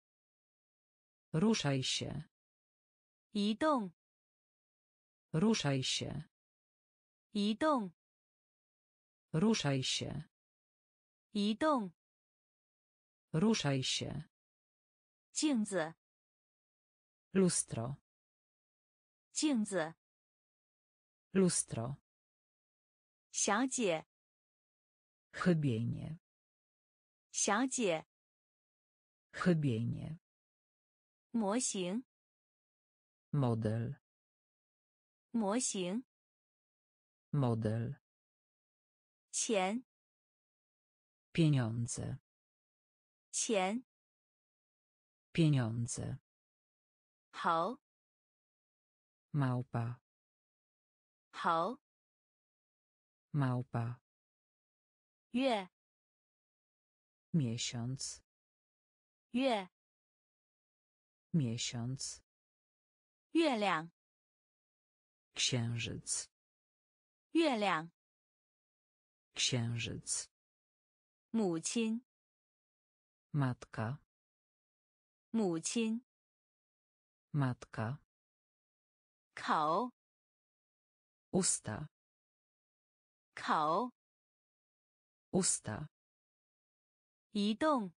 ruszaj się, 移动， ruszaj się, 移动， ruszaj się, 移动， ruszaj się, 镜子， lustro, 镜子， lustro, 小姐， chybienie, 小姐， chybienie, 模型， model, 模型，model, 钱，pieniądze, 钱，pieniądze, 好，małpa, 好，małpa, 月，miesiąc, 月，miesiąc, 月亮，księżyc, 月亮， księżyc, 母亲， matka, 母亲， matka, 烤， usta, 烤， usta, 移动，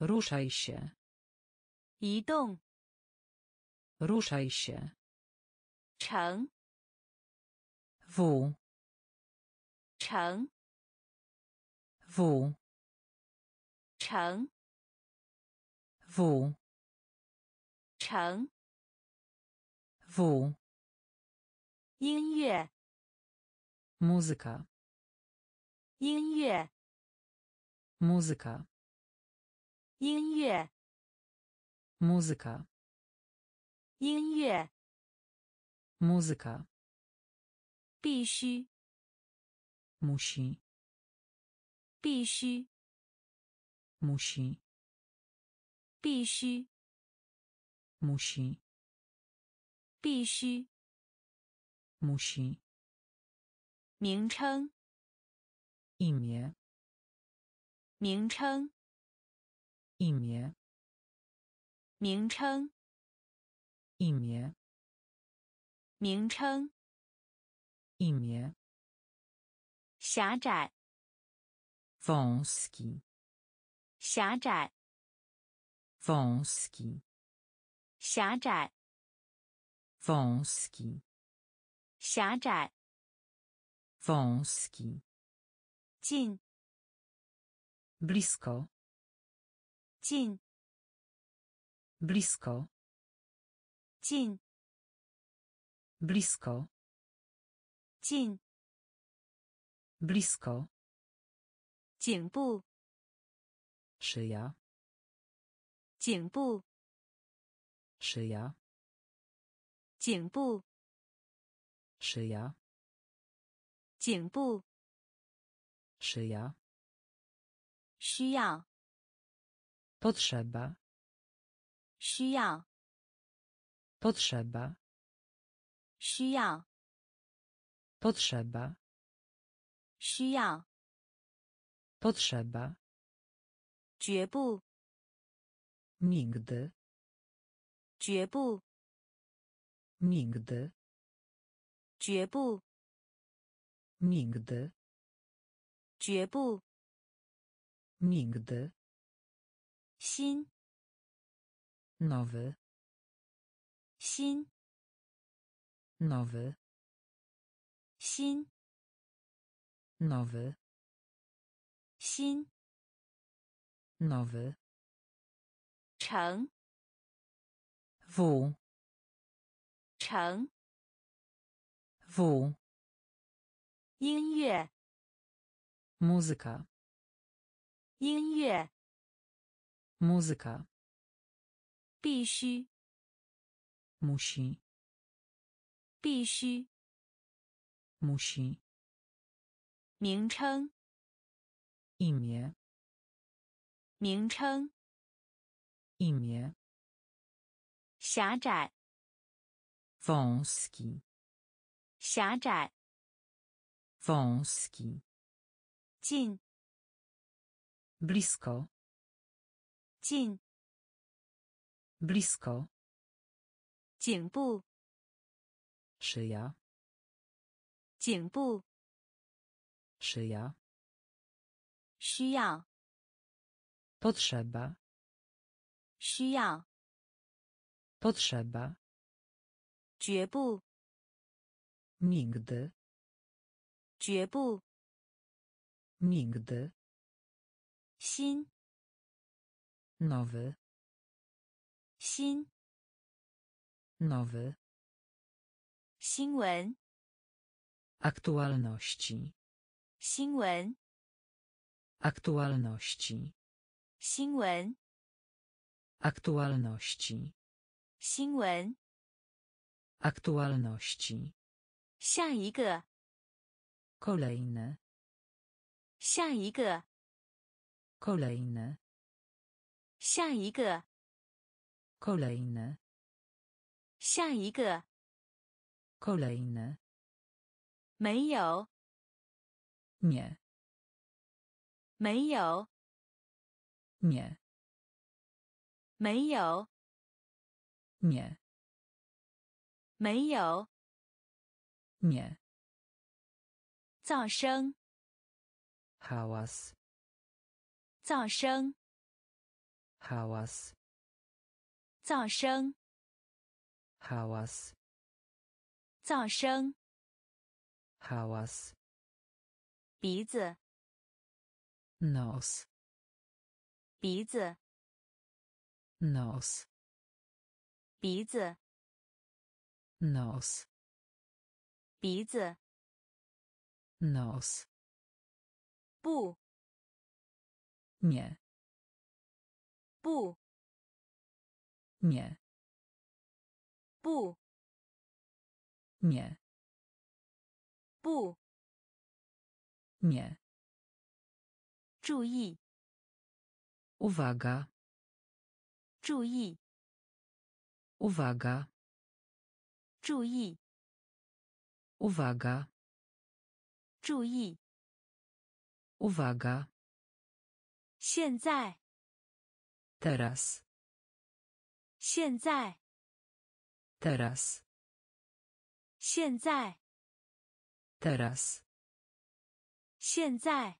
ruszaj się, 移动， ruszaj się, 乘，w, 乘，w, 乘，w, 乘，w, 音乐，muzyka, 音乐，muzyka, 音乐，muzyka, 音乐，muzyka, 必须，musi, 必须，musi, 必须，musi, 必须，musi, 名称，imię, 名称，imię, 名称，imię, 名称， imię, 狭窄， wąski, 狭窄， wąski, 狭窄， wąski, 狭窄， wąski, 近， blisko, 近， blisko, 近， blisko, 近， blisko, 颈部， szyja, 颈部， szyja, 颈部， szyja, 颈部， szyja, 需要， potrzeba, 需要， potrzeba, 需要， potrzeba, 需要， potrzeba, 绝不， nigdy, 绝不， nigdy, 绝不， nigdy, 绝不， nigdy, 新， nowy, 新， nowy, 新， nowy, 新， nowy, 成， w, 成， w, 音乐， muzyka, 音乐， muzyka, 必须， musi, 必须，musi, 名称，imię, 名称，imię, 狭窄，wąski, 狭窄，wąski, 近，blisko, 近，blisko, 颈部，szyja, 颈部， szyja, 需要， potrzeba, 需要， potrzeba, 绝不， nigdy, 绝不， nigdy, 新， nowy, 新， nowy, 新闻，aktualności, 新闻，aktualności, 新闻，aktualności, 新闻，aktualności, 下一个，kolejne, 下一个，kolejne, 下一个，kolejne, 下一个，kolejne, 没有， nie, 没有， nie, 没有， nie, 没有， nie, 噪声， hałas, 噪声， hałas, 噪声， hałas, 噪声，hałas, 鼻子，nose，鼻子，nose，鼻子，nose，鼻子，nose，不，nie, 不，nie, 不，nie, 不， nie, 注意， uwaga, 注意， uwaga, 注意， uwaga, 注意， uwaga, 现在， teraz, 现在， teraz, 现在， Teraz. 现在，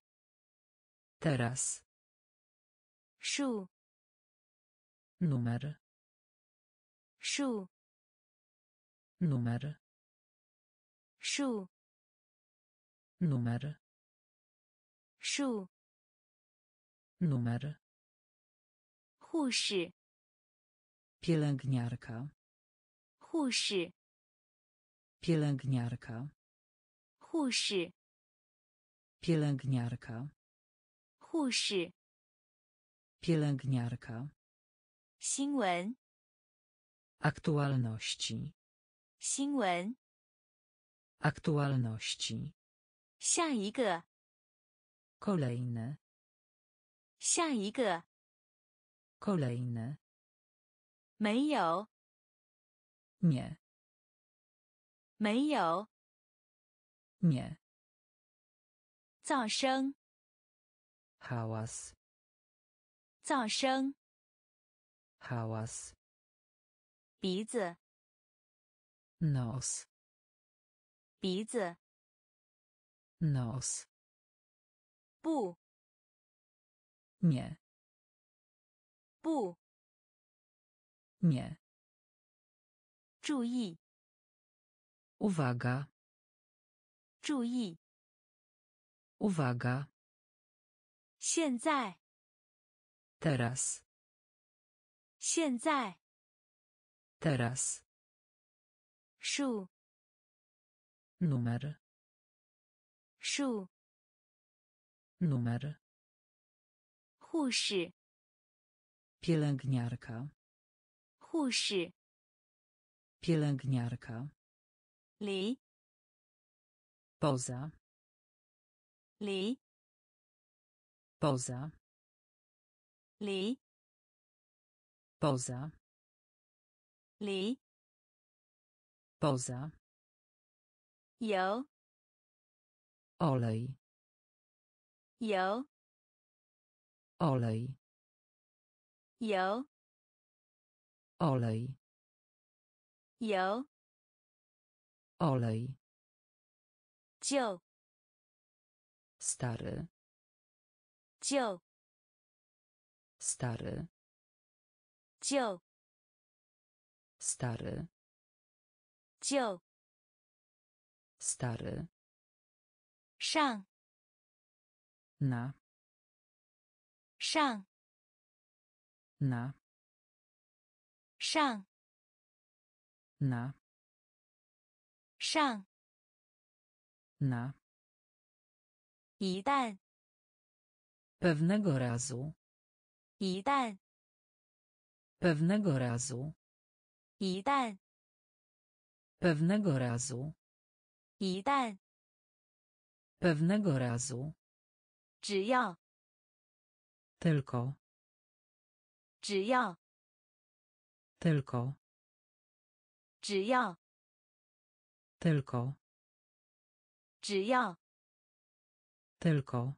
Teraz. 数， Numer. 数， Numer. 数， Numer. 数， Numer. 护士， Pielęgniarka. 护士， Pielęgniarka. 护士， Pielęgniarka. 护士。 Pielęgniarka. 新闻， Aktualności. 新闻。 Aktualności. 下一个， Kolejne. 下一个， Kolejne. 没有， Nie. 没有。Nie. 噪声，Hałas. 噪声。Hałas. 鼻子，Nose. 鼻子。Nos. 不，Nie. 不，Nie. 注意，Uwaga. 注意。 Uwaga. 现在， Teraz. 现在。 Teraz. 数， Numer. 数。 Numer. 护士， Pielęgniarka. 护士。 Pielęgniarka. Li. Poza. Li. Poza. Li. Poza. Li. Poza. Yo. Olej. Yo. Olej. Yo. Olej. Yo. Olej. Dział. Stary. Dział. Stary. Dział. Stary. Dział. Stary. Szang. Na. Szang. Na. Szang. Na 上。 Na. 一旦， Pewnego razu. 一旦， Pewnego razu. 一旦， Pewnego razu. 一旦。 Pewnego razu. 只要， Tylko. 只要， Tylko. 只要， Tylko. 只要。 Tylko.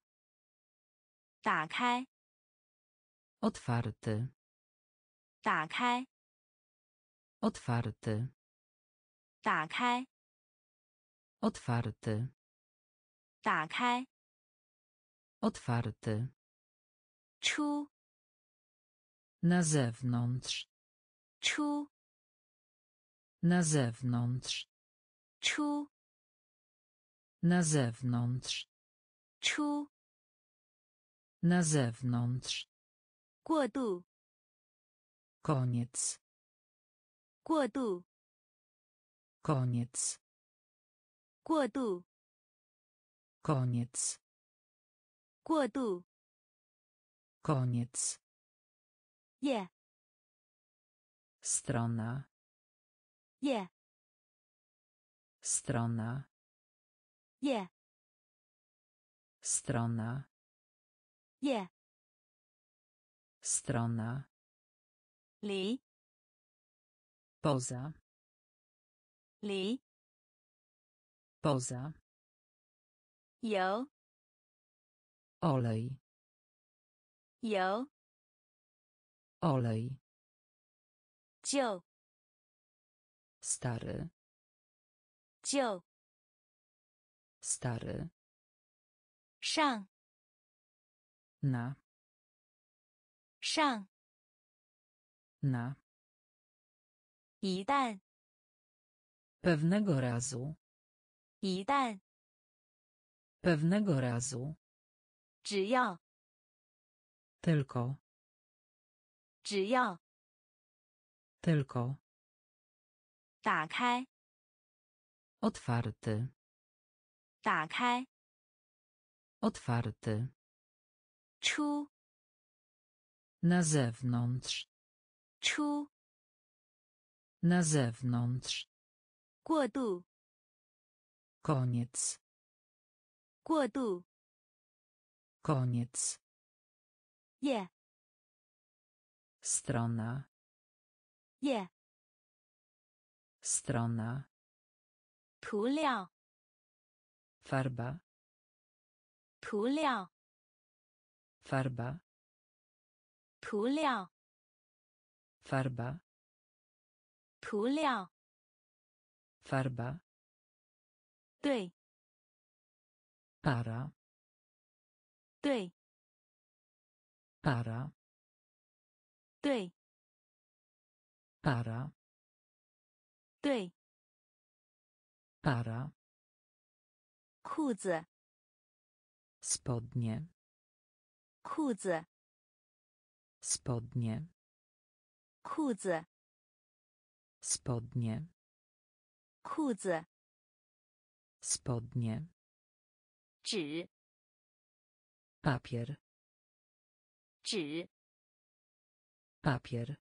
打开， Otwarty. 打开， Otwarty. 打开， Otwarty. 打开。 Otwarty. 出， Na zewnątrz. 出， Na zewnątrz. Chu. Na zewnątrz. Chu. Na zewnątrz. Głodu. Koniec. Głodu. Koniec. Głodu. Koniec. Głodu. Koniec. Je. Strona. Je. Strona. Je. Strona. Je. Strona. Li. Poza. Li. Poza. Jo. Olej. Jo. Olej. Cio. Stary. 就 Stary. 上 Na. 上 Na. 一旦 Pewnego razu. 一旦 Pewnego razu. 只要 Tylko. 只要 Tylko. 打开 Otwarty. 打开 Otwarty. 出 Na zewnątrz. 出 Na zewnątrz. 过渡 Koniec. 过渡 Koniec. 页 Strona. 页 Strona. 涂料 Farba. 涂料 Farba. 涂料 Farba. 涂料 Farba. 对 Para. 对 Para. 对 Para. 对 Para. 裤子 Spodnie. 裤子 Spodnie. 裤子 Spodnie. 裤子 Spodnie. 纸 Papier. 纸 Papier.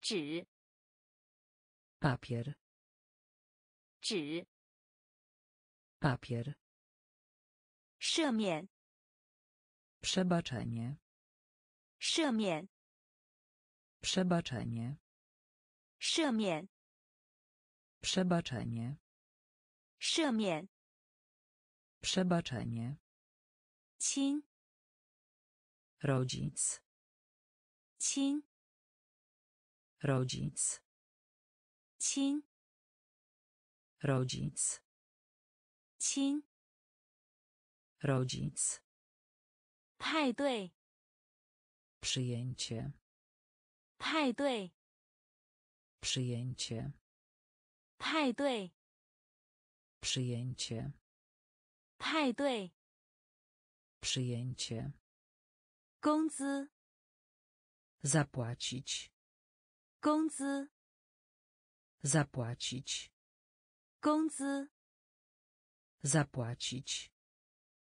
纸 Papier. 纸 Papier. 赦免 Przebaczenie. 赦免 Przebaczenie. 赦免 Przebaczenie. 赦免 Przebaczenie. 亲 Rodzic. 亲 Rodzic. 亲 Rodzic. 亲 Rodzic. 派对 Przyjęcie. 派对 Przyjęcie. 派对 Przyjęcie. 派对 Przyjęcie. 工资 Zapłacić. 工资 Zapłacić. 工资 Zapłacić.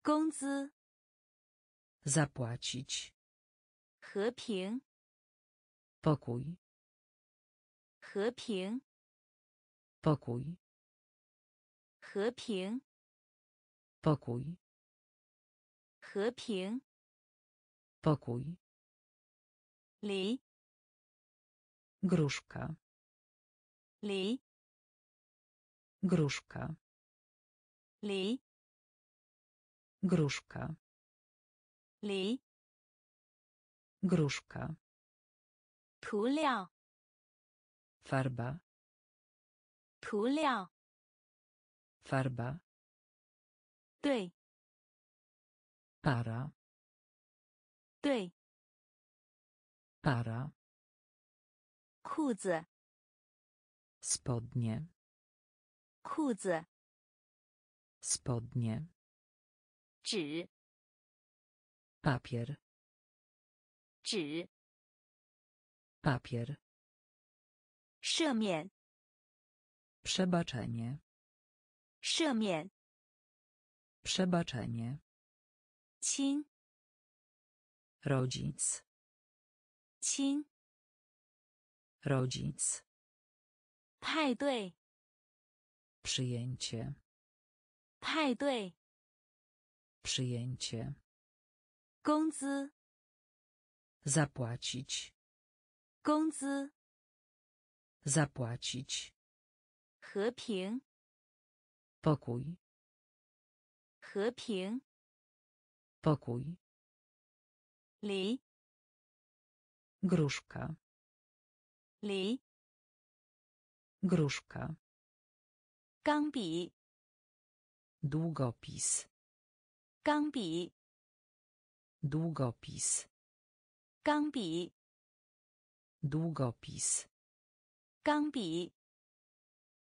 工资 Zapłacić. 和平 Pokój. 和平 Pokój. 和平 Pokój. 和平 Pokój. 离 Gruszka. 离 Gruszka. Li. Gruszka. Li. Gruszka. Tulia. Farba. Tulia. Farba. Dej. Para. Dej. Para. Kudze. Spodnie. 裤子 Spodnie. 纸 Papier. 纸 Papier. 赦免 Przebaczenie. 赦免 Przebaczenie. 亲 Rodzic. 亲 Rodzic. 派对 Przyjęcie. 派对 Przyjęcie. 工资 Zapłacić. 工资 Zapłacić. 和平 Pokój. 和平 Pokój. 离 Gruszka. 离 Gruszka. 钢笔， Długopis. 钢笔， Długopis. 钢笔， Długopis. 钢笔，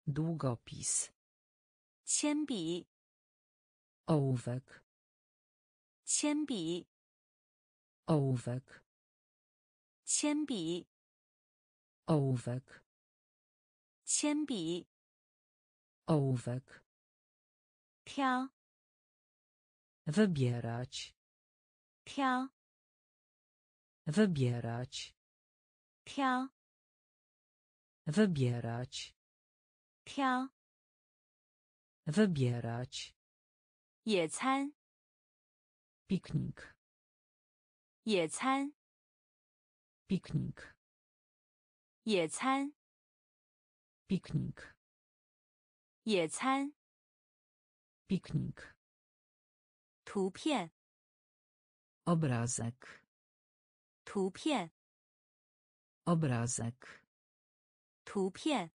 Długopis. 铅笔， Ołówek. 铅笔， Ołówek. 铅笔， Ołówek. 铅笔， Ołówek. Tiao. Wybierać. Tiao. Wybierać. Tiao. Wybierać. Tiao. Wybierać. Jecán. Piknik. Jecán. Piknik. Piknik. 野餐， Piknik. 图片， Obrazek. 图片， Obrazek. 图片，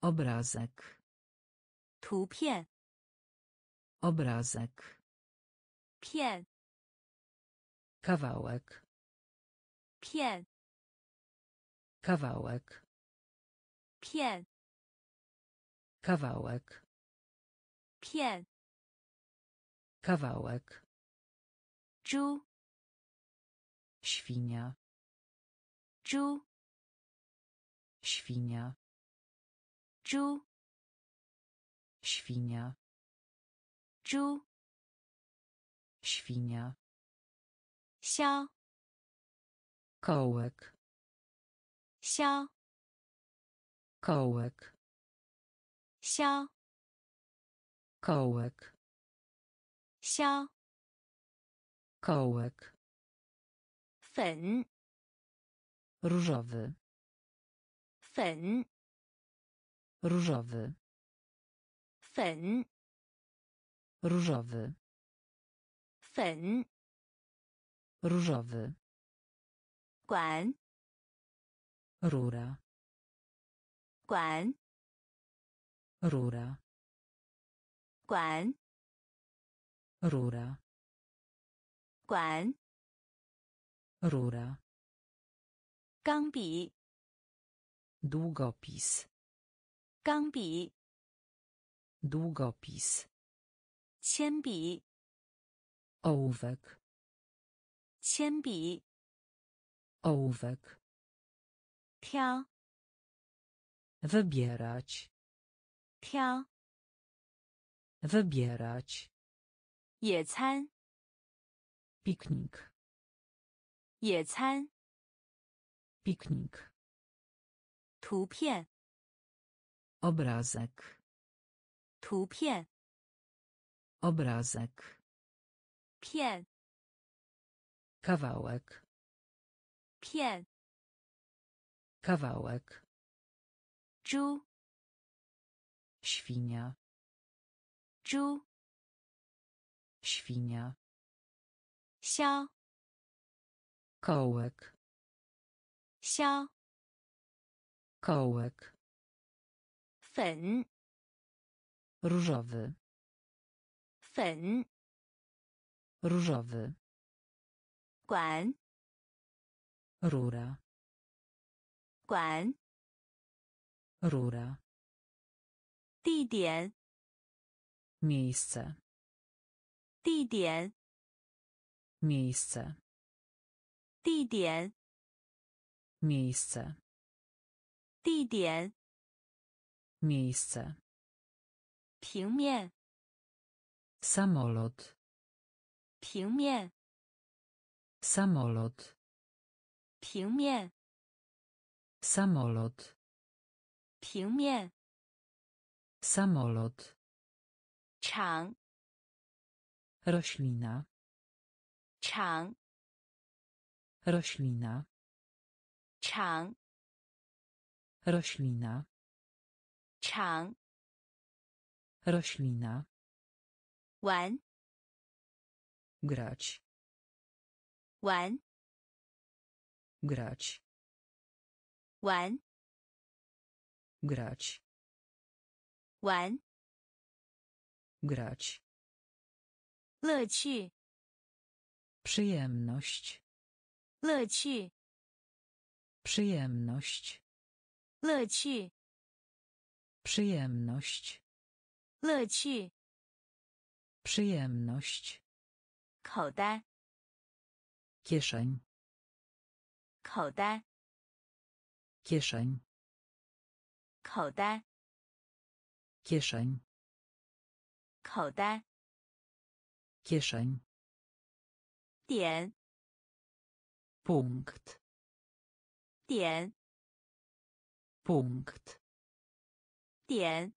Obrazek. 图片， Obrazek. 片， Kawałek. 片， Kawałek. 片， Kawałek. Pien. Kawałek. Dżu. Świnia. Dżu. Świnia. Dżu. Świnia. Dżu. Świnia. Sia. Kołek. Sia. Kołek. Sio. Kołek. Sio. Kołek. Fen. Różowy. Fen. Różowy. Fen. Różowy. Fen. Różowy. Guan. Rura. Guan Rura. 管， Rura. 管， Rura. 钢笔， Długopis. 钢笔， Długopis. 铅笔， Ołówek. 铅笔， Ołówek. 挑， Wybierać. 挑， Wybierać. 野餐， Piknik. 野餐， Piknik. 图片， Obrazek. 图片， Obrazek. 片， Kawałek. 片， Kawałek. 猪， Świnia. Zhu. Świnia. Xiao. Kołek. Xiao. Kołek. Fen. Różowy. Fen. Różowy. Guan. Rura. Guan. Rura. 地点，Miejsce. 地点，Miejsce. 地点，Miejsce. 地点，Miejsce. 平面，Samolot. 平面，Samolot. 平面，Samolot. 平面，Samolot. Chang. Roślina. Chang. Roślina. Chang. Roślina. Chang. Roślina. Wan. Grać. Wan. Grać. Wan. Grać. 玩， grać, 乐趣， przyjemność, 乐趣， przyjemność, 乐趣， przyjemność, 乐趣， przyjemność, 口袋， kieszeń, 口袋， kieszeń, 口袋， kieszeń, 口袋，kieszeń, 点，punkt, 点，punkt, 点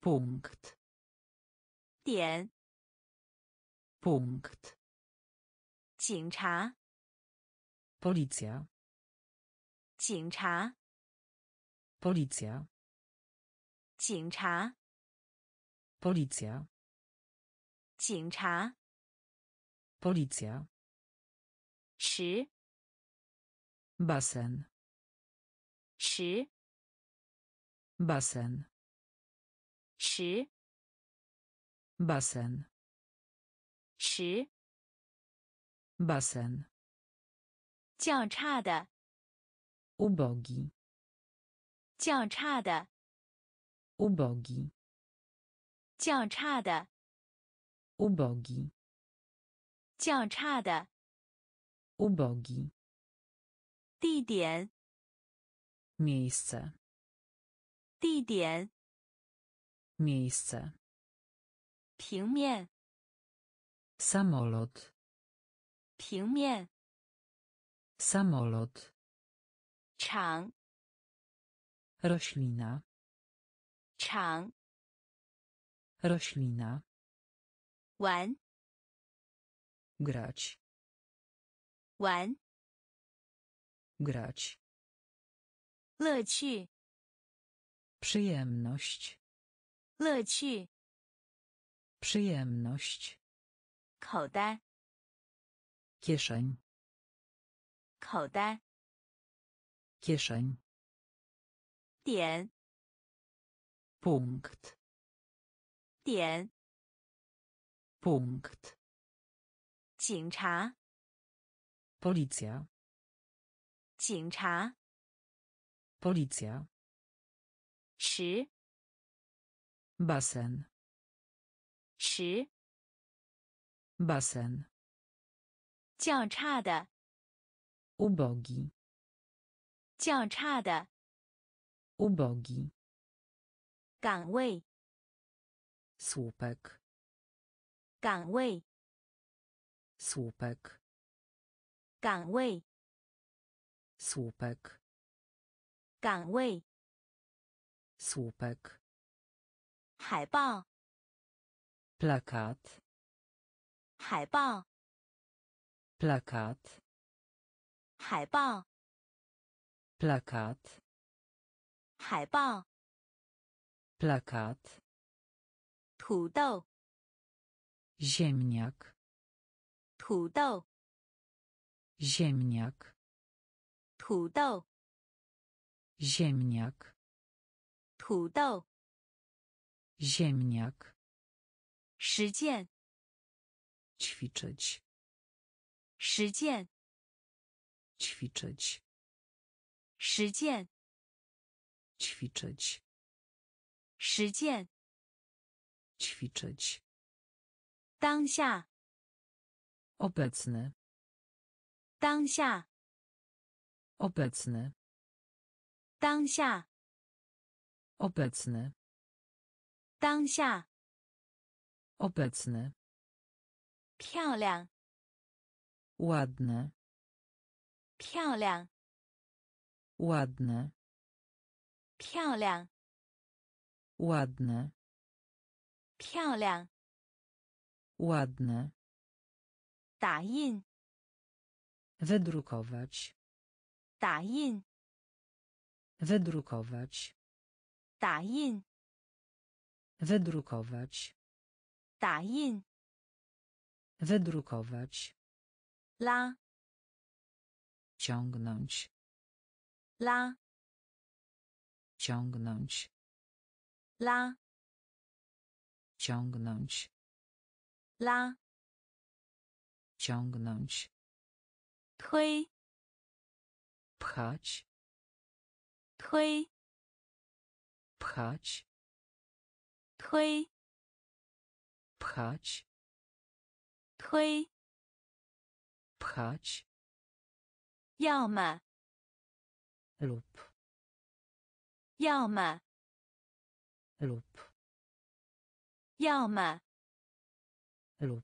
，punkt, 点，punkt, 警察，policja, 警察，policja, 警察，policja, 警察，policja, 池，basen, 池，basen, 池，basen, 池，basen, 较差的，ubogi, 较差的，ubogi, 较差的， ubogi, 较差的， ubogi, 地点， miejsce, 地点， miejsce, 平面， samolot, 平面， samolot, 场， roślina, 场， roślina, 玩， grać, 玩， grać, 乐趣， przyjemność, 乐趣， przyjemność, 口袋， kieszeń, 口袋， kieszeń, 点， punkt, 点， punkt, 警察， policja, 警察， policja, 池， basen, 池， basen, 较差的， ubogi, 较差的， ubogi, 岗位，słupek, 岗位，słupek, 岗位，słupek, 岗位，słupek, 海报，plakat, 海报，plakat, 海报，plakat, 海报，plakat, 土豆， ziemniak, 土豆， ziemniak, 土豆， ziemniak, 土豆， ziemniak, 实践， ćwiczyć, 实践， ćwiczyć, 实践， ćwiczyć, 实践， ćwiczyć, 当下， obecny, 当下， obecny, 当下， obecny, 当下， obecny, 漂亮， ładny, 漂亮， ładny, 漂亮， ładny, 漂亮， ładny, 打印， wydrukować, 打印， wydrukować, 打印， wydrukować, 打印， wydrukować, 拉， ciągnąć, 拉， ciągnąć, La. Ciągnąć. La. Ciągnąć. Tchui. Pchać. Tchui. Pchać. Tchui. Pchać. Tchui. Pchać. Jałma. Lub. Jałma lub, 要么， lub,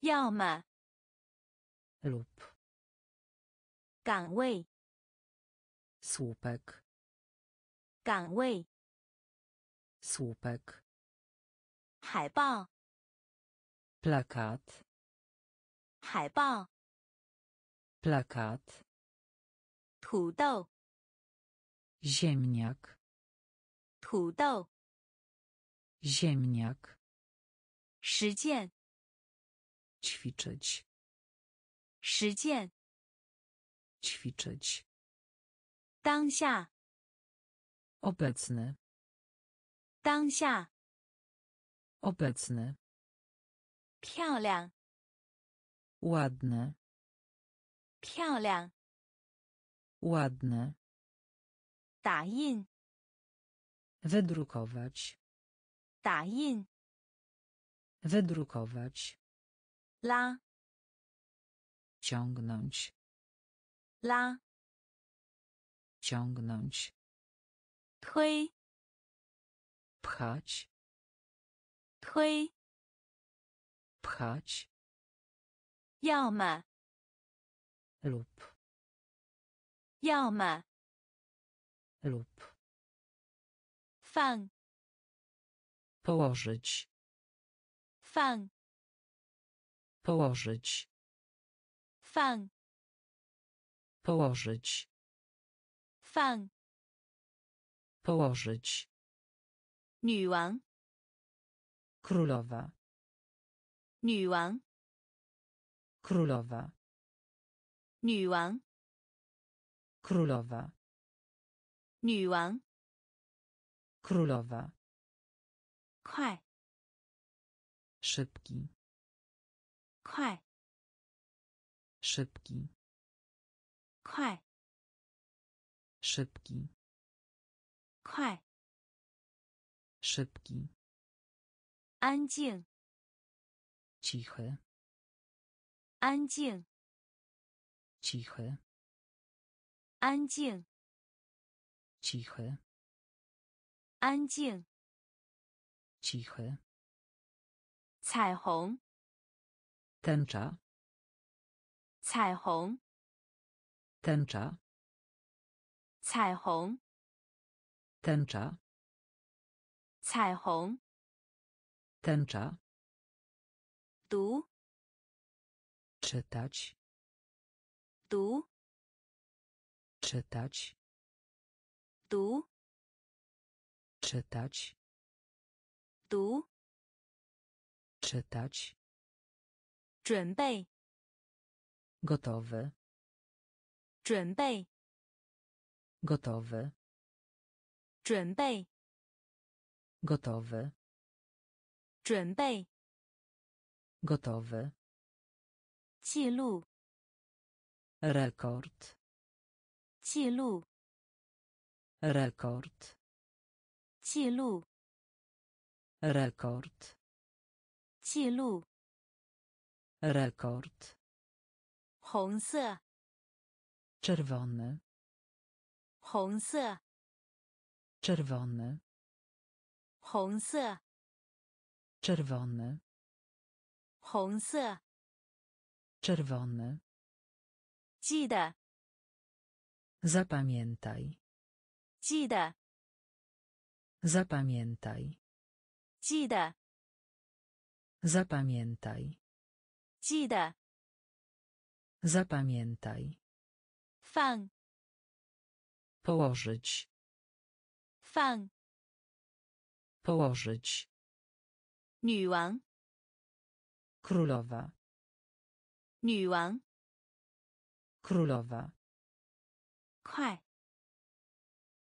要么， lub, 岗位， słupek, 岗位， słupek, 海报， plakat, 海报， plakat, 土豆， ziemniak, 土豆， ziemniak, 实践， ćwiczyć, 实践， ćwiczyć, 当下， obecny, 当下， obecny, 漂亮， ładny, 漂亮， ładny, 打印， Wydrukować. 打印. Wydrukować. La. Ciągnąć. La. Ciągnąć. Tchui. Pchać. Tchui. Pchać. Jałma. Lub. Jałma. Lub. Fan. Położyć. fang Położyć. fang Położyć. fang Położyć. Niuan. Królowa. Niuan. Królowa. Niuan. Królowa. Królowa. Kwaj. Szybki. Kwaj. Szybki. Kwaj. Szybki. Kwaj. Szybki. Anjing. Cichy. Anjing. Cichy. Anjing. Cichy. 安静，cichy, 彩虹，tęcza, 彩虹，tęcza, 彩虹，tęcza, 彩虹，tęcza, 读，czytać, 读，czytać, 读，czytać, 读， czytać, 准备， gotowy, 准备， gotowy, 准备， gotowy, 准备， gotowy, 记录， rekord, 记录， rekord, 记录， rekord, 记录， rekord, 红色， czerwony, 红色， czerwony, 红色， czerwony, 红色， czerwony, 记得， zapamiętaj, 记得， zapamiętaj, 记得， zapamiętaj, 记得， zapamiętaj, 放， położyć, 放， położyć, 女王， królowa, 女王， królowa, 快，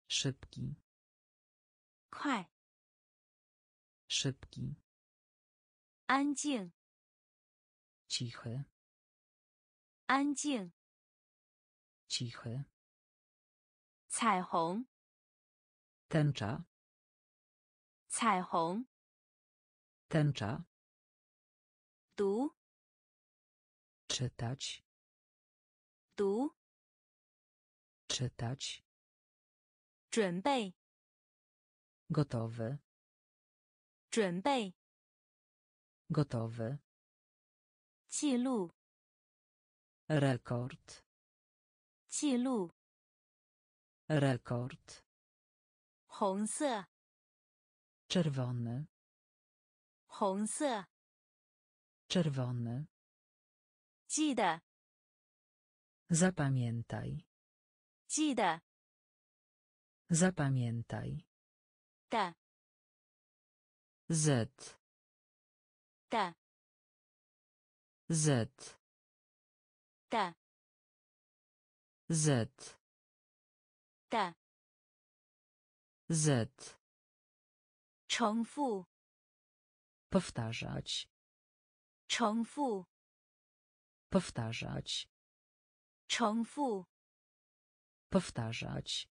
szybki, 快，Szybki. 安静，Cichy. 安静，Cichy. 彩虹，Tęcza. 彩虹，Tęcza. 读，Czytać. 读，Czytać. 准备，Gotowy. 准备， Gotowy. 记录， Rekord. 记录， Rekord. 红色， Czerwony. 红色， Czerwony. 记得， Zapamiętaj. 记得 Zapamiętaj. 的 Z. 的 Z. 的 Z. 的， Z. 重复， Powtarzać. 重复， Powtarzać. 重复， Powtarzać.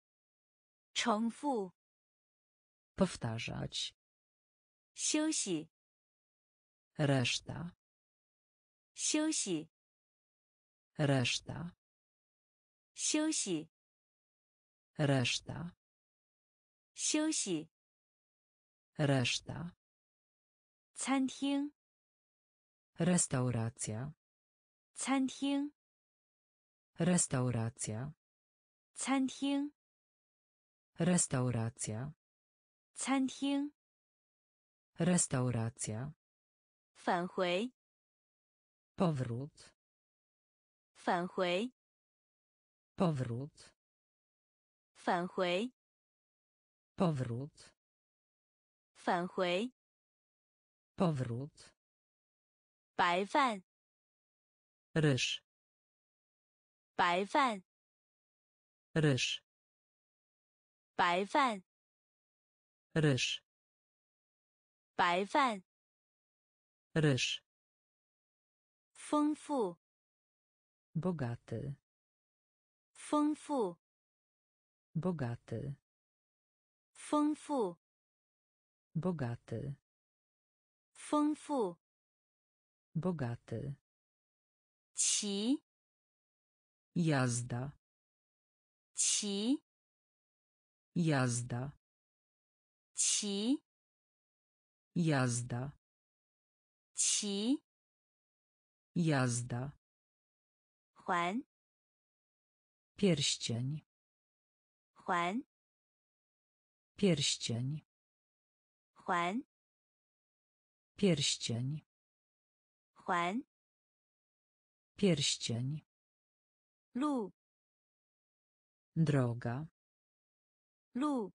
重复， Powtarzać. 休息， Reszta. 休息， Reszta. 休息， Reszta. 休息。 Reszta. 餐厅， Restauracja. 餐厅， Restauracja. 餐厅， Restauracja. 餐厅。 Restauracja. 返回， Powrót. 返回， Powrót. 返回， Powrót. 返回。 Powrót. 白饭， Ryż. 白饭， Ryż. 白饭， Ryż. 白饭。 Ryż. 丰富， Bogaty. 丰富， Bogaty. 丰富， Bogaty. 丰富。 Bogaty. 骑， Jazda. 骑， Jazda. Ci. Jazda. Ci. Jazda. Huan. Pierścień. Huan. Pierścień. Huan. Pierścień. Huan. Pierścień. Lu. Droga. Lu.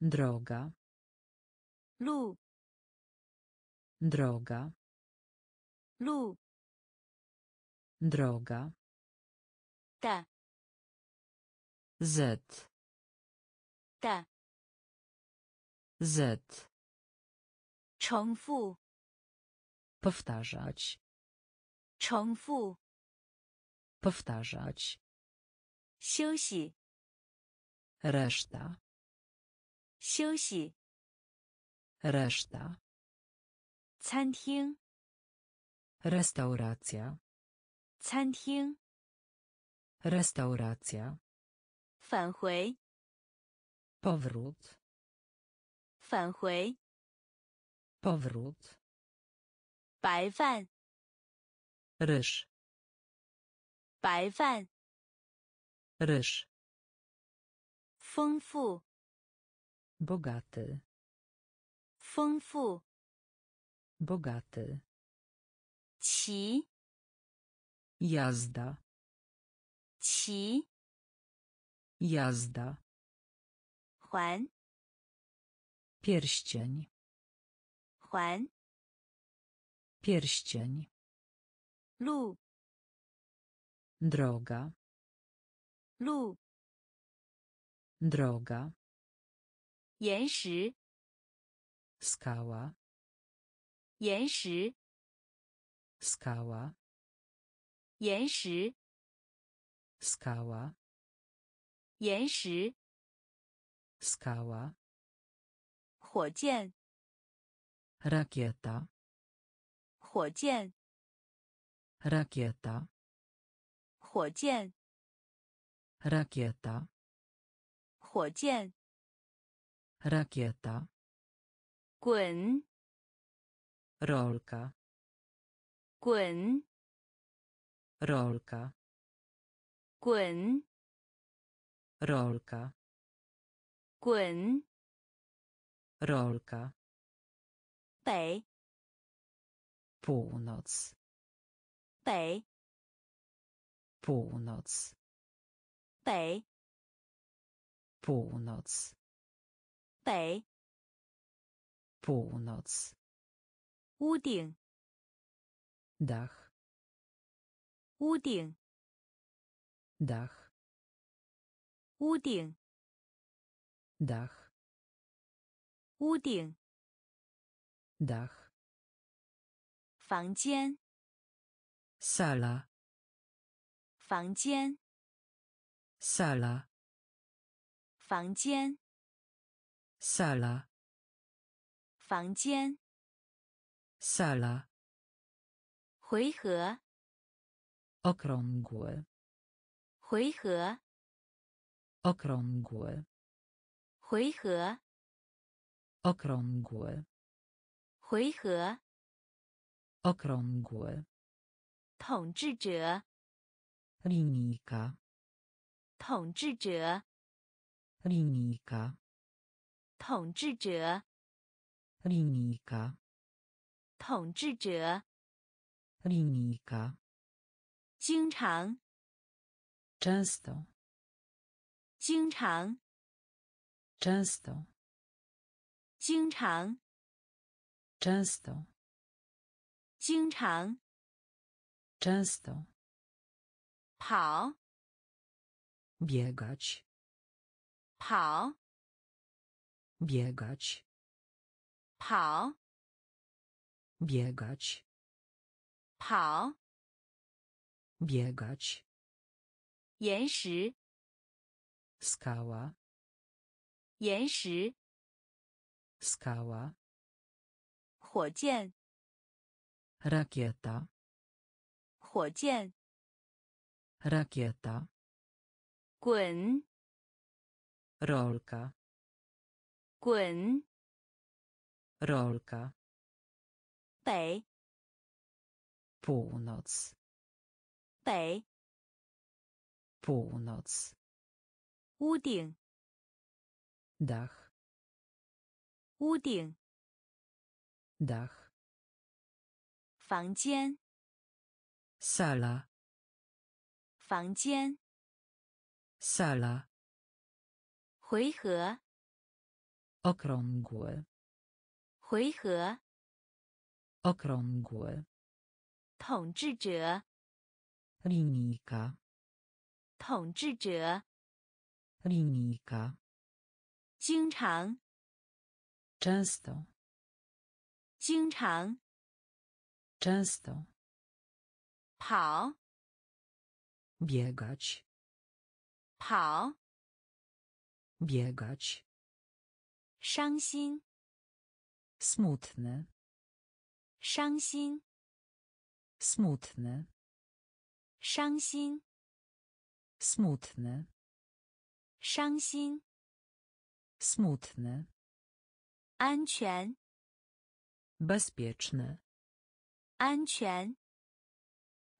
Droga. 路， Droga. 路 Droga. 的 Z. 的 Z. 重复 Powtarzać. 重复 Powtarzać. 休息 Reszta. 休息 Reszta. 餐厅 Restauracja. 餐厅 Restauracja. 返回 Powrót. 返回 Powrót. 白饭 Ryż. 白饭 Ryż. 丰富 Bogaty. 丰富 Bogaty. 骑 Jazda. 骑 Jazda. 环 Pierścień. 环 Pierścień. 路 Droga. 路 Droga. 岩石，skała, 岩石，skała, 岩石，skała, 岩石，skała, 火箭，rakieta, 火箭，rakieta, 火箭，rakieta, 火箭，Rakieta. Quẩn. Rolka. Quẩn. Rolka. Quẩn. Rolka. Quẩn. Rolka. 北. Północ. 北. Północ. Północ. 北，północ, 屋顶，dach, 屋顶，dach, 屋顶，dach, 屋顶，dach, 房间，sala, 房间，sala, 房间，sala, 房间，sala, 回合，okrągły, 回合，okrągły, 回合，okrągły, 回合，okrągły, 统治者，linijka, 统治者，linijka, 统治者，linijka, 统治者，linijka, 经常，często, 经常，często, 经常，często, 经常，często, 跑，biegać, 跑，biegać, 跑， biegać, 跑， biegać, 岩石， skała, 岩石， skała, 火箭， rakieta, 火箭， rakieta, 滚， rolka, 滚，rolka, 北，północ, 北，północ, 屋顶，dach, 屋顶，dach, 房间，sala, 房间，sala, 回合，okrągły, 回合， okrągły, 统治者， linijka, 统治者， linijka, 经常， często, 经常， często, 跑， biegać, 跑， biegać, 伤心， smutne, 伤心， smutne, 伤心， smutne, 伤心， smutne, 安全， bezpieczne, 安全，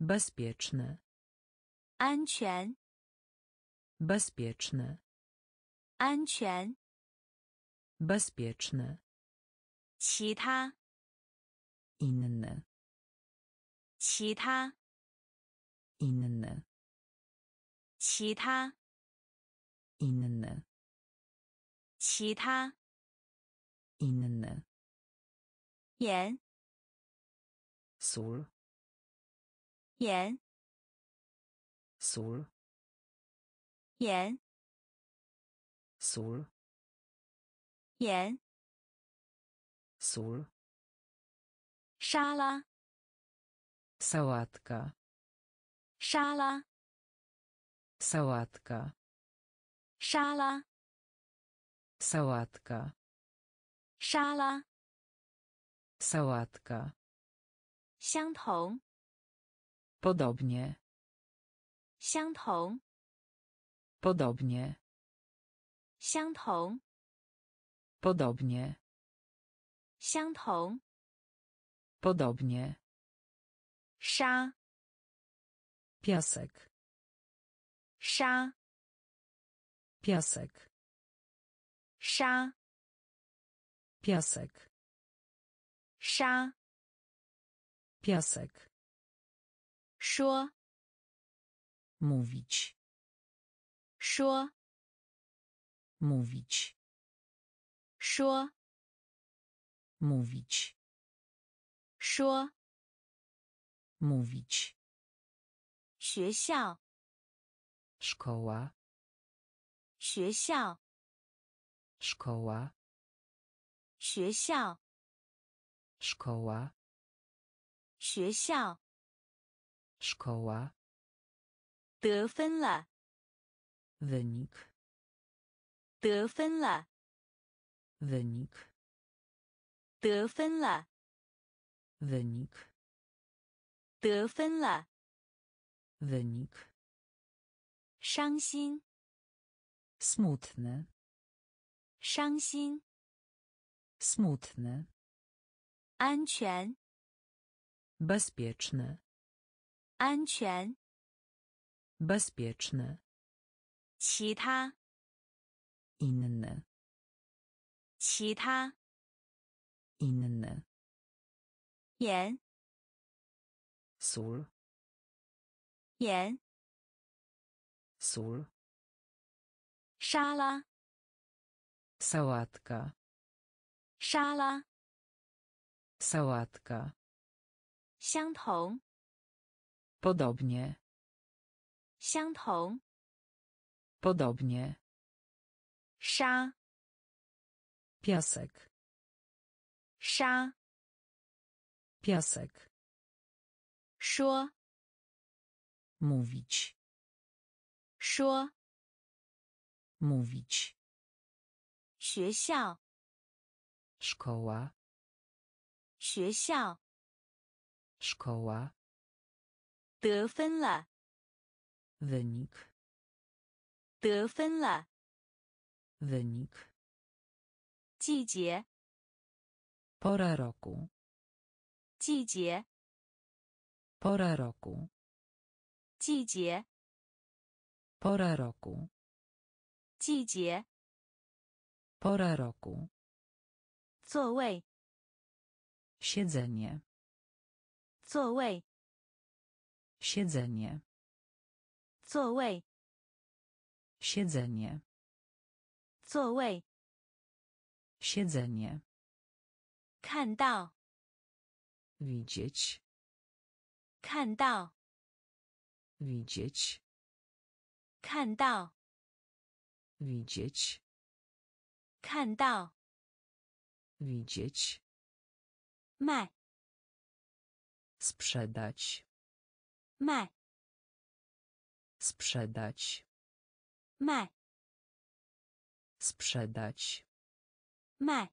bezpieczne, 安全， bezpieczne, 安全， bezpieczne, 其他， inne, 其他， inne, 其他， inne, 其他， inne, 盐， sól, 盐， sól, 盐， sól, 盐、 sól, 沙拉、 sałatka, 沙拉、 sałatka, 沙拉、 sałatka, 沙拉， sałatka, 相同， podobnie, 相同， podobnie, 相同， podobnie, 相同， podobnie, 沙， piasek, 沙， piasek, 沙， piasek, 沙， piasek, 说， mówić, 说， mówić, 说，mówić, 说，mówić, 学校，szkoła, 学校，szkoła, 学校，szkoła, 学校，szkoła, 得分了，wynik, 得分了，wynik, 得分了， wynik, 得分了， wynik, 伤心， smutny, 伤心， smutny, 安全， bezpieczny, 安全， bezpieczny, 其他， inny, 其他， inny, 盐， sól, 盐， sól, 沙拉， sałatka, 沙拉， sałatka, 相同， podobnie, 相同， podobnie, 沙， piasek, 沙， piasek, 说， mówić, 说， mówić, 学校， szkoła, 学校， szkoła, 得分了， wynik, 得分了， wynik, 季节， pora roku, 季节， pora roku, 季节， pora roku, 季节， pora roku, 座位， siedzenie, 座位， siedzenie, 座位， siedzenie, 座位， siedzenie, 看到， widzieć, 看到， widzieć, 看到， widzieć, 看到， widzieć, 卖， sprzedać, 卖， sprzedać, 卖， sprzedać, 卖，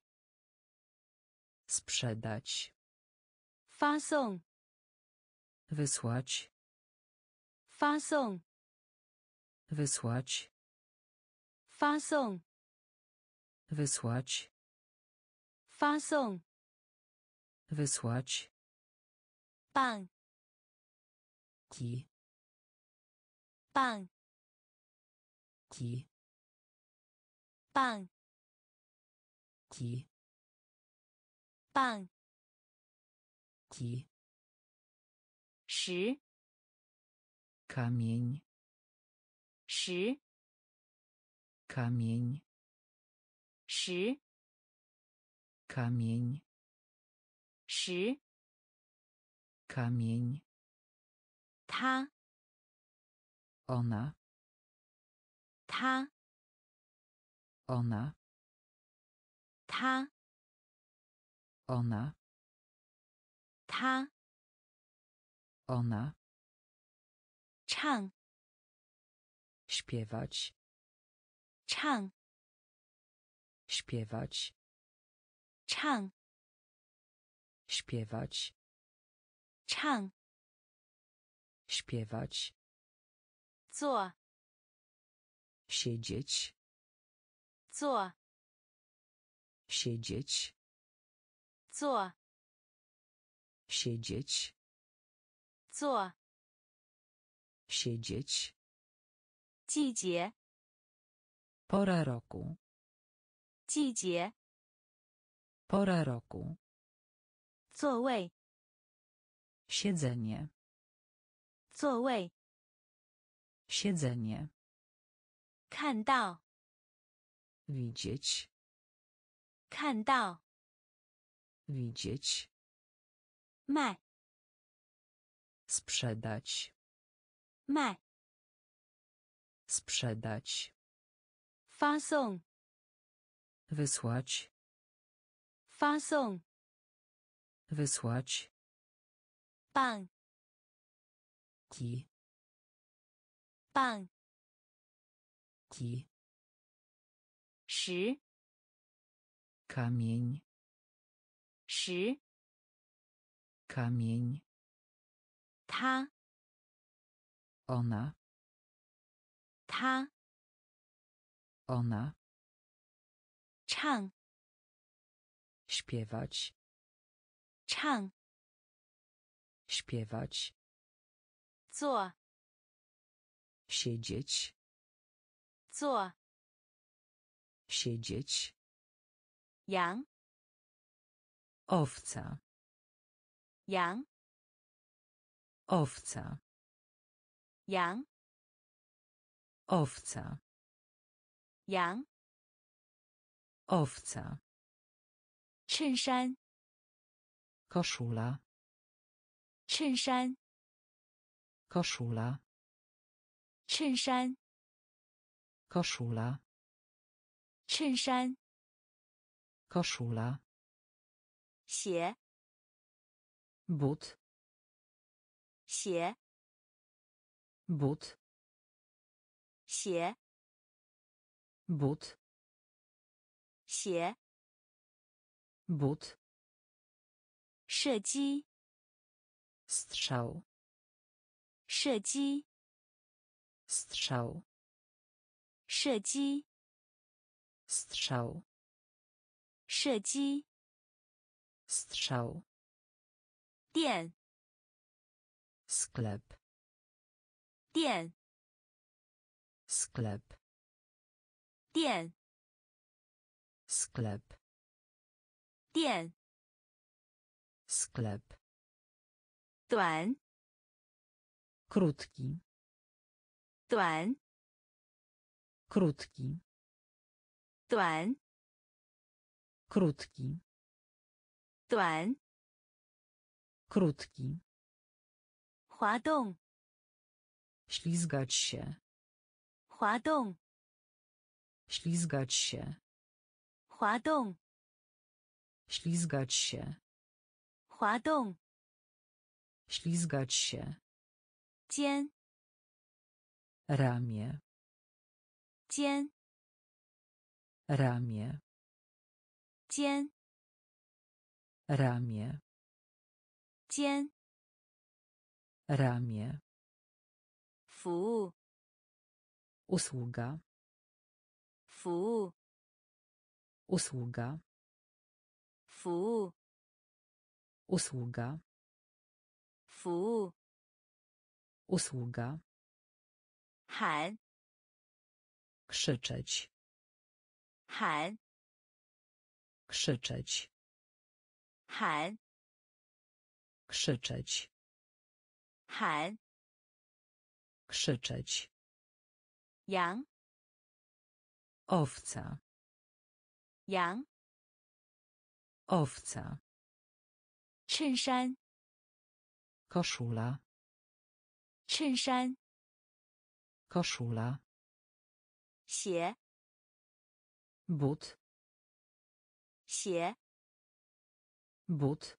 sprzedać, 发送， wysłać, 发送， wysłać, 发送， wysłać, 发送， wysłać, 棒， ki, 棒， ki, 棒， 几半几十，камень 十，камень 十，камень 十，камень 他，она 他，она 他， Ona. 他 Ona. 唱 Śpiewać. 唱 Śpiewać. 唱 Śpiewać. 唱 Śpiewać. 坐 Siedzieć. 坐 Siedzieć. 坐 Siedzieć. 坐 Siedzieć. 季节 Pora roku. 季节 Pora roku. 座位 Siedzenie. 座位 Siedzenie. 看到 Widzieć. 看到。Widzieć. Maj. Sprzedać. Maj. Sprzedać. Fasong. Wysłać. Fasong. Wysłać. Pan. Ki. Pan. Ki. Szy. Kamień. Szy. Kamień. Ta. Ona. Ta. Ona. Chang. Śpiewać. Chang. Śpiewać. Zuo. Siedzieć. Zuo. Siedzieć. 羊 Owca. 羊 Owca. 羊 Owca. 羊 Owca. 衬衫 Koszula. 衬衫 Koszula. 衬衫 Koszula. 衬衫 Koszula. 鞋 But. 鞋 But. 鞋 But. 鞋 But. 射击 Strzał. 射击 Strzał. 射击 Strzał. 射击 Strzał. 店 Sklep. 店 Sklep. 店 Sklep. 店 Sklep. 短 Krótki. 短 Krótki. 短 Krótki. Duan. Krótki. Huadong. Ślizgać się. Huadong. Ślizgać się. Huadong. Ślizgać się. Huadong. Ślizgać się. Cien. Ramię. Cien. Ramię. 肩 Ramię. 肩 Ramię. 服务 Usługa. 服务 Usługa. 服务 Usługa. 服务 Usługa. 喊 Krzyczeć. 喊 Krzyczeć. 喊 Krzyczeć. 喊 Krzyczeć. 羊 Owca. 羊 Owca. 衬衫 Koszula. 衬衫 Koszula. 鞋 But. 鞋， but,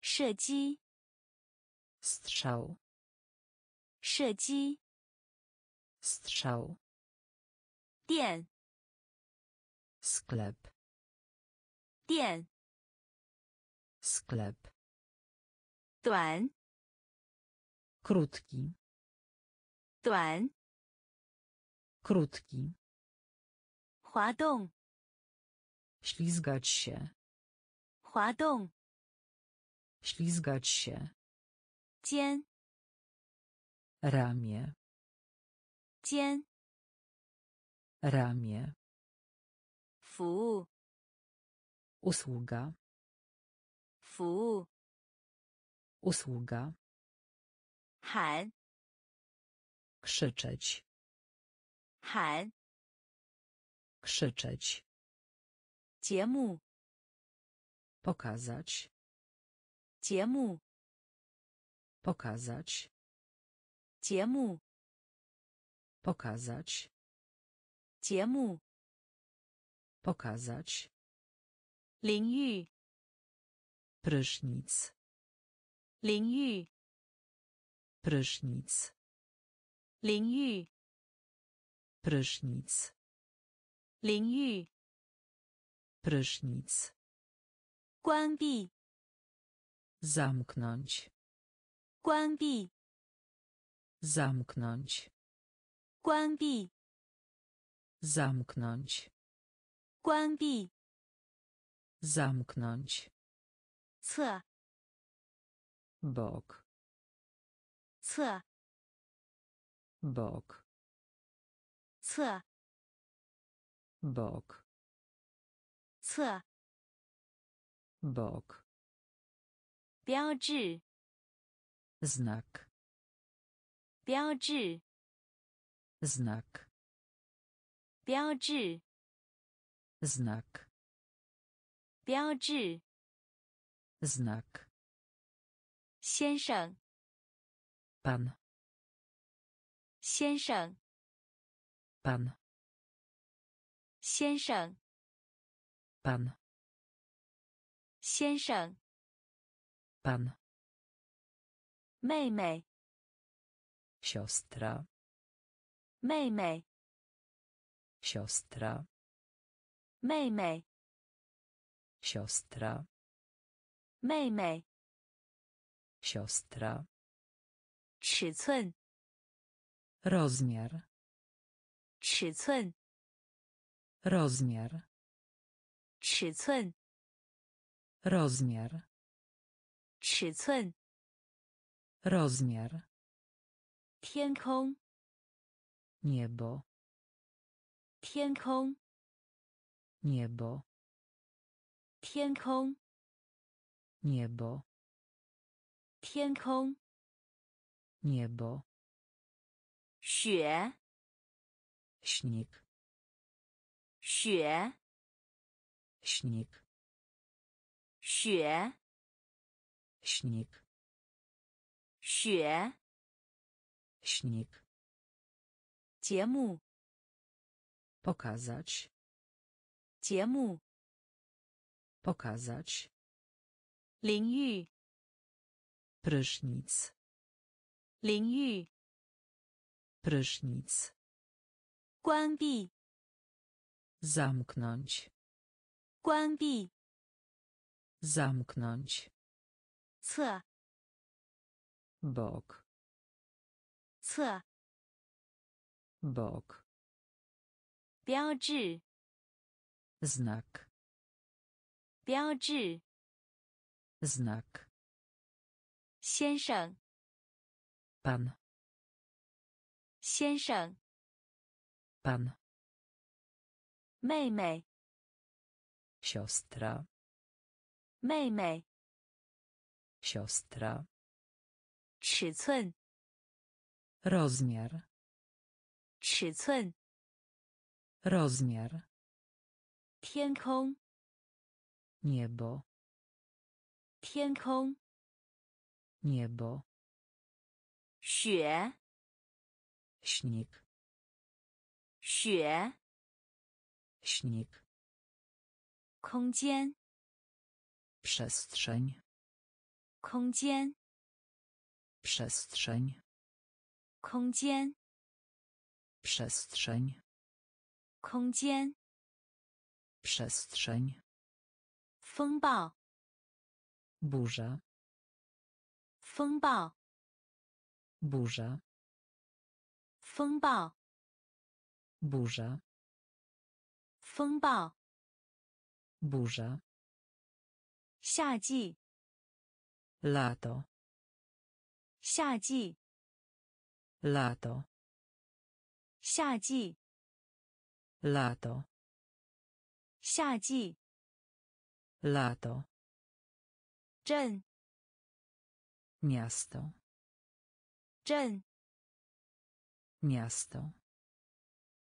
射击， strzał, 射击， strzał, 店， sklep, 店， sklep, 短， krótki, 短， krótki, 滑动， ślizgać się, 滑动， ślizgać się, 肩， ramię, 肩， ramię, 服务， usługa, 服务， usługa, 喊， krzyczeć, 喊， krzyczeć, Ciemu. Pokazać. Ciemu. Pokazać. Ciemu. Pokazać. Ciemu. Pokazać. Lingyu. Prysznic. Lingyu. Prysznic. Lingyu. Prysznic. Lingyu. prysznic, 关闭， zamknąć, 关闭， zamknąć, 关闭， zamknąć, 关闭， zamknąć, 侧， bok, 侧， bok, 侧， bok, 侧，bok, 标志，znak, 标志，znak, 标志，znak, 标志，znak, 先生，pan, 先生，pan, 先生，pan, 先生， pan, 妹妹， siostra, 妹妹， siostra, 妹妹， siostra, 妹妹， siostra, 尺寸， rozmiar, 尺寸， rozmiar, 尺寸， rozmiar, 尺寸， rozmiar, 天空， niebo, 天空， niebo, 天空， niebo, 天空， niebo, 雪， śnieg, 雪， śnik świe śnik świe śnik Ciemu. Pokazać. Ciemu. Pokazać. Lingyu. Prysznic. Lingyu. Prysznic. Guanbi. Zamknąć. 关闭，zamknąć, 侧，bok, 侧，bok, 标志，znak, 标志，znak, 先生，pan, 先生，pan, 妹妹，siostra, 妹妹， siostra, 尺寸， rozmiar, 尺寸， rozmiar, 天空， niebo, 天空， niebo, 雪， śnieg, 雪， śnieg, 空间， Przestrzeń. 空间， Przestrzeń. 空间， Przestrzeń. 空间， Przestrzeń. 风暴， Burza. 风暴， Burza. 风暴， Burza. 风暴， Burza. 夏季， Lato. 夏季， Lato. 夏季， Lato. 夏季， Lato. 镇， Miasto. 镇， Miasto.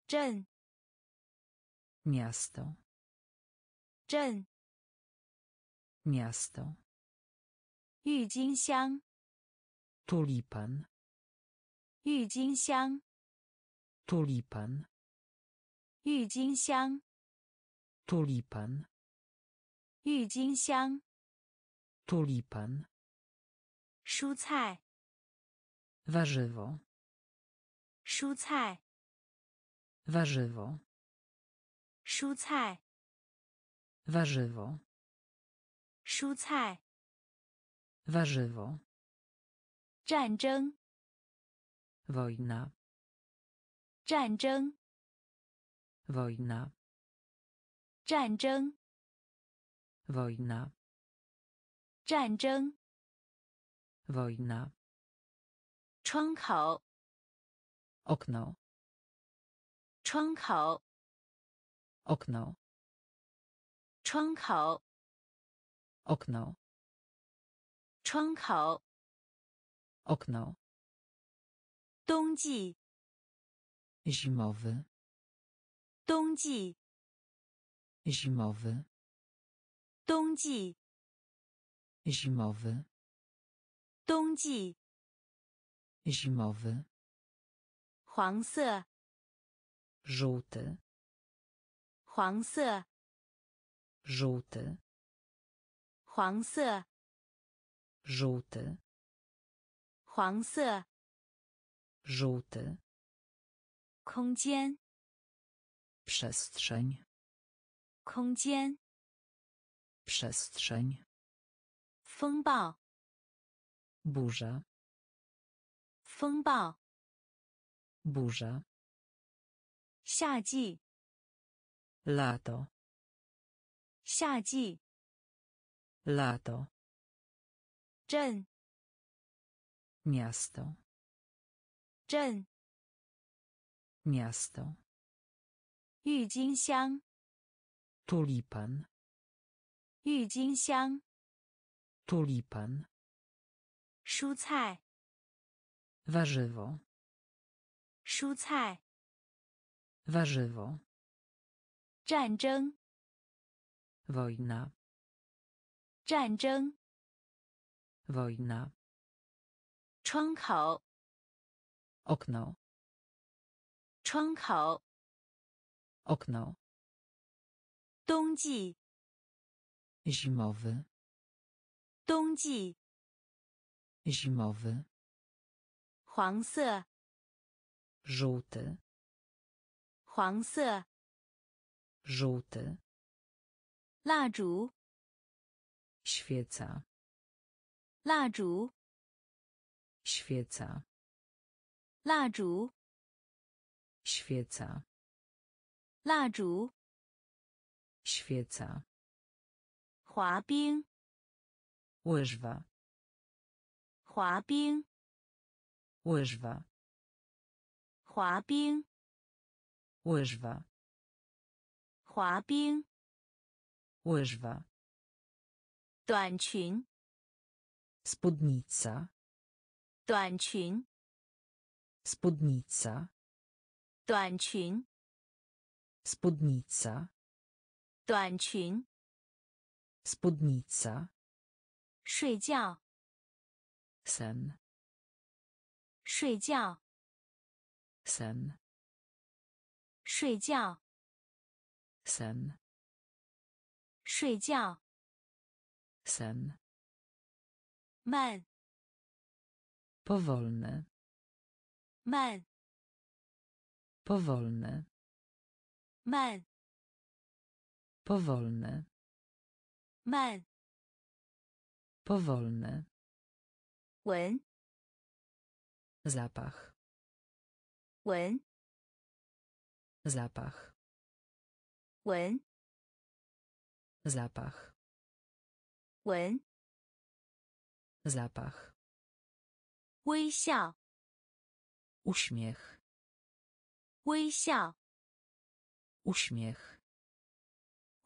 镇， Miasto. 镇， Miasto. 郁金香， Tulipan. 郁金香， Tulipan. 郁金香， Tulipan. 郁金香， Tulipan. 蔬菜， Warzywo. 蔬菜， Warzywo. 蔬菜， Warzywo. 蔬菜， Warzywo. 战争， Wojna. 战争， Wojna. 战争， Wojna. 战争， Wojna. 窗口， Okno. 窗口， Okno. 窗口， Okno. 窗口， Okno. 冬季， Zimowy. 冬季， Zimowy. 冬季， Zimowy. 冬季， Zimowy. 黄色， Żółty. 黄色， Żółty. 黄色， Żółty. 黄色， Żółty. 空间， Przestrzeń. 空间， Przestrzeń. 风暴， Burza. 风暴， Burza. 夏季， Lato. 夏季， Lato. 镇， Miasto. 镇， Miasto. 郁金香， Tulipan. 郁金香， Tulipan. 蔬菜， Warzywo. 蔬菜， Warzywo. 战争， Wojna. 战争， Wojna. 窗口， Okno. 窗口， Okno. 冬季， Zimowy. 冬季， Zimowy. 黄色， Żółty. 黄色， Żółty. 蜡烛，Świeca. 蜡烛，Świeca. 蜡烛，Świeca. 蜡烛，Świeca. 滑冰，Łyżwa. 滑冰，Łyżwa. 滑冰，Łyżwa. 滑冰，Łyżwa. 短裙， Spódnica. 短裙， Spódnica. 短裙， Spódnica. 短裙， Spódnica. 睡觉， Sen. 睡觉， Sen. 睡觉， Sen. 睡觉， sen, 慢， powolny, 慢， powolny, 慢， powolny, 慢， powolny, 闻， zapach, 闻， zapach, 闻， Zapach. Wen. Zapach. Wysiał. Uśmiech. Wysiał. Uśmiech.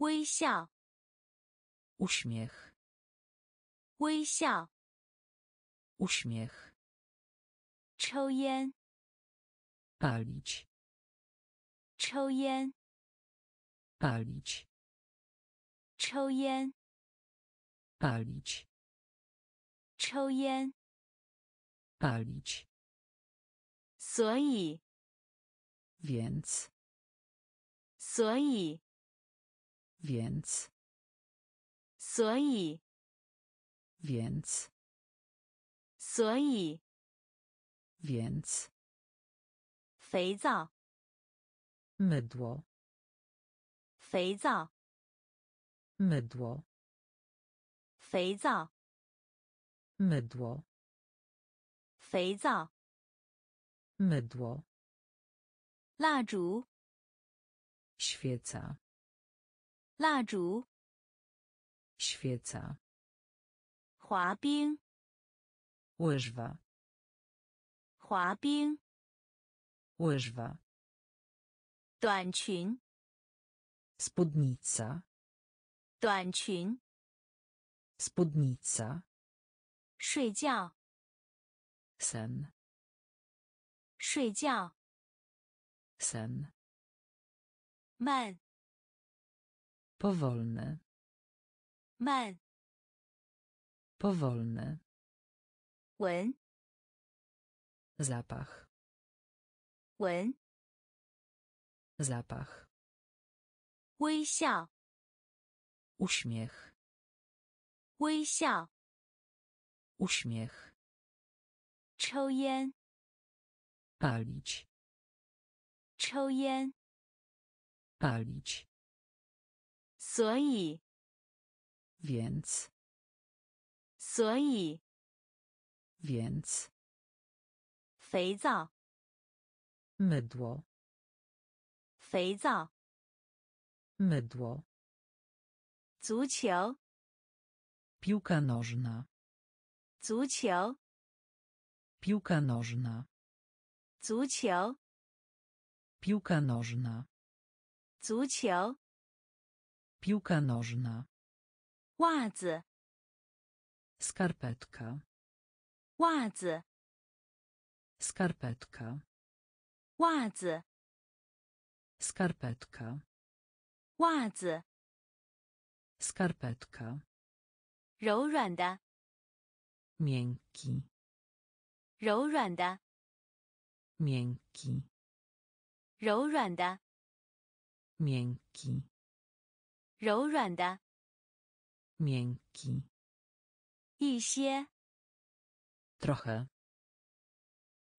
Wysiał. Uśmiech. Wysiał. Uśmiech. Chojen. Palić. Chojen. Palić. 抽烟，palić, 抽烟。palić, 所以，więc, 所以，więc, 所以，więc, 所以，więc, 肥皂，mydło, 肥皂，mydło, 肥皂， mydło, 肥皂， mydło, 蜡烛， świeca, 蜡烛， świeca, 滑冰， łyżwa, 滑冰， łyżwa, 短裙， spódnica, 短裙， spódnica, 睡觉， sen, 睡觉， sen, 慢， powolny, 慢， powolny, 闻， zapach, 闻， zapach, 微笑， uśmiech, 微笑， uśmiech, 抽烟， palić, 抽烟。 palić, 所以， więc, 所以， więc, 肥皂， mydło, 肥皂， mydło, 足球， piłka nożna, 足球， piłka nożna, 足球， piłka nożna, 足球， piłka nożna, 袜子， skarpetka, 袜子， skarpetka, 袜子， skarpetka, 袜子， skarpetka, 柔软的， miękki, 柔软的， miękki, 柔软的， miękki, 柔软的， miękki, 一些， trochę,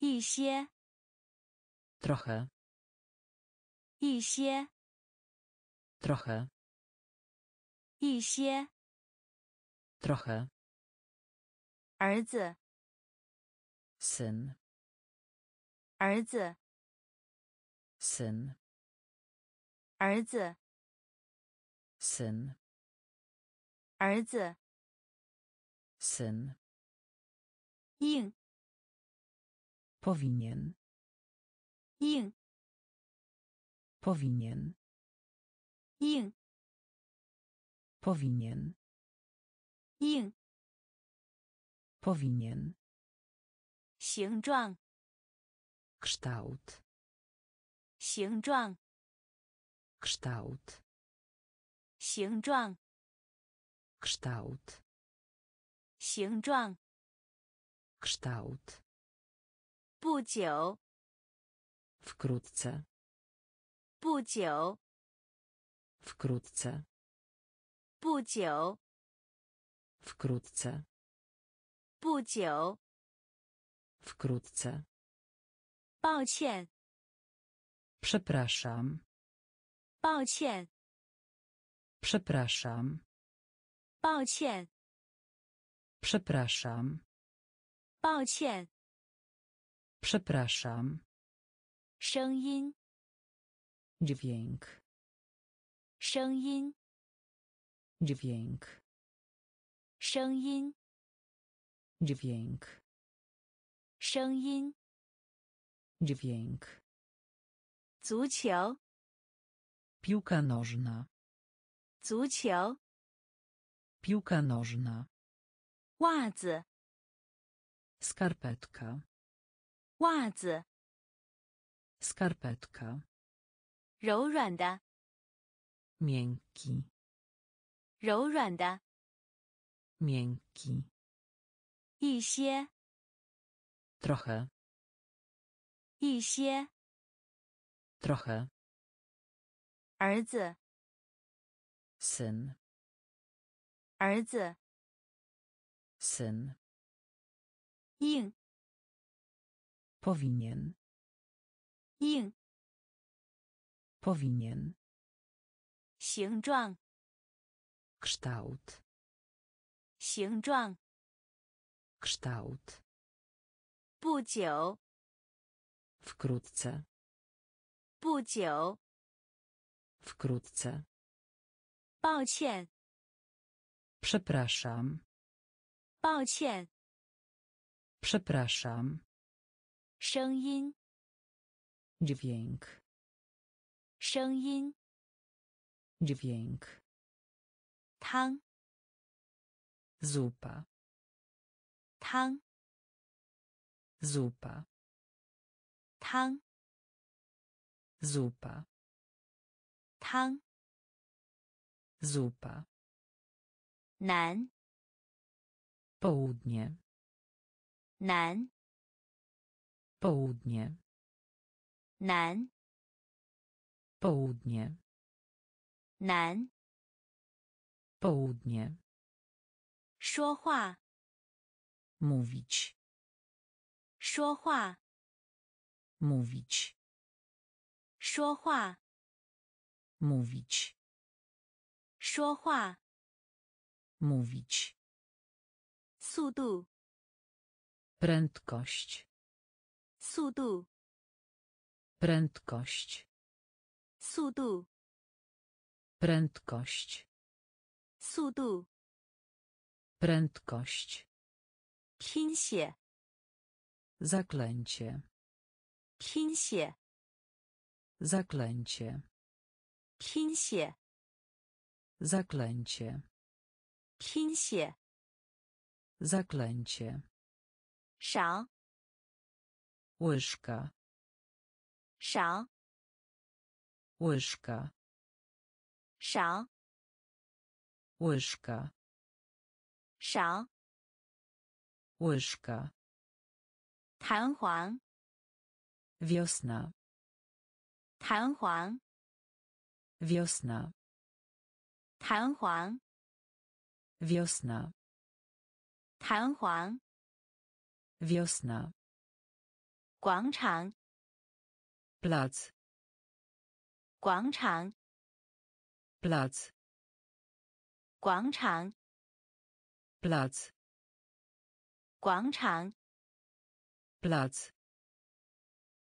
一些， trochę, 一些， trochę, 一些， trochę, 儿子， syn, 儿子， syn, 儿子， syn, 儿子， syn, 硬， powinien, 硬， powinien, 硬， powinien, 硬， powinien, 形状， kształt, 形状， kształt, 形状， kształt, 形状。 kształt, 不久， wkrótce, 不久， wkrótce, 不久， Wkrótce. 不久， Wkrótce. 抱歉， Przepraszam. 抱歉， Przepraszam. 抱歉， Przepraszam. 抱歉。 Przepraszam. 声音， Dźwięk. 声音， Dźwięk. 声音， Dźwięk. 声音。 Dźwięk. 足球， Piłka nożna. 足球。 Piłka nożna. 袜子， Skarpetka. 袜子。 Skarpetka. 柔软的， Miękki. 柔软的。 Miękki. 一些， Trochę. 一些。 Trochę. 儿子， Syn. 儿子。 Syn. 硬， Powinien. 硬。 Powinien. 形状， Kształt. 形状。 Kształt. 不久， Wkrótce. 不久。 Wkrótce. 抱歉， Przepraszam. 抱歉。 Przepraszam. 声音， Dźwięk. 声音。 Dźwięk. 汤， Zupa. 汤， Zupa. 汤， Zupa. 汤。 Zupa. 南， Południe. 南， Południe. 南， Południe. 南。 Południe. 说话， Mówić. 说话， Mówić. 说话， Mówić. 说话。 Mówić. 速度， Prędkość. 速度， Prędkość. 速度， Prędkość. 速度。 Prędkość. 拼写， Zaklęcie. 拼写， Zaklęcie. 拼写， Zaklęcie. 拼写。 Zaklęcie. 勺， Łyżka. 勺， Łyżka. 勺， Łyżka. 勺。Łyżka. 弹簧，Wiosna. 弹簧，Wiosna. 弹簧，Wiosna. 弹簧。Wiosna. 广场，Plac. 广场，Plac. 广场，plaz. 广场。plaz.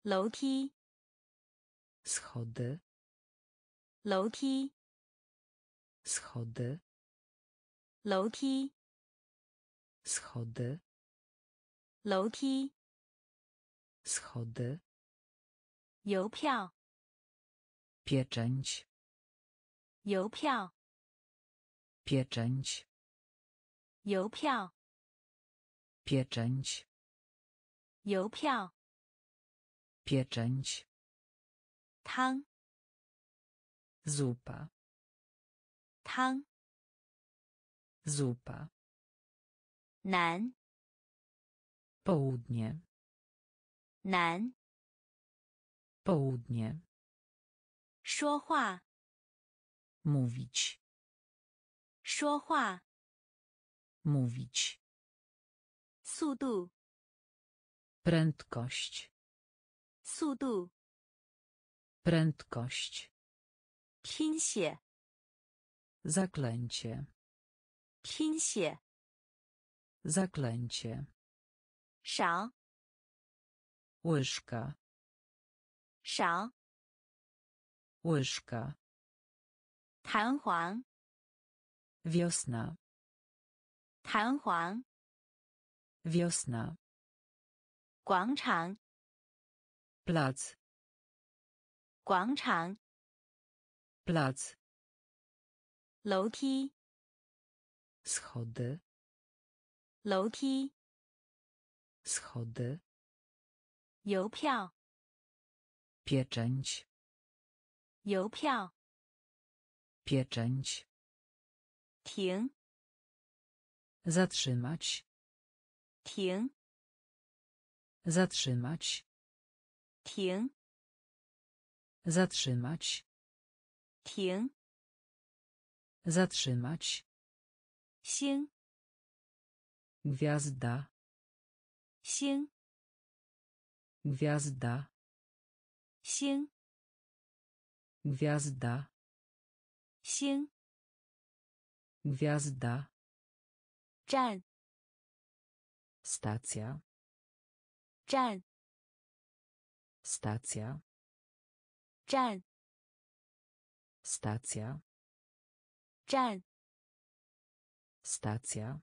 楼梯，Schody. 楼梯，Schody. 楼梯，Schody. 楼梯。Schody. 邮票，Pieczęć. 邮票，Pieczęć. 邮票， Pieczęć. 邮票。 Pieczęć. 汤， Zupa. 汤。 Zupa. 南， Południe. 南。 Południe. 说话， Mówić. 说话， Mówić. 速度， Prędkość. 速度， Prędkość. 拼写， Zaklęcie. 拼写， Zaklęcie. 勺， Łyżka. 勺， Łyżka. 弹簧， Wiosna. 弹簧， Wiosna. 广场， Plac. 广场， Plac. 楼梯， Schody. 楼梯， Schody. 邮票， Pieczęć. 邮票， Pieczęć. 停， Zatrzymać. 停， Zatrzymać. 停， Zatrzymać. 停， Zatrzymać. 星， Gwiazda. 星， Gwiazda. 星， Gwiazda. 星， Gwiazda. Czan. Stacja. Czan. Stacja. Czan. Stacja. Czan. Stacja.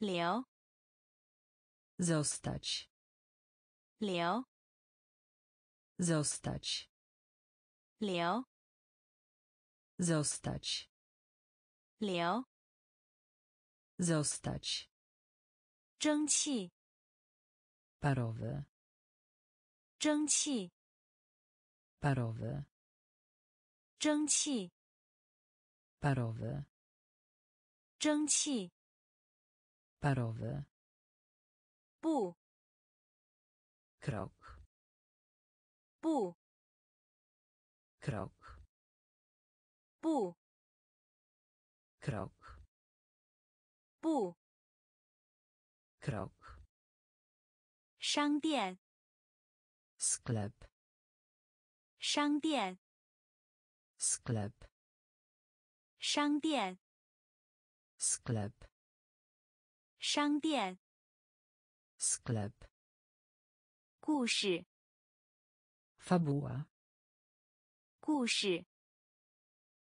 Liu. Zostać. Liu. Zostać. Liu. Zostać. 留， Zostać. 蒸汽， Parowy. 蒸汽， Parowy. 蒸汽， Parowy. 蒸汽， Parowy. 不， Krok. 不， Krok. 不， Krok. 不， Krok. 商店， Sklep. 商店， Sklep. 商店， Sklep. 商店， Sklep. 故事， Fabuła. 故事，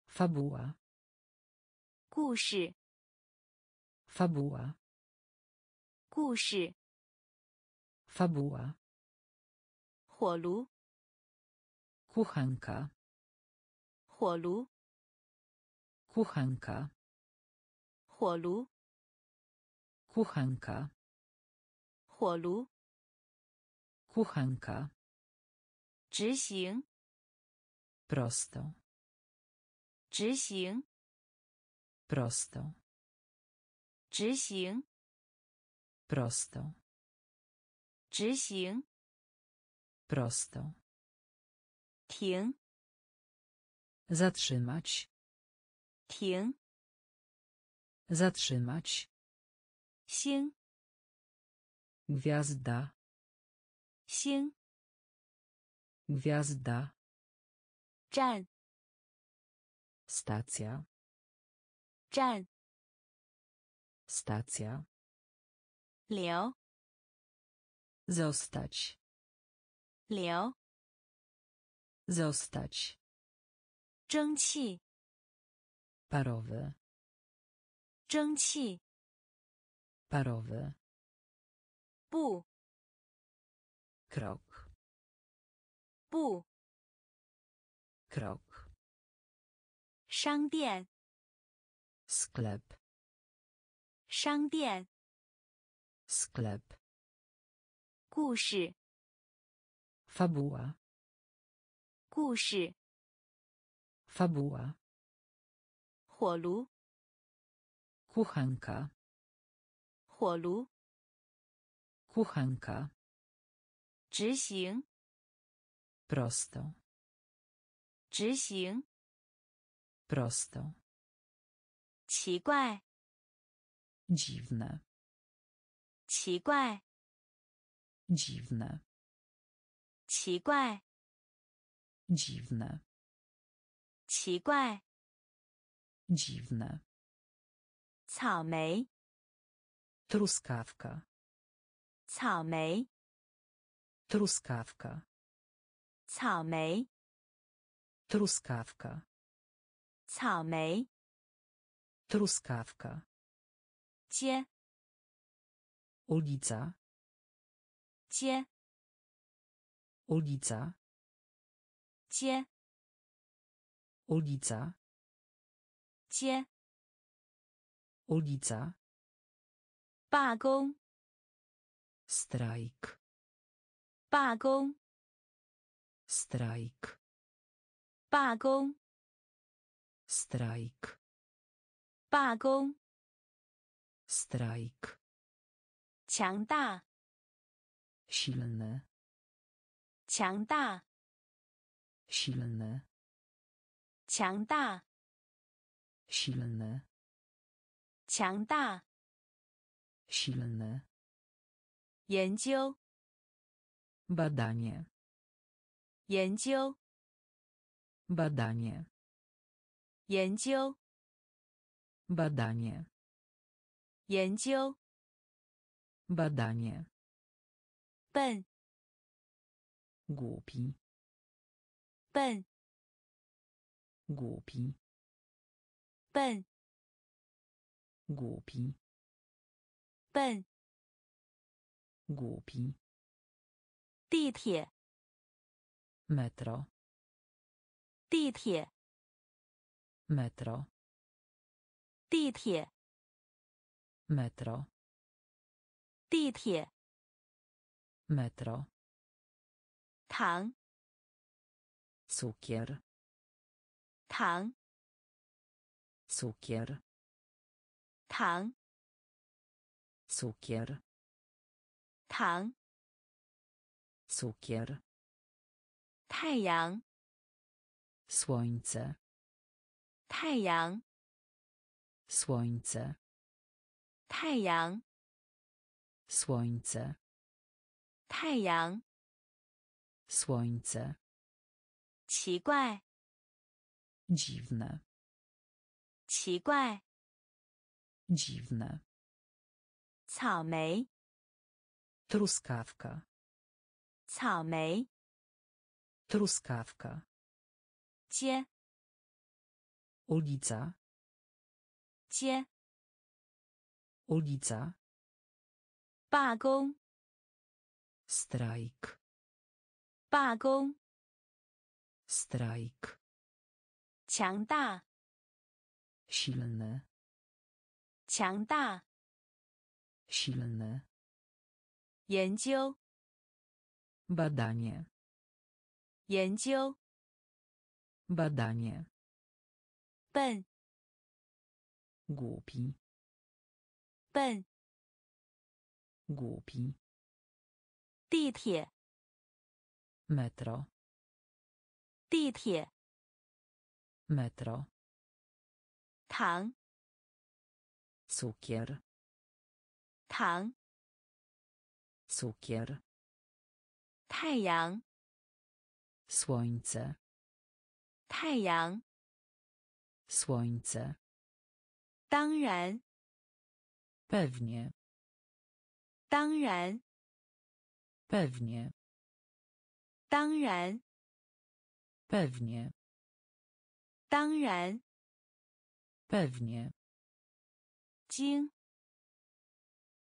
Fabuła. 故事， Fabuła. 故事， Fabuła. 火炉， Kuchenka. 火炉， Kuchenka. 火炉， Kuchenka. 火炉， Kuchenka. 执行， Prosto. 执行， Prosto. 执行， Prosto. 执行， Prosto. 停， Zatrzymać. 停， Zatrzymać. 星， Gwiazda. 星， Gwiazda. 站， Stacja. 站， Stacja. 留， Zostać. 留， Zostać. 蒸汽， Parowy. 蒸汽， Parowy. 不， Krok. 不， Krok. 商店， Sklep. 商店， Sklep. 故事， Fabuła. 故事， Fabuła. 火炉， Kuchenka. 火炉， Kuchenka. 执行， Prosto. 执行， Prosto. 奇怪， dziwne, 奇怪， dziwne, 奇怪， dziwne, 奇怪。 dziwne, 草莓， truskawka, 草莓， truskawka, 草莓， truskawka, 草莓。 Truskawka. Cie. Ulica. Cie. Ulica. Cie. Ulica. Cie. Ulica. Bagą. Strajk. Bagą. Strajk. Bagą. Strajk. 罢工。 strajk, 强大， silny, 强大， silny, 强大， silny, 强大。 silny, 研究， badanie, 研究， badanie, 研究， badanie, 研究。 badanie, 笨， głupi, 笨， głupi, 笨， głupi, 笨。 głupi, 地铁， metro, 地铁， metro, 地铁，metro, 地铁。metro, 糖，cukier, 糖，cukier, 糖，cukier, 糖。cukier, 太阳，słońce, 太阳，słońce, 太阳， słońce, 太阳。 słońce, 奇怪， dziwne, 奇怪。 dziwne, 草莓， truskawka, 草莓。 truskawka, 街， ulica, 街。 ulica, 罢工， strajk, 罢工。 strajk, 强大， silny, 强大。 silny, 研究， badanie, 研究。 badanie, 笨， głupi, 笨。 głupi, 地铁， metro, 地铁。 metro, 糖， cukier, 糖。 cukier, 太阳， słońce, 太阳。 słońce, 当然， pewnie, 当然， pewnie, 当然， pewnie, 当然。 pewnie, 惊，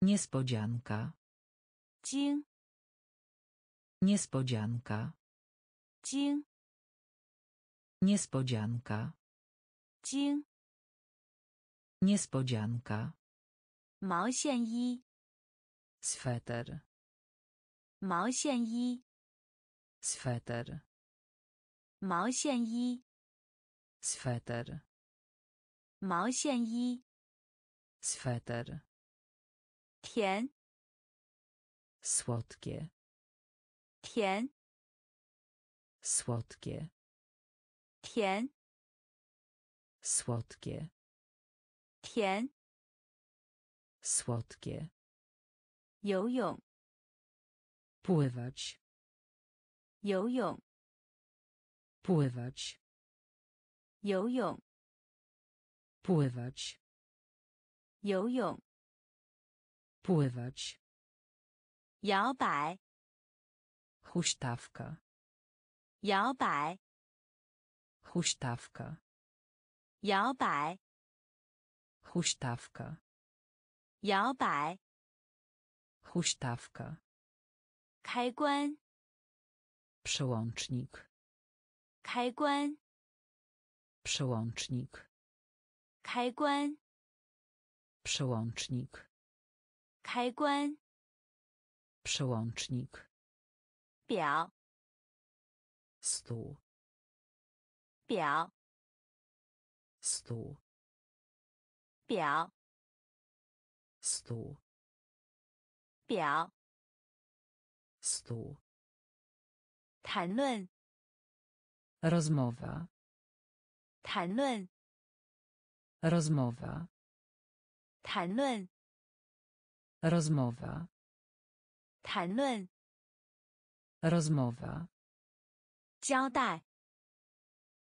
niespodzianka, 惊， niespodzianka, 惊， niespodzianka, 惊。 Niespodzianka. Mao Xianyi. Sweter. Mao Xianyi. Sweter. Mao Xianyi. Sweter. Mao Xianyi. Sweter. Tien. Słodkie. Tien. Słodkie. Tien. Słodkie. 甜， Słodkie. 游泳， Pływać. 游泳， Pływać. 游泳， Pływać. 游泳， Pływać. 摇摆， Huśtawka. 摇摆， Huśtawka. 摇摆， Huśtawka. 摇摆， Huśtawka. 开关， Przełącznik. 开关， Przełącznik. 开关， Przełącznik. 开关， Przełącznik. 表， Stół. 表， Stół. 表， Stół. 表， Stół. 谈论， Rozmowa. 谈论， Rozmowa. 谈论， Rozmowa. 谈论， Rozmowa. 胶带，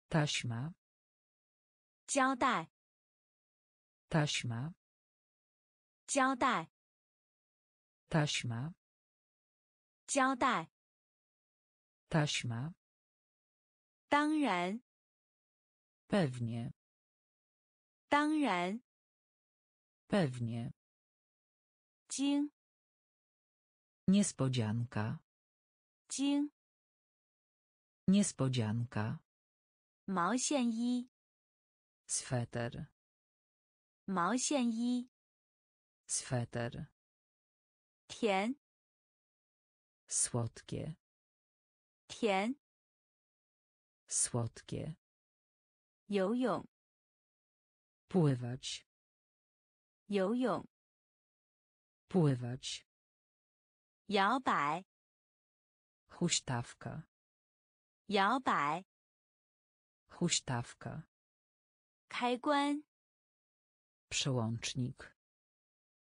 Taśma. 胶带， Taśma. 胶带， Taśma. 胶带， Taśma. 当然， Pewnie. 当然， Pewnie. 经， Niespodzianka. 经， Niespodzianka. 毛线衣， Sweter. 毛线衣， Sweter. 甜， Słodkie. 甜， Słodkie. 游泳， Pływać. 游泳， Pływać. 摇摆， Huśtawka. 摇摆， Huśtawka. 开关， Przełącznik.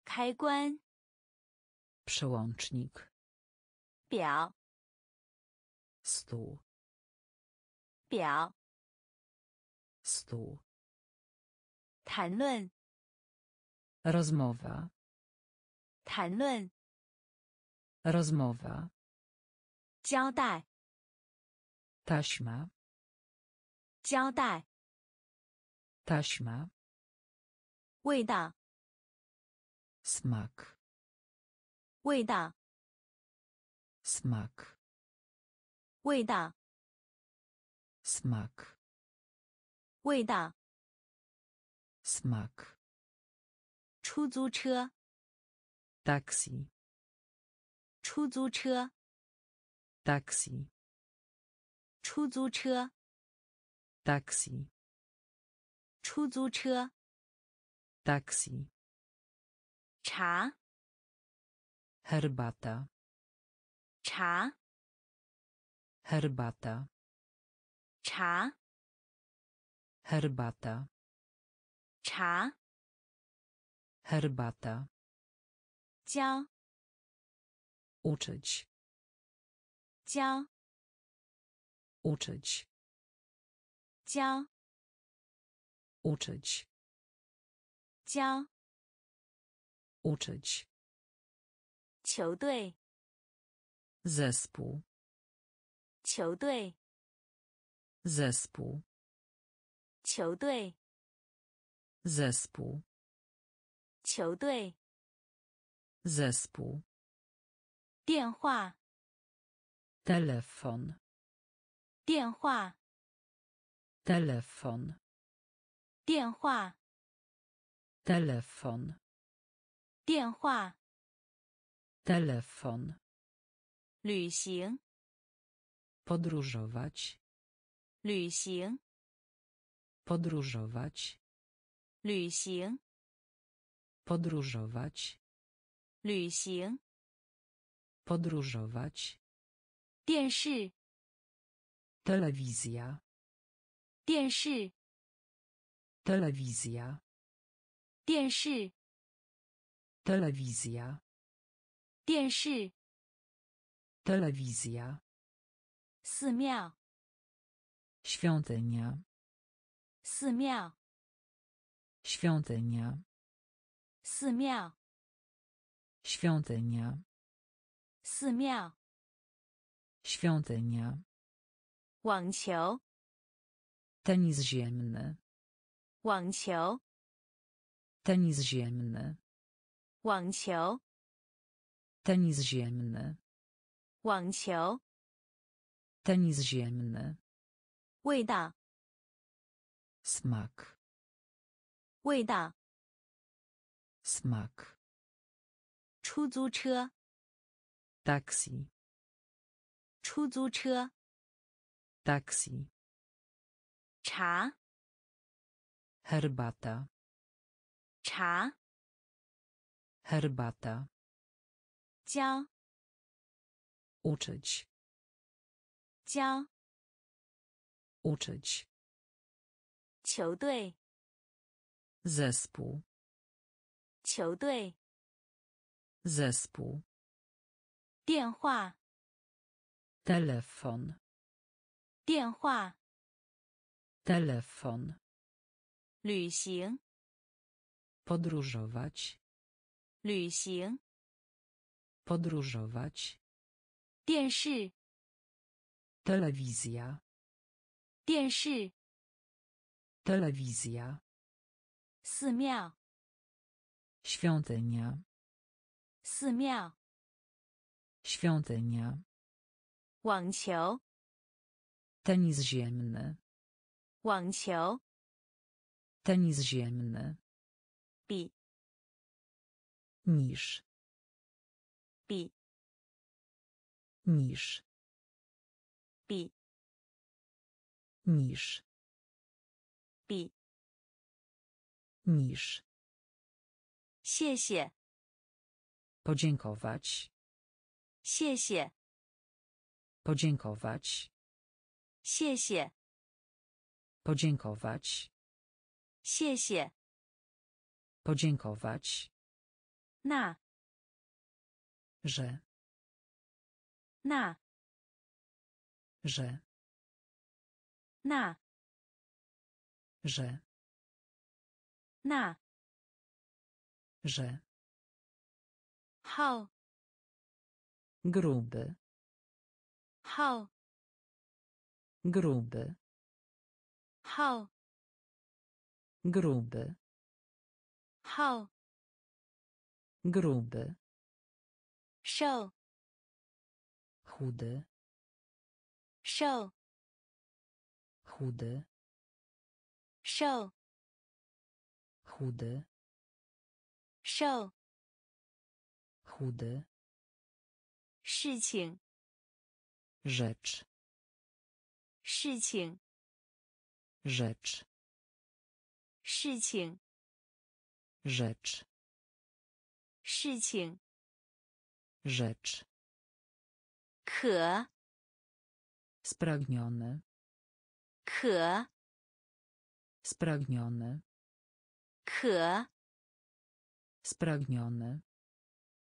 开关， Przełącznik. 表， Stół. 表， Stół. 谈论， Rozmowa. 谈论， Rozmowa. 胶带， Taśma. 胶带， Taśma. 味道，Smak. 味道，Smak. 味道，Smak. 味道，Smak. 出租车，Taksi. 出租车，Taksi. 出租车，Taksi. 出租车，Taksi. Cha. Herbata. Cha. Herbata. Cha. Herbata. Cha. Herbata. Ciao. Uczyć. Ciao. Uczyć. Ciao. Uczyć. 教， Uczyć. 球队， Zespół. 球队， Zespół. 球队， Zespół. 球队， Zespół. 电话， Telefon. 电话， Telefon. 电话， Telefon. 电话， Telefon. 旅行， Podróżować. 旅行， Podróżować. 旅行， Podróżować. 旅行， Podróżować. 电视， Telewizja. 电视， Telewizja. 电视， telewizja, 电视， telewizja, 寺庙， świątynia, 寺庙， świątynia, 寺庙， świątynia, 寺庙， świątynia, 网球， tenis ziemny, 网球， tenis ziemny, 网球， tenis ziemny, 网球， tenis ziemny, 味道， smak, 味道， smak, 出租车， taksi, 出租车， taksi, 茶， herbata, 茶， herbata, 教， uczyć, 教， uczyć, 球队， zespół, 球队， zespół, 电话， telefon, 电话， telefon, 旅行， podróżować, 旅行， podróżować, 电视， telewizja, 电视， telewizja, 寺庙， świątynia, 寺庙， świątynia, 网球， tenis ziemny, 网球， tenis ziemny, 比， niż, 比， niż, 比， niż, 比， niż, 谢谢， podziękować, 谢谢， podziękować, 谢谢， podziękować, 谢谢， Podziękować. Na. Że. Na. Że. Na. Że. Na. Że. Hał. Gruby. Hał. Gruby. Hał. Gruby. 号，gruby, 瘦，chudy, 瘦，chudy, 瘦，chudy, 瘦，chudy, 事情，rzecz, 事情，rzecz, 事情，rzecz, 事情， rzecz, 渴， spragniony, 渴， spragniony, 渴， spragniony,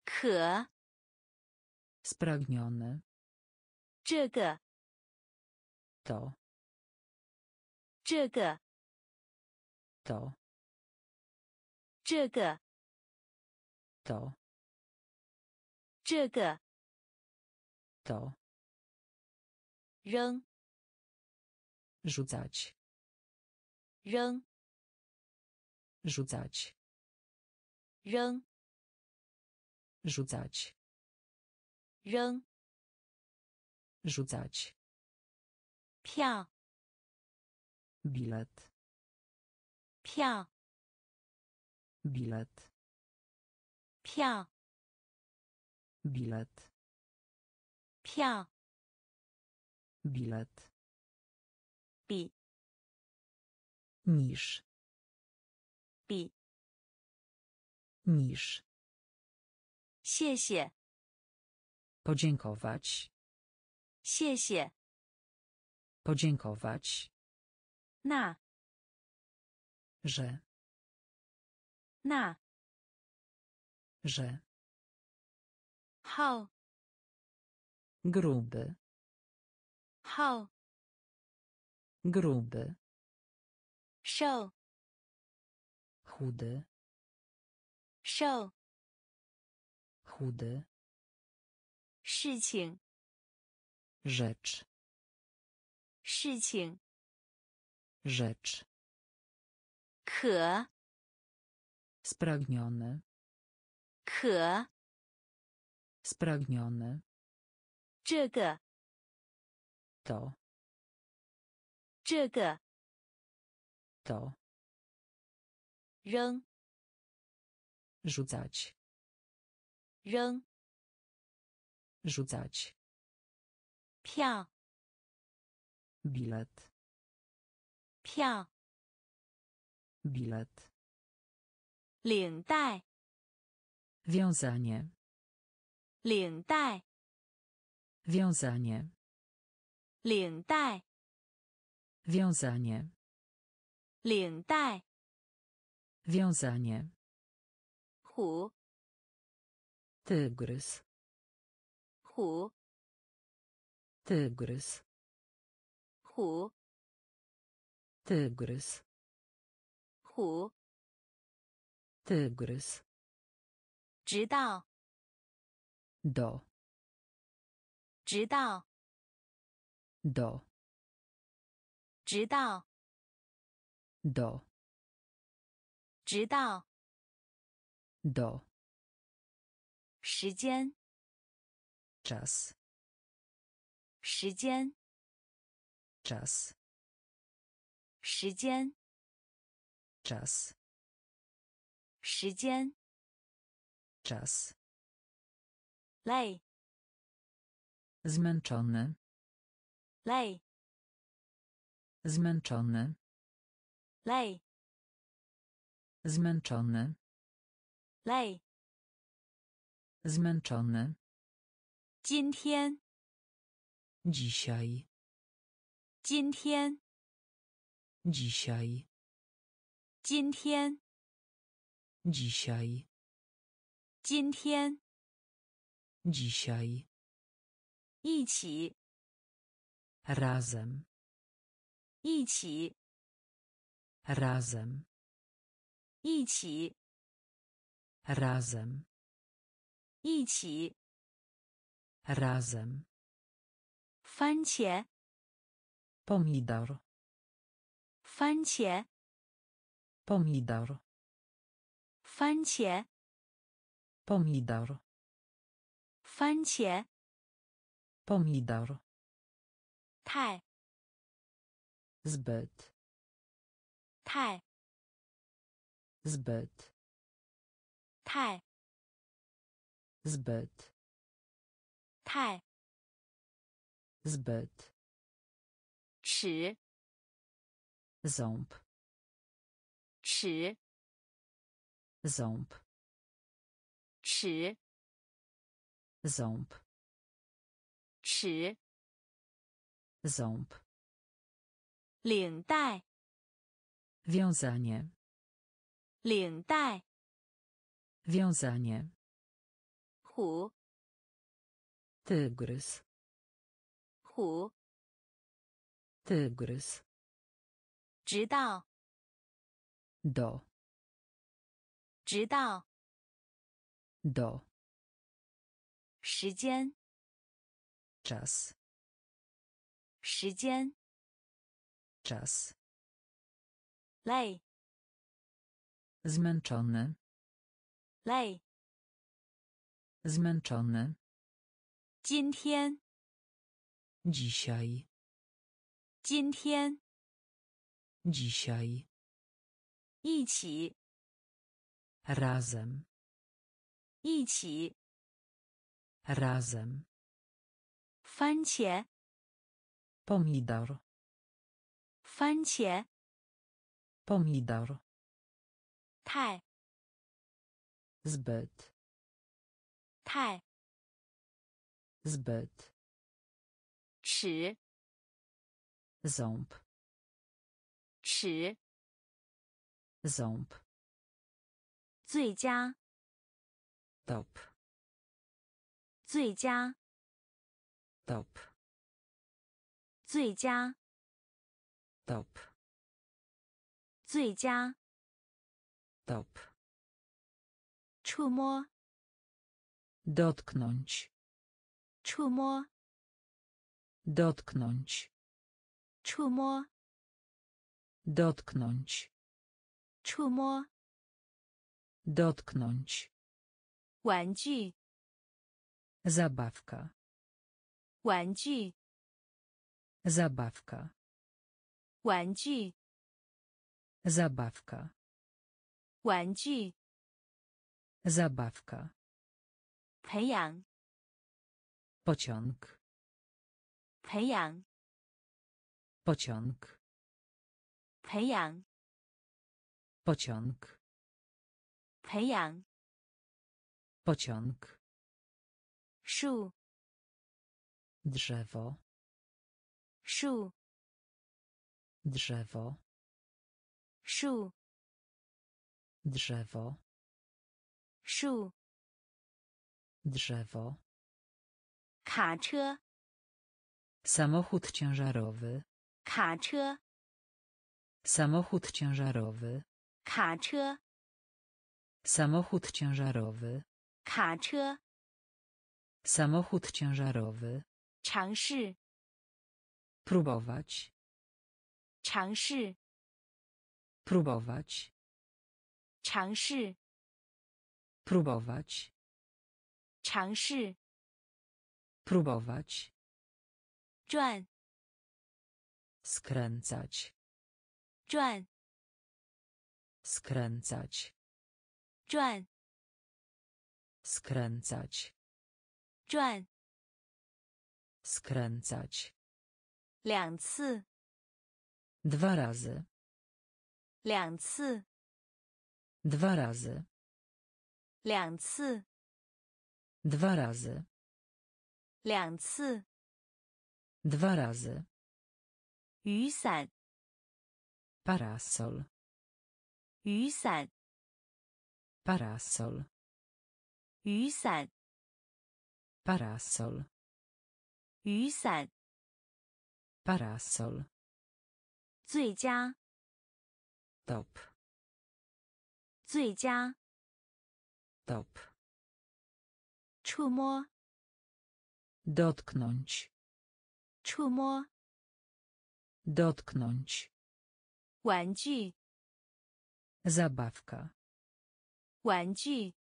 渴， spragniony, 这个， to, 这个， to, 这个，to, 这个，to, 扔，rzucać, 扔，rzucać, 扔，rzucać, 扔，rzucać, 票，bilet, 票，bilet, 票， bilet, 票， bilet, 比， niż, 比， niż, 谢谢， podziękować, 谢谢， podziękować, 那， że, 那 że, 好 gruby, 好 gruby, 瘦 chudy, 瘦 chudy, 事情 rzecz, 事情 rzecz, 可 spragniony, 可 spragniony, 这个 to, 这个 to, 扔 rzucać, 扔 rzucać, 票 bilet, 票 bilet, 领带 wiązanie, 领带 wiązanie, 领带 wiązanie, 领带 wiązanie, 虎 tygrys, 虎 tygrys, 虎 tygrys, 虎 Tygrys, 直到 do, 直到 do, 直到 do, 直到 do, 时间 czas, 时间 czas, 时间 czas, 时间 czas, 累 zmęczony, 累 zmęczony, 累 zmęczony, 累 zmęczony, 今天 dzisiaj, 今天 dzisiaj, 今天 dzisiaj, 今天 dzisiaj, 一起 razem, 一起 razem, 一起 razem, 一起 razem, 番茄 pomidor, 番茄 pomidor, 番茄 pomidor, 番茄 pomidor, 太 zbyt, 太 zbyt, 太 zbyt, 太 zbyt, 齿 ząb, 齿 Ząb. Czy. Ząb. Czy. Ząb. Lindaj. Wiązanie. Lindaj. Wiązanie. Hu. Tygrys. Hu. Tygrys. 直到 do 直到 do, 时间 czas, 时间 czas, 累 zmęczony, 累 zmęczony, 今天 dzisiaj, 今天 dzisiaj, 一起 razem, 一起 razem, 番茄 pomidor, 番茄 pomidor, 太 zbyt, 太 zbyt, 齿 ząb, 齿 ząb, 最佳， top, 最佳， top, 最佳， top, 最佳， top, 触摸， dotknąć, 触摸， dotknąć, 触摸， dotknąć, 触摸， dotknąć, 玩具， zabawka, 玩具， zabawka, 玩具， zabawka, 玩具， zabawka, 培养， pociąg, 培养， pociąg, 培养， pociąg, 培养。Pociąg. Szu. Drzewo. Szu. Drzewo. Szu. Drzewo. Szu. Drzewo. Samochód ciężarowy. Samochód ciężarowy. samochód ciężarowy, 卡车， samochód ciężarowy, 尝试， próbować, 尝试， próbować, 尝试， próbować, 尝试， próbować, 转， skręcać, 转， skręcać, 转， skręcać, 转， skręcać, 两次， dwa razy, 两次， dwa razy, 两次， dwa razy, 两次， dwa razy, 雨伞， parasol, 雨伞， parasol, 雨伞， parasol, 雨伞， parasol, 最佳， top, 最佳， top, 触摸， dotknąć, 触摸， dotknąć, 玩具， zabawka, 玩具，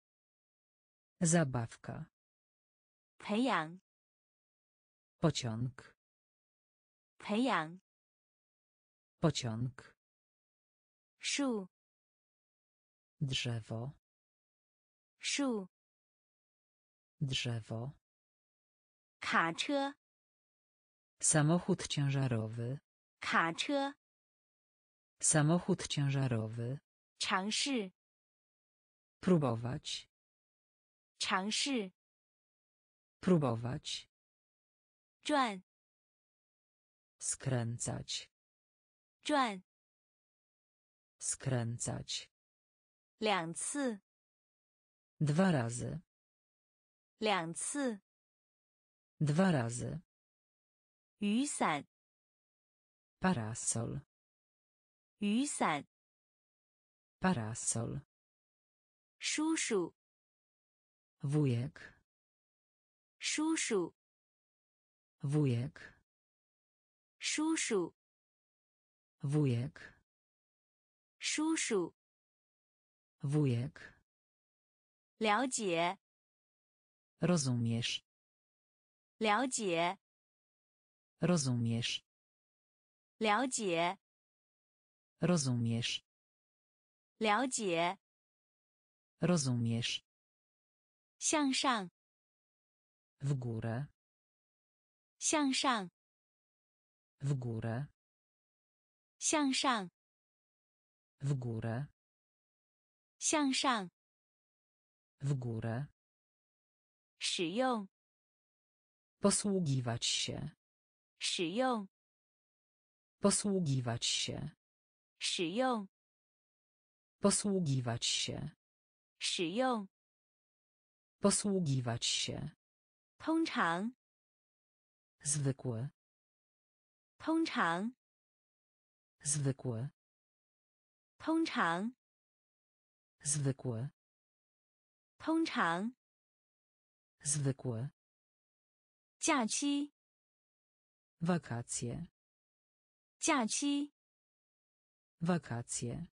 zabawka, 培养， pociąg, 培养， pociąg, 树， drzewo, 树， drzewo, 卡车， samochód ciężarowy, 卡车， samochód ciężarowy, 尝试， próbować, 尝试， próbować, 转， skręcać, 转， skręcać, 两次， dwa razy, 两次， dwa razy, 雨伞， parasol, 雨伞， parasol, 叔叔， wujek, 叔叔， wujek, 叔叔， wujek, 叔叔， wujek, 了解， rozumiesz, 了解， rozumiesz, 了解， rozumiesz, 了解， rozumiesz, 向上， w górę, 向上， w górę, 向上， w górę, 向上， w górę, 使用， posługiwać się, 使用， posługiwać się, 使用， posługiwać się, 使用， Posługiwać się. 通常， Zwykły. 通常， Zwykły. 通常， Zwykły. 通常， Zwykły. 假期， Wakacje. 假期， Wakacje.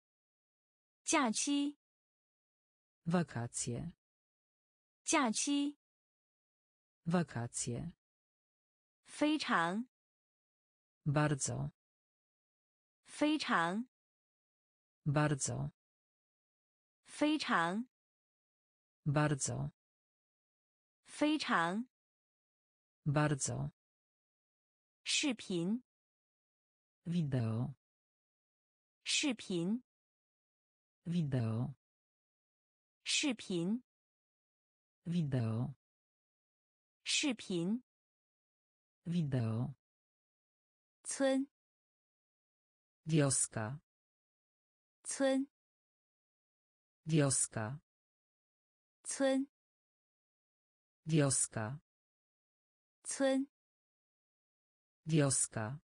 假期， Wakacje. 假期， Wakacje. 非常， Bardzo. 非常， Bardzo. 非常， Bardzo. 非常， Bardzo. 视频， Wideo. 视频， Wideo. 视频， Wideo. 视频， Wideo. 村， Wioska. 村， Wioska. 村， Wioska. 村， Wioska.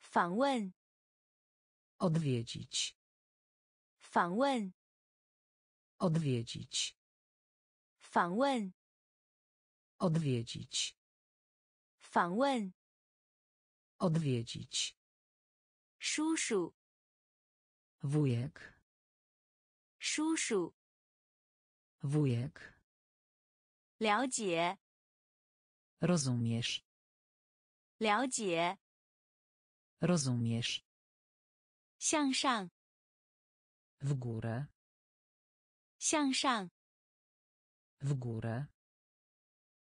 访问， Odwiedzić. 访问， Odwiedzić. 访问， Odwiedzić. 访问， Odwiedzić. 叔叔， Wujek. 叔叔， Wujek. 了解， Rozumiesz. 了解， Rozumiesz. 向上， W górę. 向上， W górę.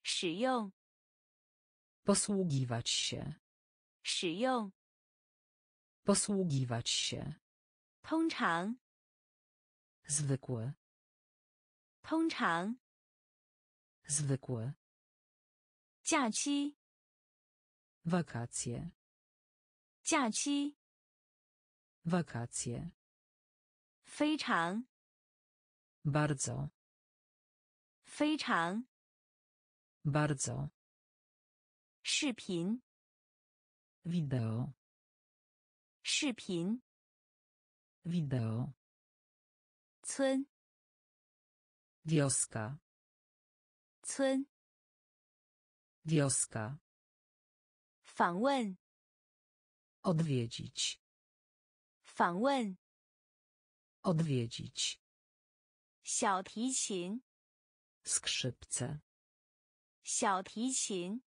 使用， Posługiwać się. 使用， Posługiwać się. 通常， Zwykły. 通常， Zwykły. 假期， Wakacje. 假期， Wakacje. 非常， Bardzo. 非常， Bardzo. 视频， Wideo. 视频， Wideo. 村， Wioska. 村， Wioska. 访问， Odwiedzić. 访问， Odwiedzić. 小提琴，Skrzypce. 小提琴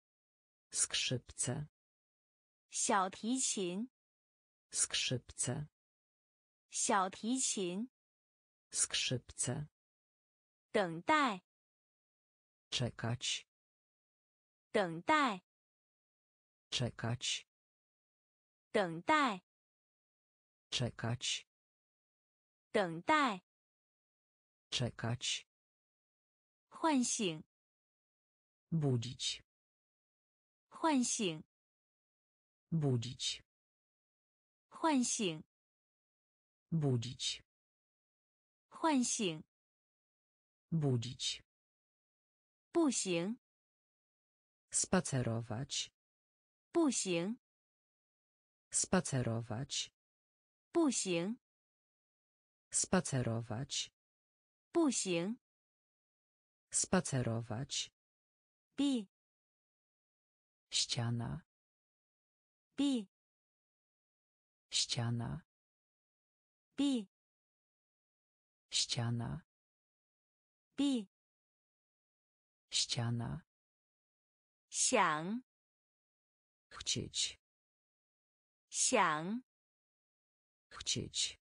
，Skrzypce. 小提琴，Skrzypce. 小提琴，Skrzypce. 等待，Czekać. 等待，Czekać. 等待，Czekać. 等待，Czekać. 唤醒， Budzić. 唤醒， Budzić. 唤醒， Budzić. 唤醒， Budzić. 步行， Spacerować. 步行， Spacerować. 步行， Spacerować. 步行。Spacerować. B. Ściana. B. Ściana. B. Ściana. B. Ściana. Siang. Chcieć. Siang. Chcieć.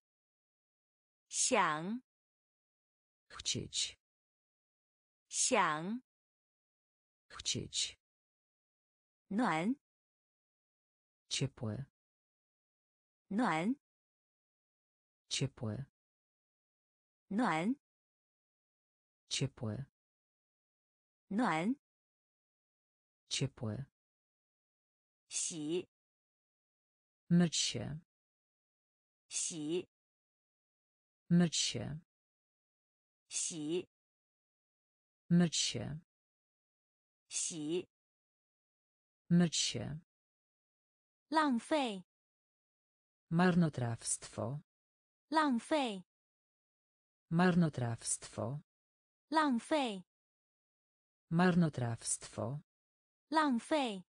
Siang chcieć. Siang. Chcieć. Nuan. Ciepłe. Nuan. Ciepłe. Nuan. Ciepłe. Nuan. Ciepłe. Si. Myć się. Si. Myć się. 洗 Myć się. 洗 Myć się. 浪费 Marnotrawstwo. 浪费 Marnotrawstwo. 浪费 Marnotrawstwo. 浪费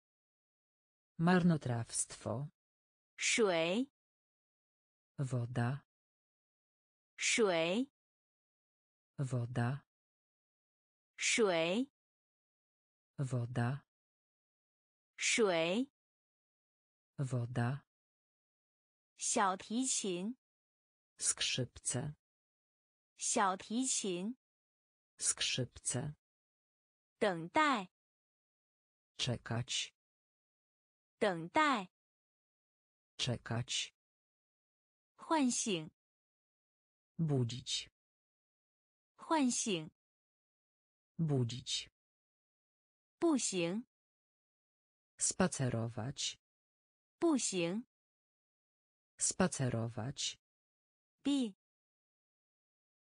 Marnotrawstwo. 水 Woda. 水 Woda. 水 Woda. 水 Woda. 小提琴 Skrzypce. 小提琴 Skrzypce. 等待 Czekać. 等待 Czekać. 唤醒 Budzić. 唤醒 Budzić. 步行 Spacerować. 步行 Spacerować. 闭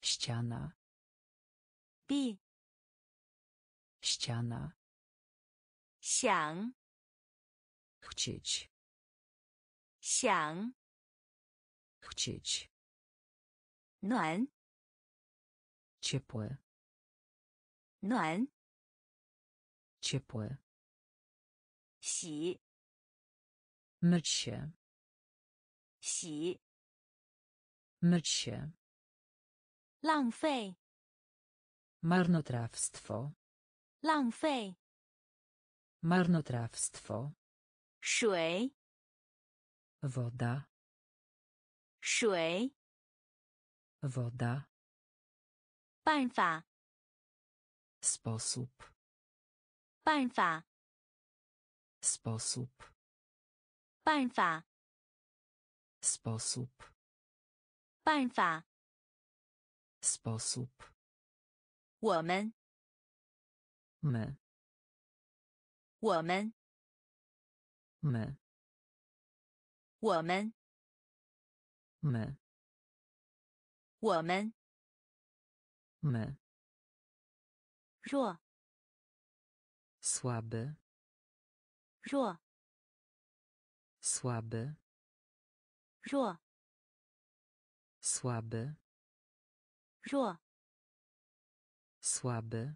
Ściana. 闭 Ściana. 想 Chcieć. 想 Chcieć. 暖 Ciepłe. Nuan. Ciepłe. Xi. Myć się. Xi. Myć się. Langfei. Marnotrawstwo. Langfei. Marnotrawstwo. Shui. Woda. Shui. Woda. 办法 Sposób. 办法 Sposób. 办法 Sposób. 办法 Sposób. 我们 My. 我们 My. 我们 My. 我们 My. Ruo. Słaby. Ruo. Słaby. Ruo. Słaby. Ruo. Słaby.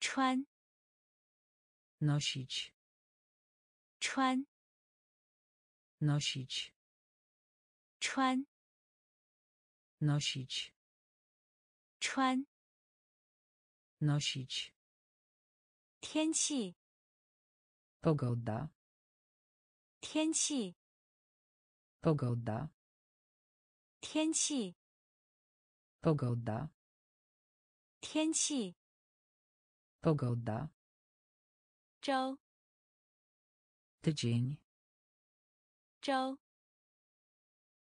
Chuan. Nosić. Chuan. Nosić. Chuan. Nosić. 穿 Nosić. 天气 Pogoda. 天气 Pogoda. 天气 Pogoda. 天气 Pogoda. 周 Tydzień. 周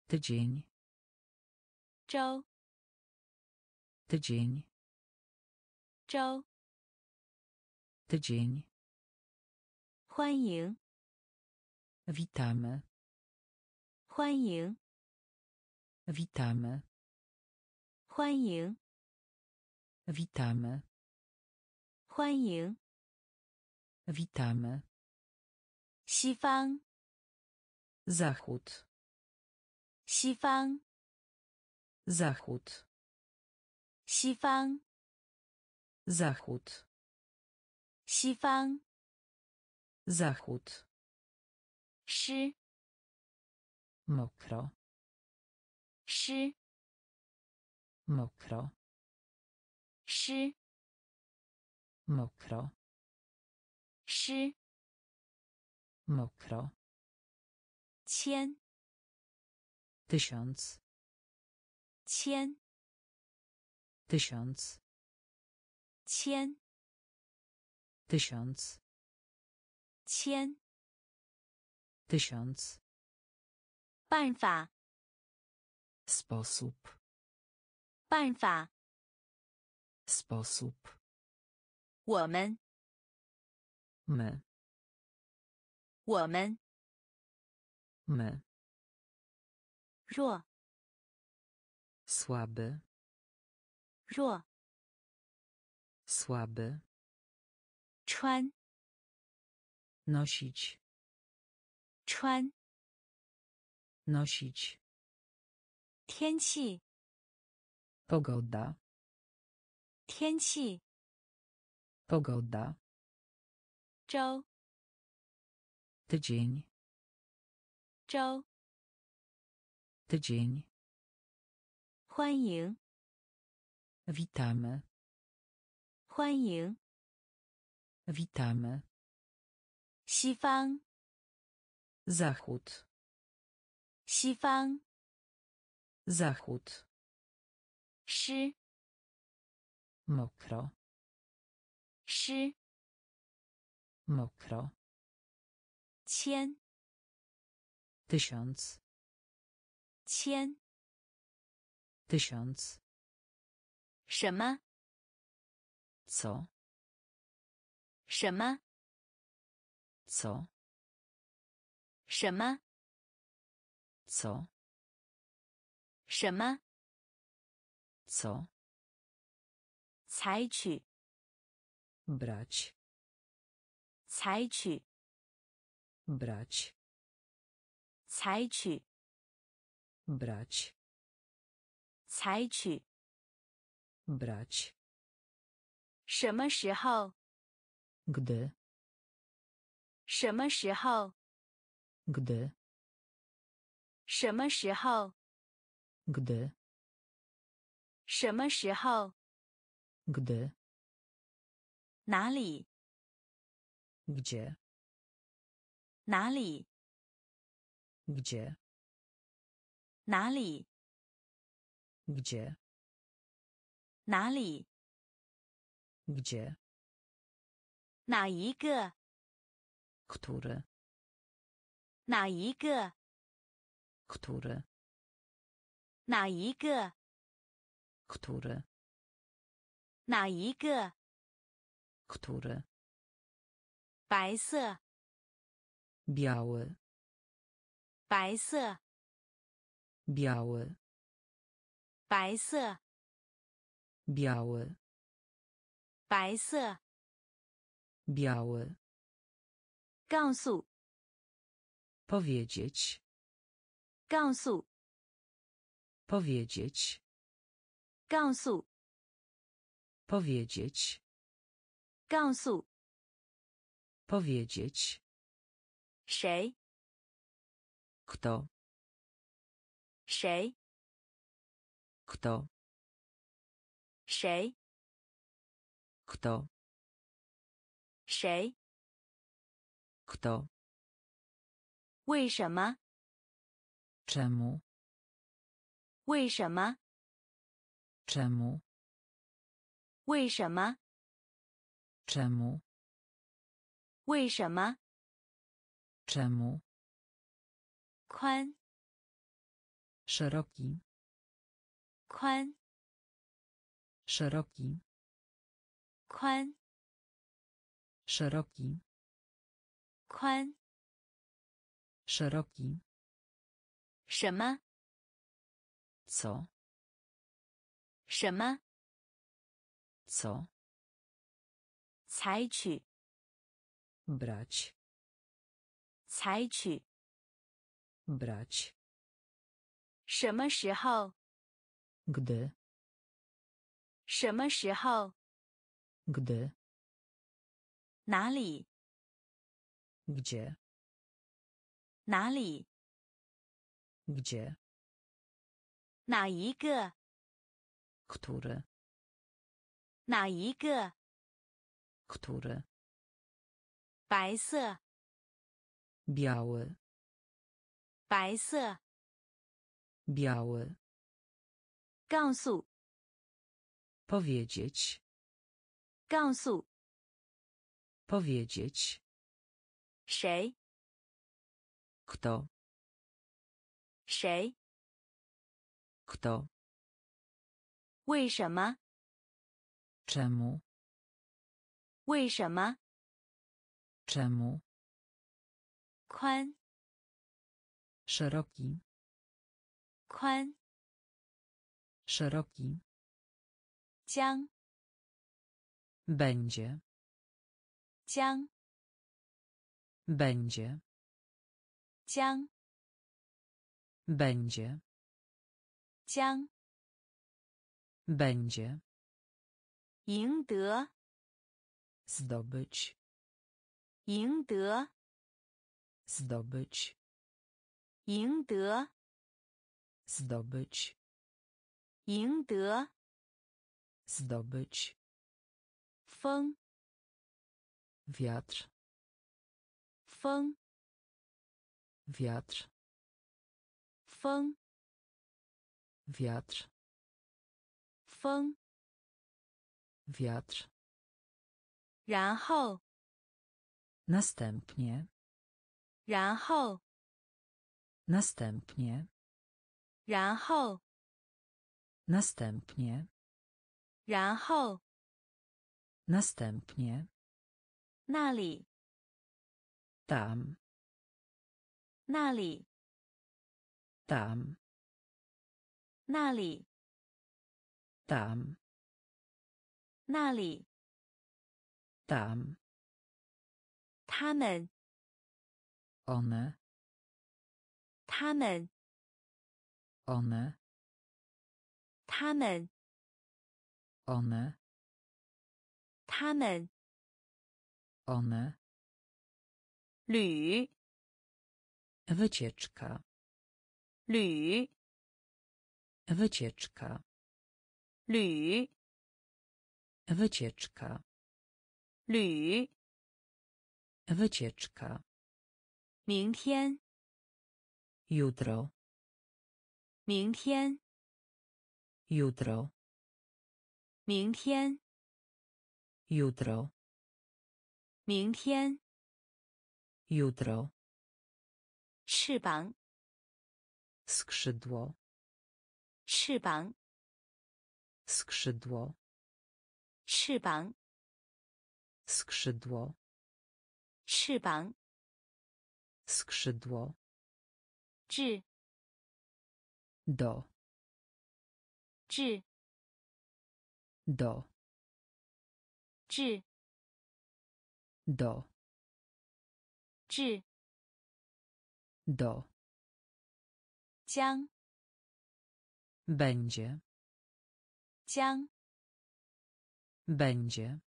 Tydzień. 周 Tydzień. 周 Tydzień. 欢迎 Witamy. 欢迎 Witamy. 欢迎 Witamy. 欢迎 Witamy. 西方 Zachód. 西方 Zachód. 西方 Zachód. 西方 Zachód. 湿 Mokro. 湿 Mokro. 湿 Mokro. 湿 Mokro. 千 Tysiąc. 千 Tysiąc. 千 Tysiąc. 千 Tysiąc. 办法 Sposób. 办法 Sposób. 我们 My. 我们 My. 弱 Słaby. 弱， Słaby. 穿， Nosić. 穿， Nosić. 天气， Pogoda. 天气， Pogoda. 周， Tydzień. 周， Tydzień. 欢迎， Witamy. 欢迎， Witamy. 西方， Zachód. 西方， Zachód. 湿， Mokro. 湿， Mokro. 千， Tysiąc. 千， Tysiąc. 什么？Co? 什么？Co? 什么？Co? 什么？Co? 采取，Brać. 采取，Brać. 采取，Brać. 采取。Brać. 什么时候？Gdy. 什么时候？Gdy. 什么时候？Gdy. 什么时候？Gdy. 哪里？Gdzie. 哪里？Gdzie. 哪里？Gdzie. 哪里？Gdzie. 哪一个？Który. 哪一个？Który. 哪一个？Który. 哪一个？Który. 白色，Biały. 白色，Biały. 白色，Biały. 白色。 Biały. 告诉， Powiedzieć. 告诉， Powiedzieć. 告诉， Powiedzieć. 告诉 Powiedzieć. 谁？ Kto. 谁？ Kto. 谁？Kto. 谁？Kto. 为什么？Czemu. 为什么？Czemu. 为什么？Czemu. 为什么？Czemu. 宽，Szeroki. 宽，Szeroki. 宽， Szeroki. 宽。 Szeroki. 什么？ Co? 什么？ Co? 采取， Brać. 采取。 Brać. 什么时候？ Gdy. 什么时候？Gdy. 哪里？Gdzie. 哪里？Gdzie. 哪一个？Który. 哪一个？Który. 白色，Biały. 白色。Biały. 告诉，Powiedzieć. 告诉 Powiedzieć. 谁？ Kto. 谁？ Kto. 为什么？ Czemu. 为什么？ Czemu. 宽， Szeroki. 宽， Szeroki. 将 Będzie. 将 Będzie. 将 Będzie. 将 Będzie. 赢得 Zdobyć. 赢得 Zdobyć. 赢得 Zdobyć. 赢得 Zdobyć. 风 Wiatr. 风 Wiatr. 风 Wiatr. 风 Wiatr. 然后 Następnie. 然后 Następnie. 然后 Następnie. 然后 Następnie. 那里 Tam. 那里 Tam. 那里 Tam. 那里 Tam. 他们 One. 他们 One. 他们 One. 他们 One. 旅 Wycieczka. 旅 Wycieczka. 旅 Wycieczka. 旅 Wycieczka. 明天 Jutro. 明天 Jutro. 明天 Jutro. 明天 Jutro. 翅膀 Skrzydło. 翅膀 Skrzydło. 翅膀 Skrzydło. 翅膀 Skrzydło. 至 Do. 至 Do. 至 Do. 至 Do. 将 Będzie. 将 Będzie.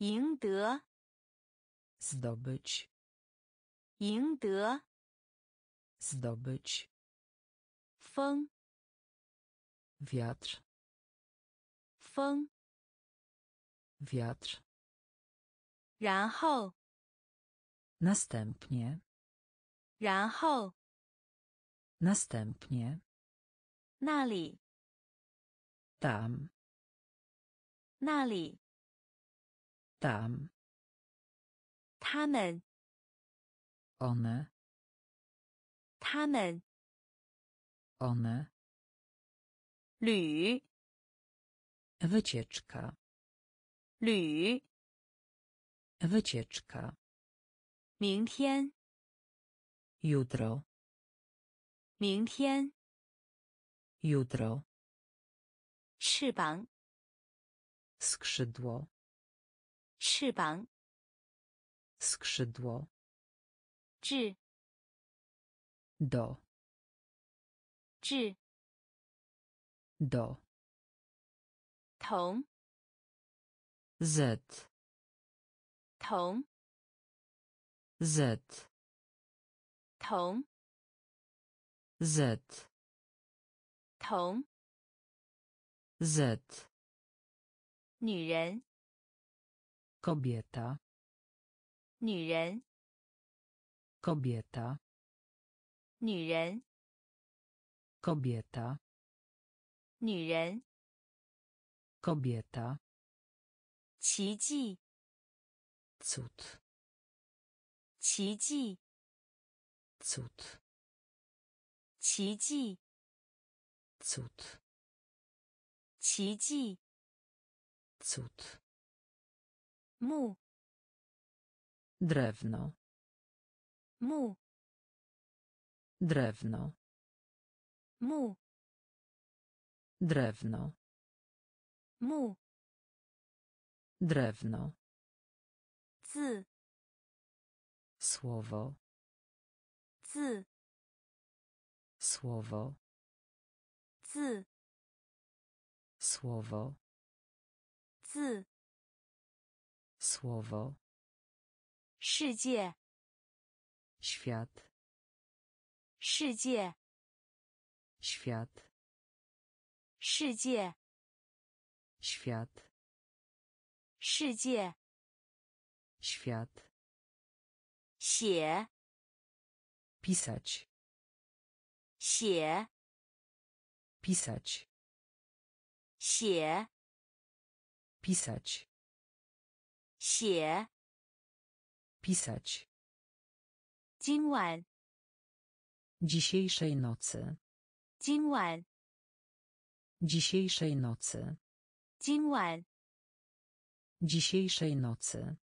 赢得 Zdobyć. 赢得 Zdobyć. 风 Wiatr. 风 Wiatr. 然后 Następnie. 然后 Następnie. 那里 Tam. 那里 Tam. 他们 One. 他们 One. 旅 Wycieczka. 旅 Wycieczka. 明天 Jutro. 明天 Jutro. 翅膀 Skrzydło. 翅膀 Skrzydło. 至 Do. 至 Do. 同 Z. 同 Z. 同 Z. 同 Z. 女人 Kobieta. 女人 Kobieta. 女人 Kobieta. 女人 Kobieta. Cigi. Cud. Cigi. Cud. Cud. Cud. Mu. Drewno. Mu. Drewno. Mu. Drewno. 木 Drewno. 字 Słowo. 字 Słowo. 字 Słowo. 字 Słowo. 世界 Świat. 世界 Świat. 世界 Świat. 世界 Świat. 写 Pisać. 写 Pisać. 写 Pisać. 写 Pisać. 今晚 Dzisiejszej nocy. 今晚 Dzisiejszej nocy. 今晚 Dzisiejszej nocy.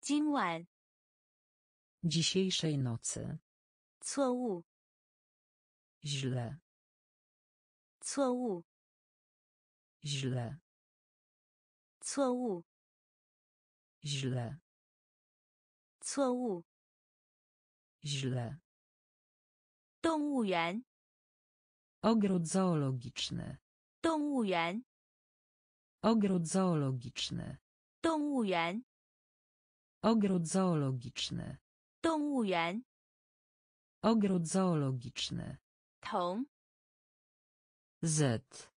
今晚 Dzisiejszej nocy. 错误 Źle. 错误 Źle. 错误 Źle. 错误 Źle. 动物园 Ogród zoologiczny. 动物园 Ogród zoologiczny. 动物园 Ogród zoologiczny. 动物园 Ogród zoologiczny. 同 Z.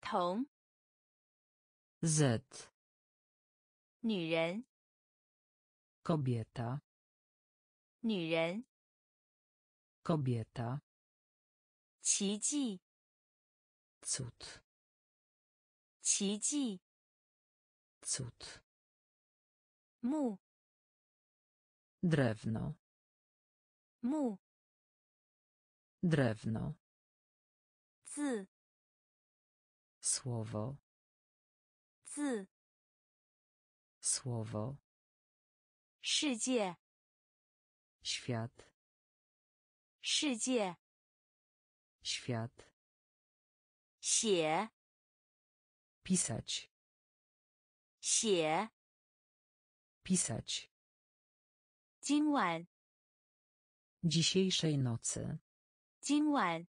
同 Z. 女人 Kobieta. 女人 Kobieta. 奇迹 Cud. 奇迹 Cud. 木 Drewno. 木 Drewno. 字 Słowo. 字 Słowo. 世界 Świat. 世界 Świat. 写 Pisać. Xie. Pisać. Jingwan. Dzisiejszej nocy. Jingwan.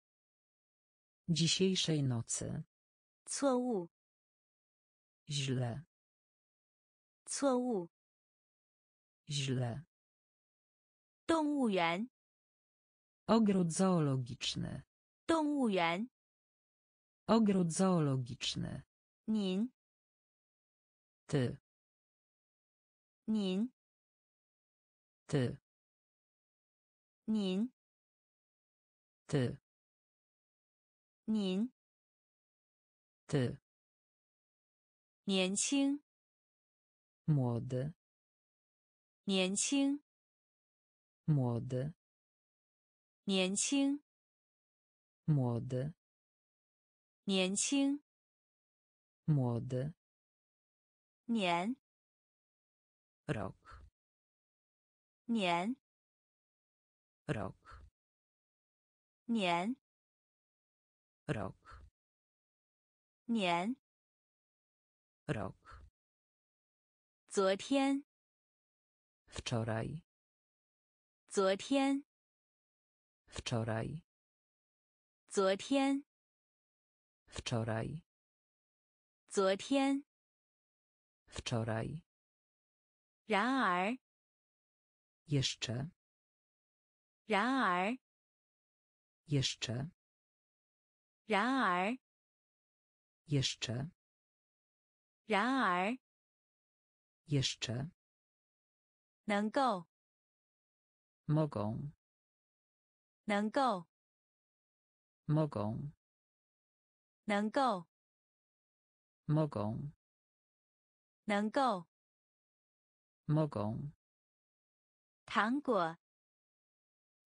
Dzisiejszej nocy. Cuowu. Źle. Cuowu. Źle. Dongwuyan. Ogród zoologiczny. Dongwuyan. Ogród zoologiczny. 您。的，您。的，您。的，您。的，年轻，mod，年轻，mod，年轻，mod，年轻。Młody. 年 Rok. 年 Rok. 年 Rok. 年 Rok. 昨天 Wczoraj. 昨天 Wczoraj. 昨天 Wczoraj. 昨天 Wczoraj. 然而 Jeszcze. 然而 Jeszcze. 然而 Jeszcze. 然而 Jeszcze. 能够 Mogą. 能够 Mogą. 能够 Mogą. 能够 Mogą. 糖果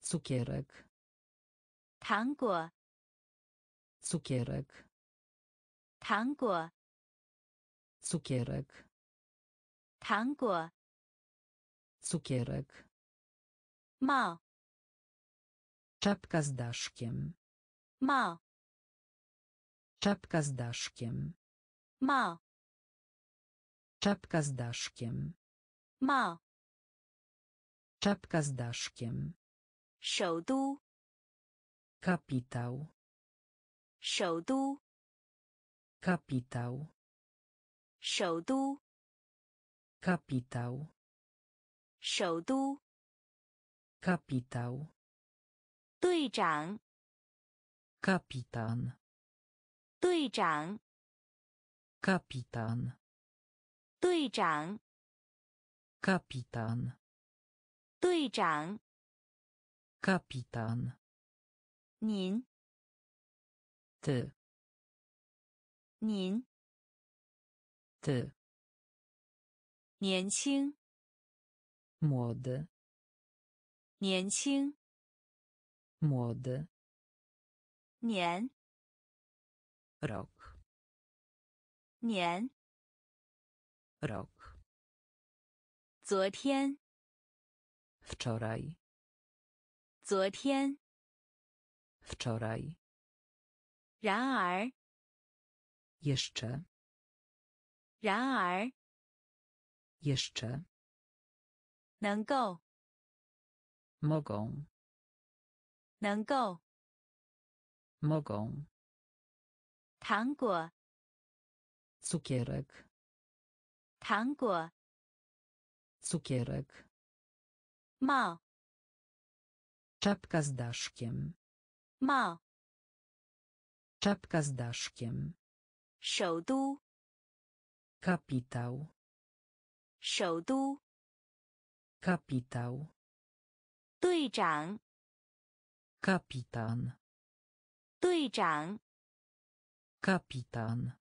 Cukierek. 糖果 Cukierek. 糖果 Cukierek. 糖果 Cukierek. 帽 Czapka z daszkiem. 帽 Czapka z daszkiem. 帽， Czapka z daszkiem. 帽， Czapka z daszkiem. 首都， Kapitał. 首都， Kapitał. 首都， Kapitał. 首都， Kapitał. 队长， Kapitan. 队长， Kapitan. 队长，Kapitan. 队长，Kapitan. 您，Ty. 您，Ty. 年轻，Młody. 年轻，Młody. 年，Rok. 年，Rok. 昨天，Wczoraj. 昨天，Wczoraj. 然而，Jeszcze. 然而，Jeszcze. 能够，Mogą. 能够，Mogą. 糖果，Cukierek. 糖果， Cukierek. 帽， Czapka z daszkiem. 帽， Czapka z daszkiem. 首都， Kapitał. 首都， Kapitał. 队长， Kapitan. 队长， Kapitan.